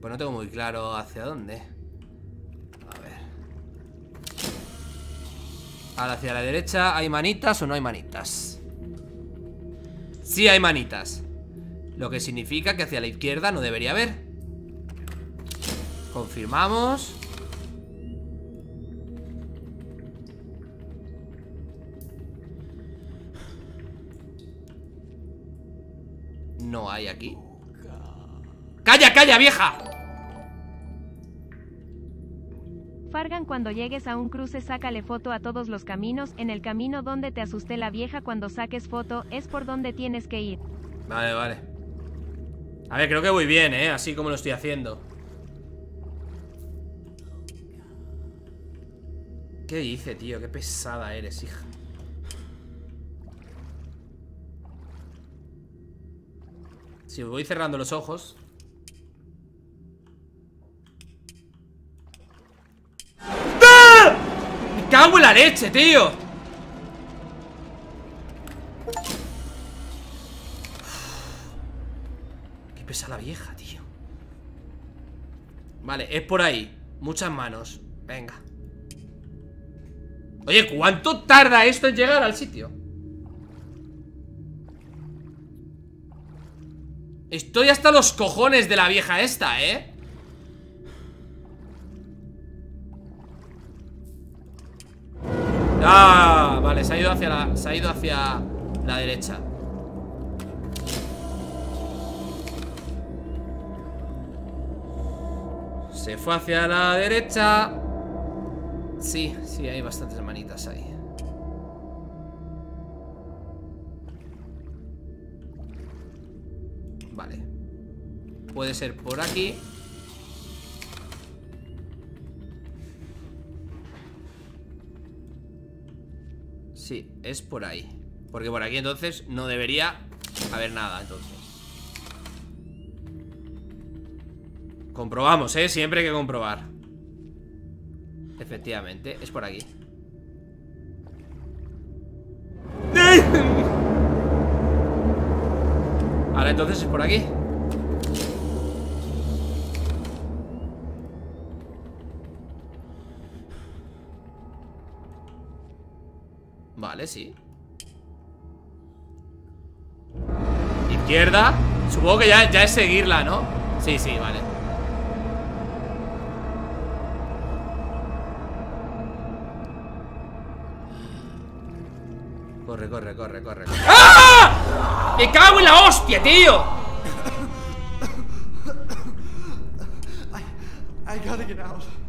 Pues no tengo muy claro hacia dónde A ver Hacia la derecha ¿Hay manitas o no hay manitas? Sí hay manitas Lo que significa que hacia la izquierda no debería haber Confirmamos No hay aquí ¡Calla, calla, vieja!
Fargan cuando llegues a un cruce sácale foto a todos los caminos, en el camino donde te asusté la vieja cuando saques foto, es por donde tienes que ir.
Vale, vale A ver, creo que voy bien, ¿eh? Así como lo estoy haciendo ¿Qué dice, tío? Qué pesada eres, hija Si voy cerrando los ojos ¡Ah! ¡Me cago en leche, tío! Qué pesa la vieja, tío Vale, es por ahí Muchas manos Venga Oye, ¿cuánto tarda esto en llegar al sitio? Estoy hasta los cojones de la vieja esta, ¿eh? Ah, vale, se ha ido hacia la, se ha ido hacia la derecha. Se fue hacia la derecha. Sí, sí, hay bastantes manitas ahí. Vale. Puede ser por aquí Sí, es por ahí. Porque por aquí entonces no debería haber nada entonces. Comprobamos, ¿eh? Siempre hay que comprobar. Efectivamente, es por aquí. [LAUGHS] Ahora entonces es por aquí Izquierda Supongo que ya, es seguirla, ¿no? Sí, sí, vale Corre, corre, corre, corre ¡Ah! ¡Me cago en la hostia, tío! [COUGHS]
I, I.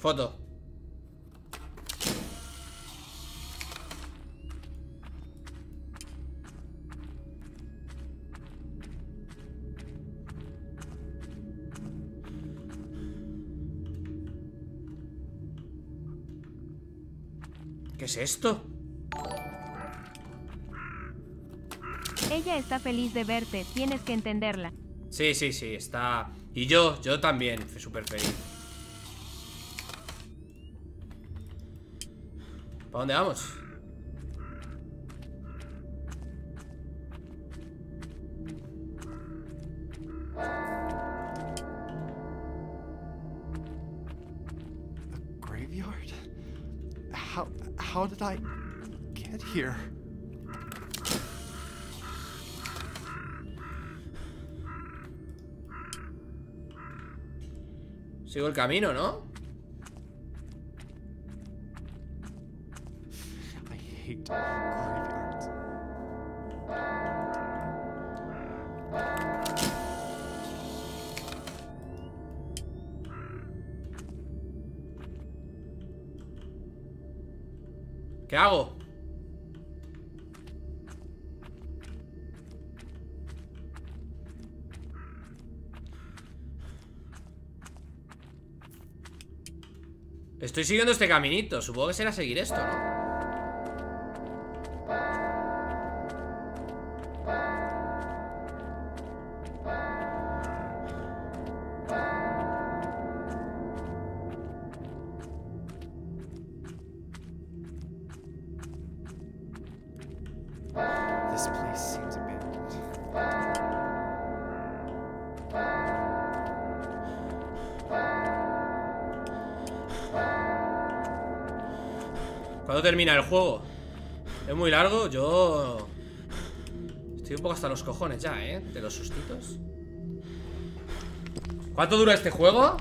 Foto ¿Qué es esto?
Ella está feliz de verte, tienes que entenderla.
Sí, sí, sí, está... Y yo, yo también, súper feliz ¿Para dónde vamos?
The graveyard? How how did I get here?
Sigo el camino, ¿no? ¿Qué hago? Estoy siguiendo este caminito Supongo que será seguir esto, ¿no? Termina el juego? ¿Es muy largo? Yo... Estoy un poco hasta los cojones ya, ¿eh? De los sustitos ¿Cuánto dura este juego?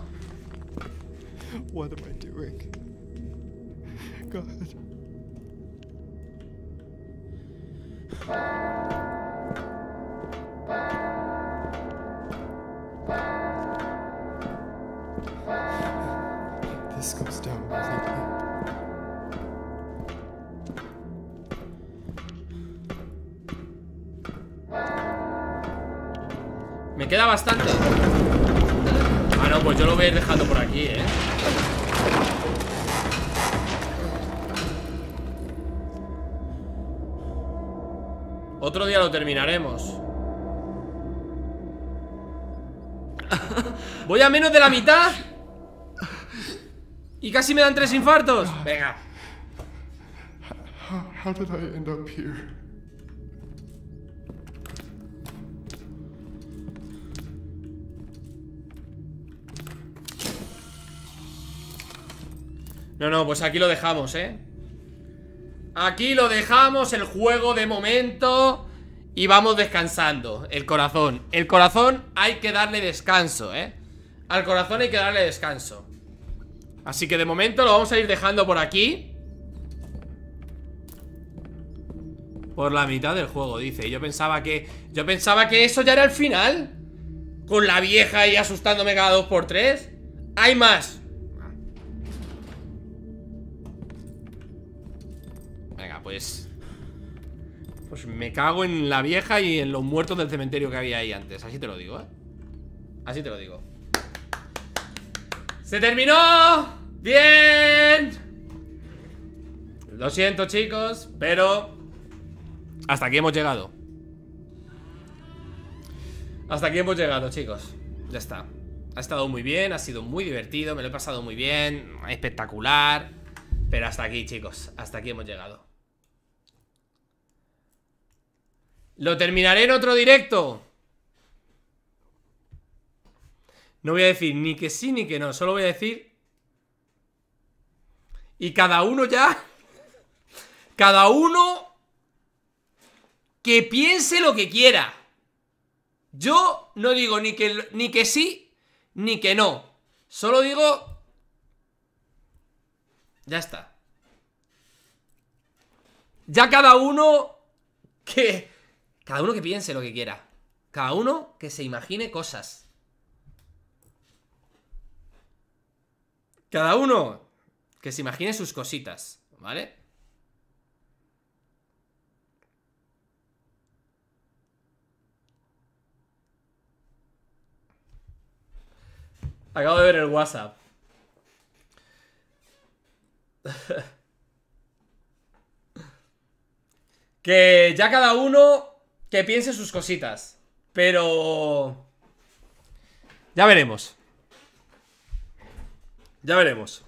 [LAUGHS] Voy a menos de la mitad Y casi me dan tres infartos Venga
How, did I end up here?
No, no, pues aquí lo dejamos, ¿eh? Aquí lo dejamos, el juego de momento Y vamos descansando. El corazón. El corazón hay que darle descanso, ¿eh? Al corazón hay que darle descanso. Así que de momento lo vamos a ir dejando por aquí. Por la mitad del juego, dice. Y yo pensaba que... Yo pensaba que eso ya era el final. Con la vieja ahí asustándome cada dos por tres. Hay más. Venga, pues... Pues me cago en la vieja y en los muertos del cementerio que había ahí antes Así te lo digo, ¿eh? Así te lo digo ¡Se terminó! ¡Bien! Lo siento, chicos, pero hasta aquí hemos llegado. Hasta aquí hemos llegado, chicos. Ya está. Ha estado muy bien, ha sido muy divertido, me lo he pasado muy bien, espectacular. Pero hasta aquí, chicos. Hasta aquí hemos llegado. Lo terminaré en otro directo. No voy a decir ni que sí ni que no, solo voy a decir... Y cada uno ya... Cada uno... Que piense lo que quiera. Yo no digo ni que, ni que sí ni que no. Solo digo... Ya está. Ya cada uno que... Cada uno que piense lo que quiera. Cada uno que se imagine cosas. Cada uno que se imagine sus cositas, ¿vale? Acabo de ver el WhatsApp. [LAUGHS] que ya cada uno que piense sus cositas. Pero... Ya veremos. Ya veremos.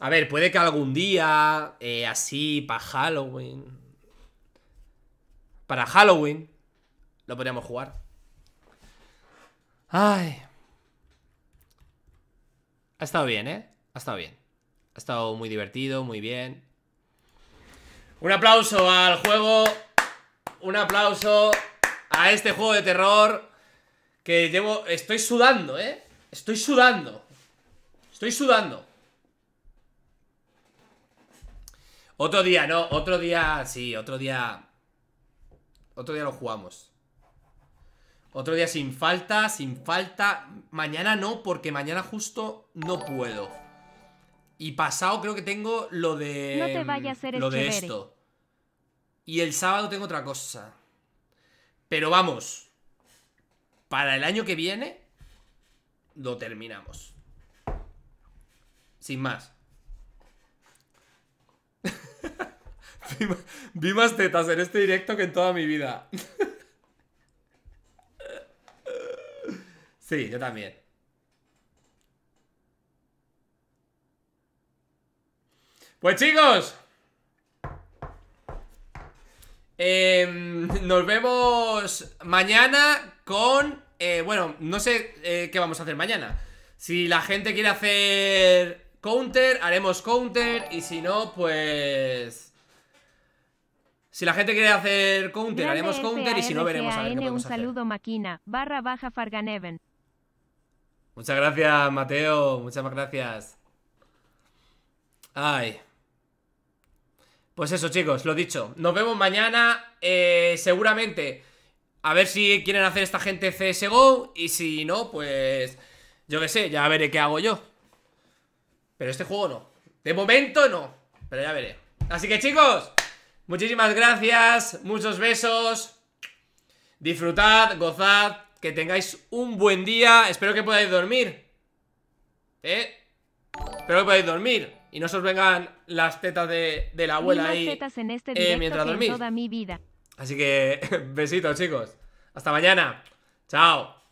A ver, puede que algún día, eh, así, para Halloween. Para Halloween, lo podríamos jugar. Ay. Ha estado bien, ¿eh? Ha estado bien. Ha estado muy divertido, muy bien. Un aplauso al juego. Un aplauso a este juego de terror. Que llevo. Estoy sudando, ¿eh? Estoy sudando. Estoy sudando. Otro día, no. Otro día, sí, otro día. Otro día lo jugamos. Otro día sin falta, sin falta. Mañana no, porque mañana justo no puedo. Y pasado creo que tengo lo de.
No te vayas, eres
Lo de esto. Y el sábado tengo otra cosa. Pero vamos. Para el año que viene. Lo terminamos. Sin más. [LAUGHS] vi más tetas en este directo que en toda mi vida. [LAUGHS] sí, yo también. Pues chicos. em, nos vemos mañana con... eh, bueno, no sé eh, qué vamos a hacer mañana. Si la gente quiere hacer counter, haremos counter. Y si no, pues... Si la gente quiere hacer counter, haremos counter. Y si no, veremos a ver qué
un
podemos hacer.
saludo máquina, barra baja Farganeven.
Muchas gracias, Mateo. Muchas gracias. Ay. Pues eso, chicos, lo dicho. Nos vemos mañana. eh, seguramente. A ver si quieren hacer esta gente CSGO. Y si no, pues. Yo qué sé, ya veré qué hago yo. Pero este juego no. De momento no. Pero ya veré. Así que, chicos. Muchísimas gracias. Muchos besos. Disfrutad, gozad, que tengáis un buen día. Espero que podáis dormir. ¿Eh? Espero que podáis dormir. Y no se os vengan las tetas de, de la abuela ahí.
tetas en este
eh, mientras dormís.
toda mi vida.
Así que, [LAUGHS] besitos, chicos. Hasta mañana. Chao.